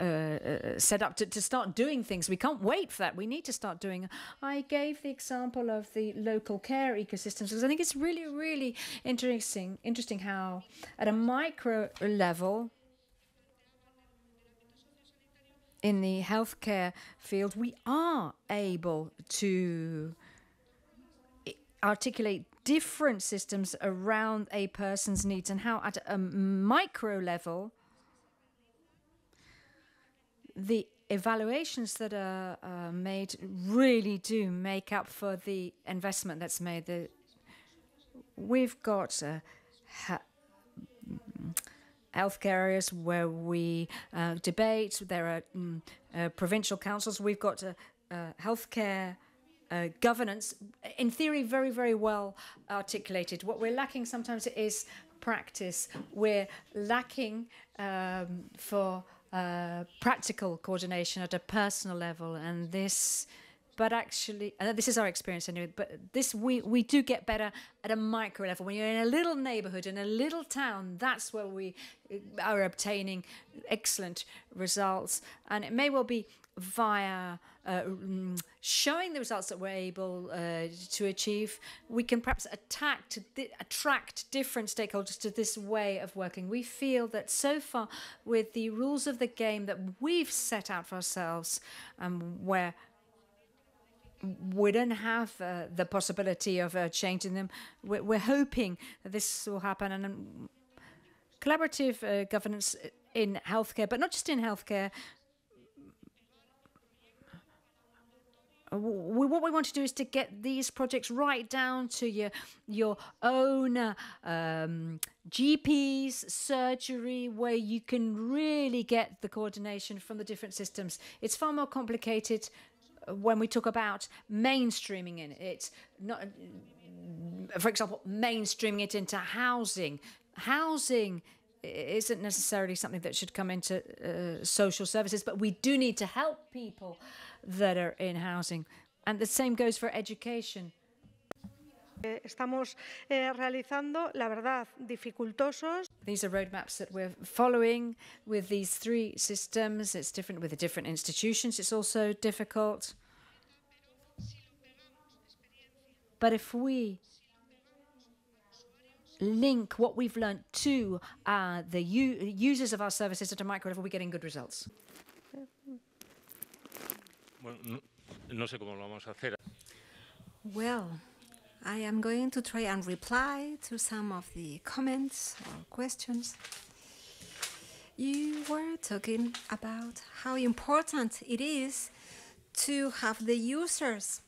B: uh, uh, set up to, to start doing things. We can't wait for that. We need to start doing. I gave the example of the local care ecosystems because I think it's really, really interesting. Interesting how, at a micro level, in the healthcare field, we are able to articulate different systems around a person's needs and how, at a micro level the evaluations that are uh, made really do make up for the investment that's made. The, we've got uh, healthcare areas where we uh, debate. There are um, provincial councils. We've got healthcare. Uh, governance, in theory, very, very well articulated. What we're lacking sometimes is practice. We're lacking um, for uh, practical coordination at a personal level, and this. But actually, and this is our experience anyway. But this we we do get better at a micro level. When you're in a little neighborhood in a little town, that's where we uh, are obtaining excellent results. And it may well be via uh, mm, showing the results that we're able uh, to achieve, we can perhaps attack attract different stakeholders to this way of working. We feel that so far, with the rules of the game that we've set out for ourselves, um, where we don't have uh, the possibility of uh, changing them. We're, we're, hoping that this will happen. And um, collaborative uh, governance in healthcare, but not just in healthcare, we, what we want to do is to get these projects right down to your your own um, GPs, surgery, where you can really get the coordination from the different systems. It's far more complicated when we talk about mainstreaming in it. Not, for example, mainstreaming it into housing. Housing isn't necessarily something that should come into uh, social services, but we do need to help people that are in housing. And the same goes for education.
A: Estamos eh, realizando, la verdad, dificultosos.
B: These are roadmaps that we're following with these three systems. It's different with the different institutions. It's also difficult. But if we link what we've learned to uh, the users of our services at a micro level, we're getting good results.
D: Well, I am going to try and reply to some of the comments or questions. You were talking about how important it is to have the users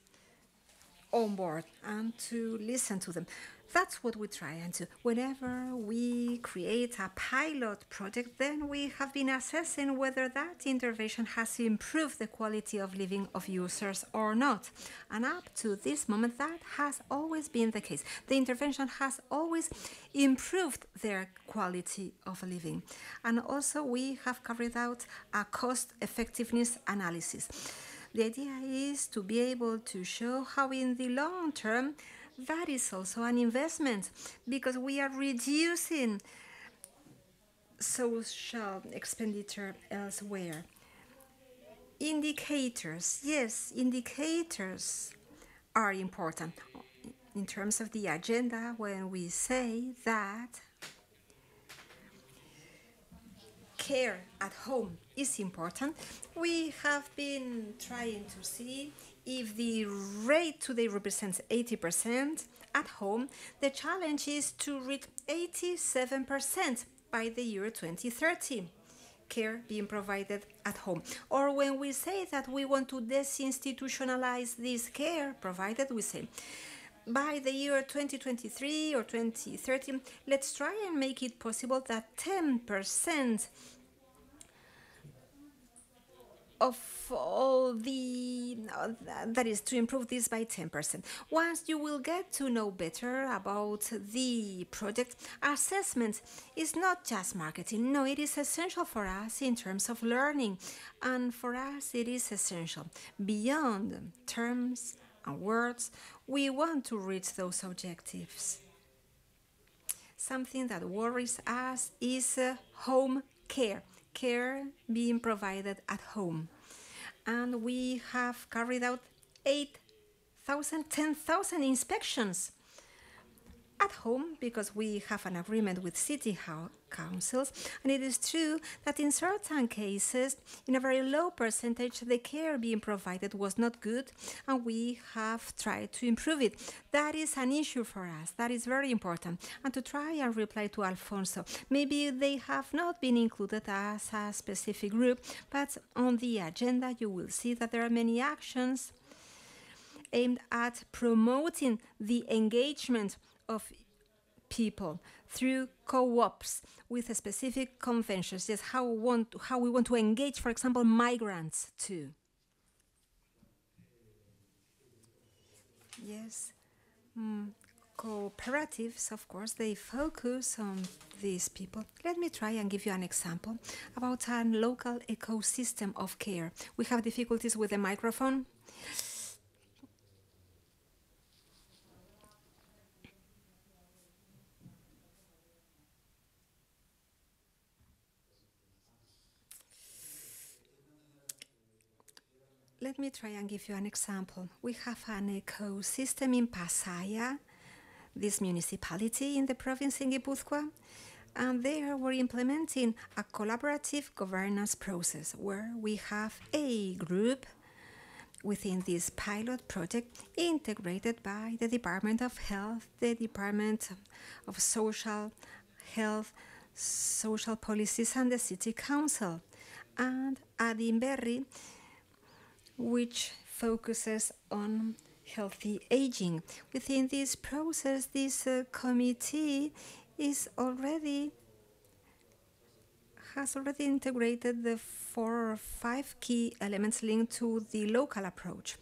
D: on board and to listen to them. That's what we try and do. Whenever we create a pilot project, then we have been assessing whether that intervention has improved the quality of living of users or not. And up to this moment, that has always been the case. The intervention has always improved their quality of living. And also, we have carried out a cost effectiveness analysis. The idea is to be able to show how, in the long term, that is also an investment because we are reducing social expenditure elsewhere. Indicators, yes, indicators are important in terms of the agenda when we say that care at home is important. We have been trying to see if the rate today represents 80% at home, the challenge is to reach 87% by the year 2030 care being provided at home. Or when we say that we want to desinstitutionalize this care provided, we say by the year 2023 or 2030, let's try and make it possible that 10% of all the uh, that is to improve this by 10%. Once you will get to know better about the project, assessment is not just marketing. No, it is essential for us in terms of learning, and for us it is essential beyond terms and words. We want to reach those objectives. Something that worries us is uh, home care care being provided at home. And we have carried out 8,000, 10,000 inspections at home because we have an agreement with city councils. And it is true that in certain cases, in a very low percentage, the care being provided was not good, and we have tried to improve it. That is an issue for us. That is very important. And to try and reply to Alfonso, maybe they have not been included as a specific group, but on the agenda, you will see that there are many actions aimed at promoting the engagement of people through co-ops with specific conventions. Just how we want how we want to engage, for example, migrants too. Yes, mm. cooperatives, of course, they focus on these people. Let me try and give you an example about a local ecosystem of care. We have difficulties with the microphone. Let me try and give you an example. We have an ecosystem in Pasaia, this municipality in the province in Guipúzcoa, and there we're implementing a collaborative governance process where we have a group within this pilot project integrated by the Department of Health, the Department of Social Health, Social Policies, and the City Council. And Adinberri which focuses on healthy aging. Within this process, this uh, committee is already has already integrated the four or five key elements linked to the local approach.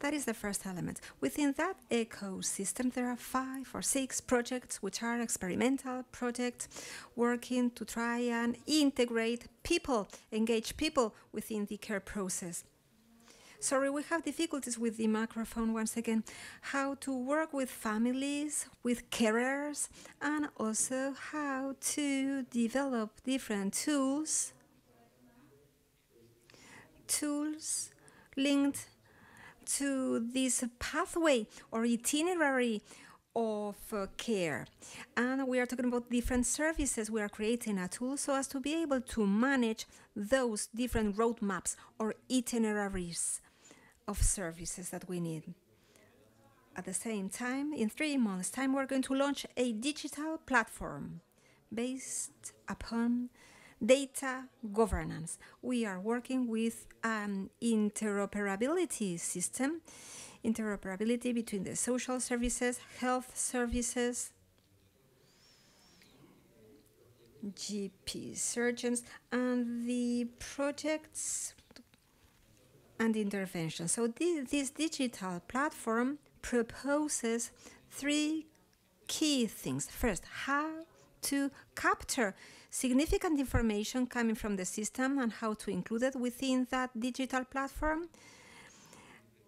D: That is the first element. Within that ecosystem, there are five or six projects which are experimental projects working to try and integrate people, engage people within the care process. Sorry, we have difficulties with the microphone once again. How to work with families, with carers, and also how to develop different tools. Tools linked to this pathway or itinerary of uh, care. And we are talking about different services. We are creating a tool so as to be able to manage those different roadmaps or itineraries of services that we need. At the same time, in three months' time, we're going to launch a digital platform based upon data governance. We are working with an interoperability system, interoperability between the social services, health services, GP surgeons, and the projects and intervention. So this, this digital platform proposes three key things. First, how to capture significant information coming from the system and how to include it within that digital platform,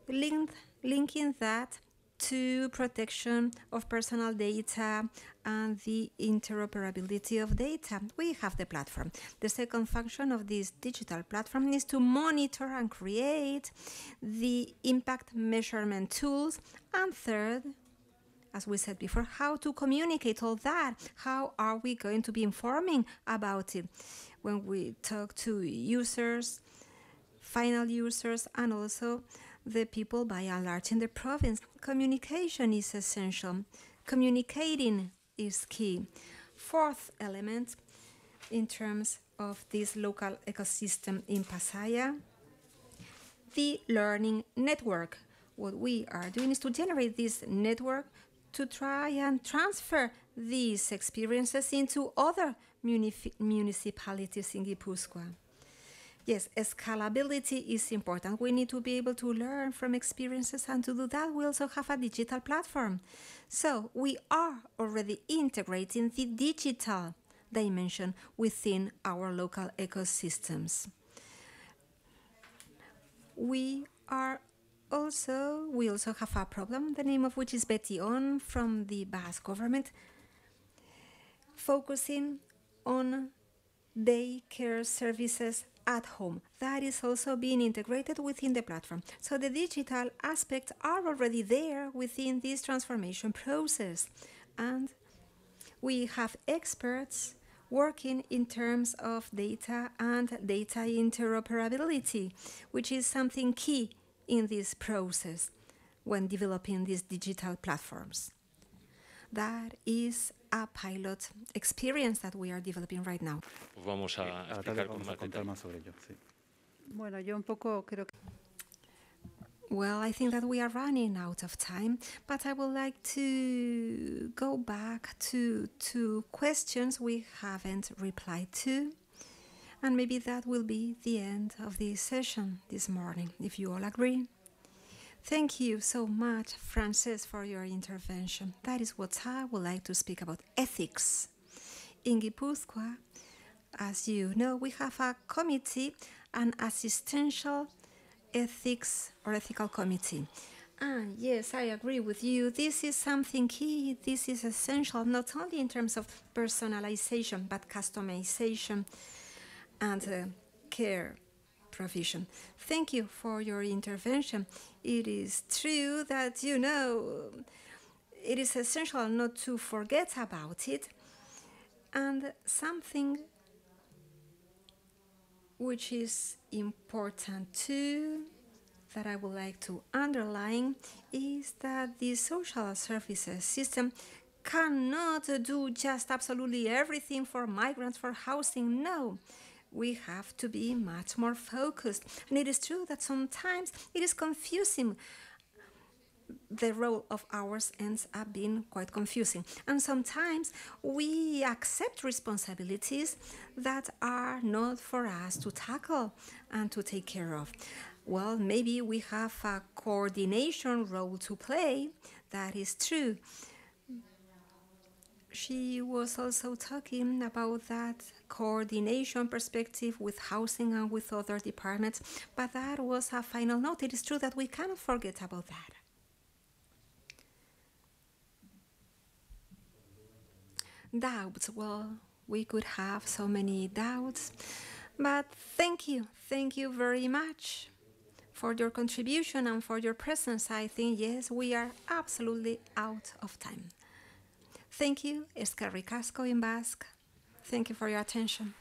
D: link, linking that to protection of personal data and the interoperability of data. We have the platform. The second function of this digital platform is to monitor and create the impact measurement tools. And third, as we said before, how to communicate all that. How are we going to be informing about it when we talk to users, final users, and also the people by and in the province. Communication is essential. Communicating is key. Fourth element in terms of this local ecosystem in Pasaia, the learning network. what we are doing is to generate this network to try and transfer these experiences into other municipalities in Gipuzkoa. Yes, scalability is important. We need to be able to learn from experiences, and to do that, we also have a digital platform. So we are already integrating the digital dimension within our local ecosystems. We are also we also have a problem, the name of which is BetiON from the Basque government, focusing on daycare services at home. That is also being integrated within the platform. So the digital aspects are already there within this transformation process. And we have experts working in terms of data and data interoperability, which is something key in this process when developing these digital platforms. That is a pilot experience that we are developing right now.
C: Pues vamos a
F: A la tarde
C: explicar con más
F: contar
C: detalle.
F: más sobre ello.
E: Bueno, yo un poco creo que
D: Well, I think that we are running out of time, but I would like to go back to two questions we haven't replied to. And maybe that will be the end of this session this morning, if you all agree. Thank you so much, Francesc, for your intervention. That is what I would like to speak about ethics. In Gipuzkoa, as you know, we have a committee, an assistential ethics or ethical committee. And yes, I agree with you. This is something key. This is essential, not only in terms of personalization, but customization and uh, care provision. Thank you for your intervention. It is true that, you know, it is essential not to forget about it. And something which is important too that I would like to underline is that the social services system cannot do just absolutely everything for migrants for housing. No. We have to be much more focused. And it is true that sometimes it is confusing the role of ours ends up being quite confusing. And sometimes we accept responsibilities that are not for us to tackle and to take care of. Well, maybe we have a coordination role to play, that is true. She was also talking about that coordination perspective with housing and with other departments, but that was a final note. It is true that we cannot forget about that. Doubts. Well, we could have so many doubts, but thank you. Thank you very much for your contribution and for your presence. I think, yes, we are absolutely out of time. Thank you, eskerrik asko in Basque. Thank you for your attention.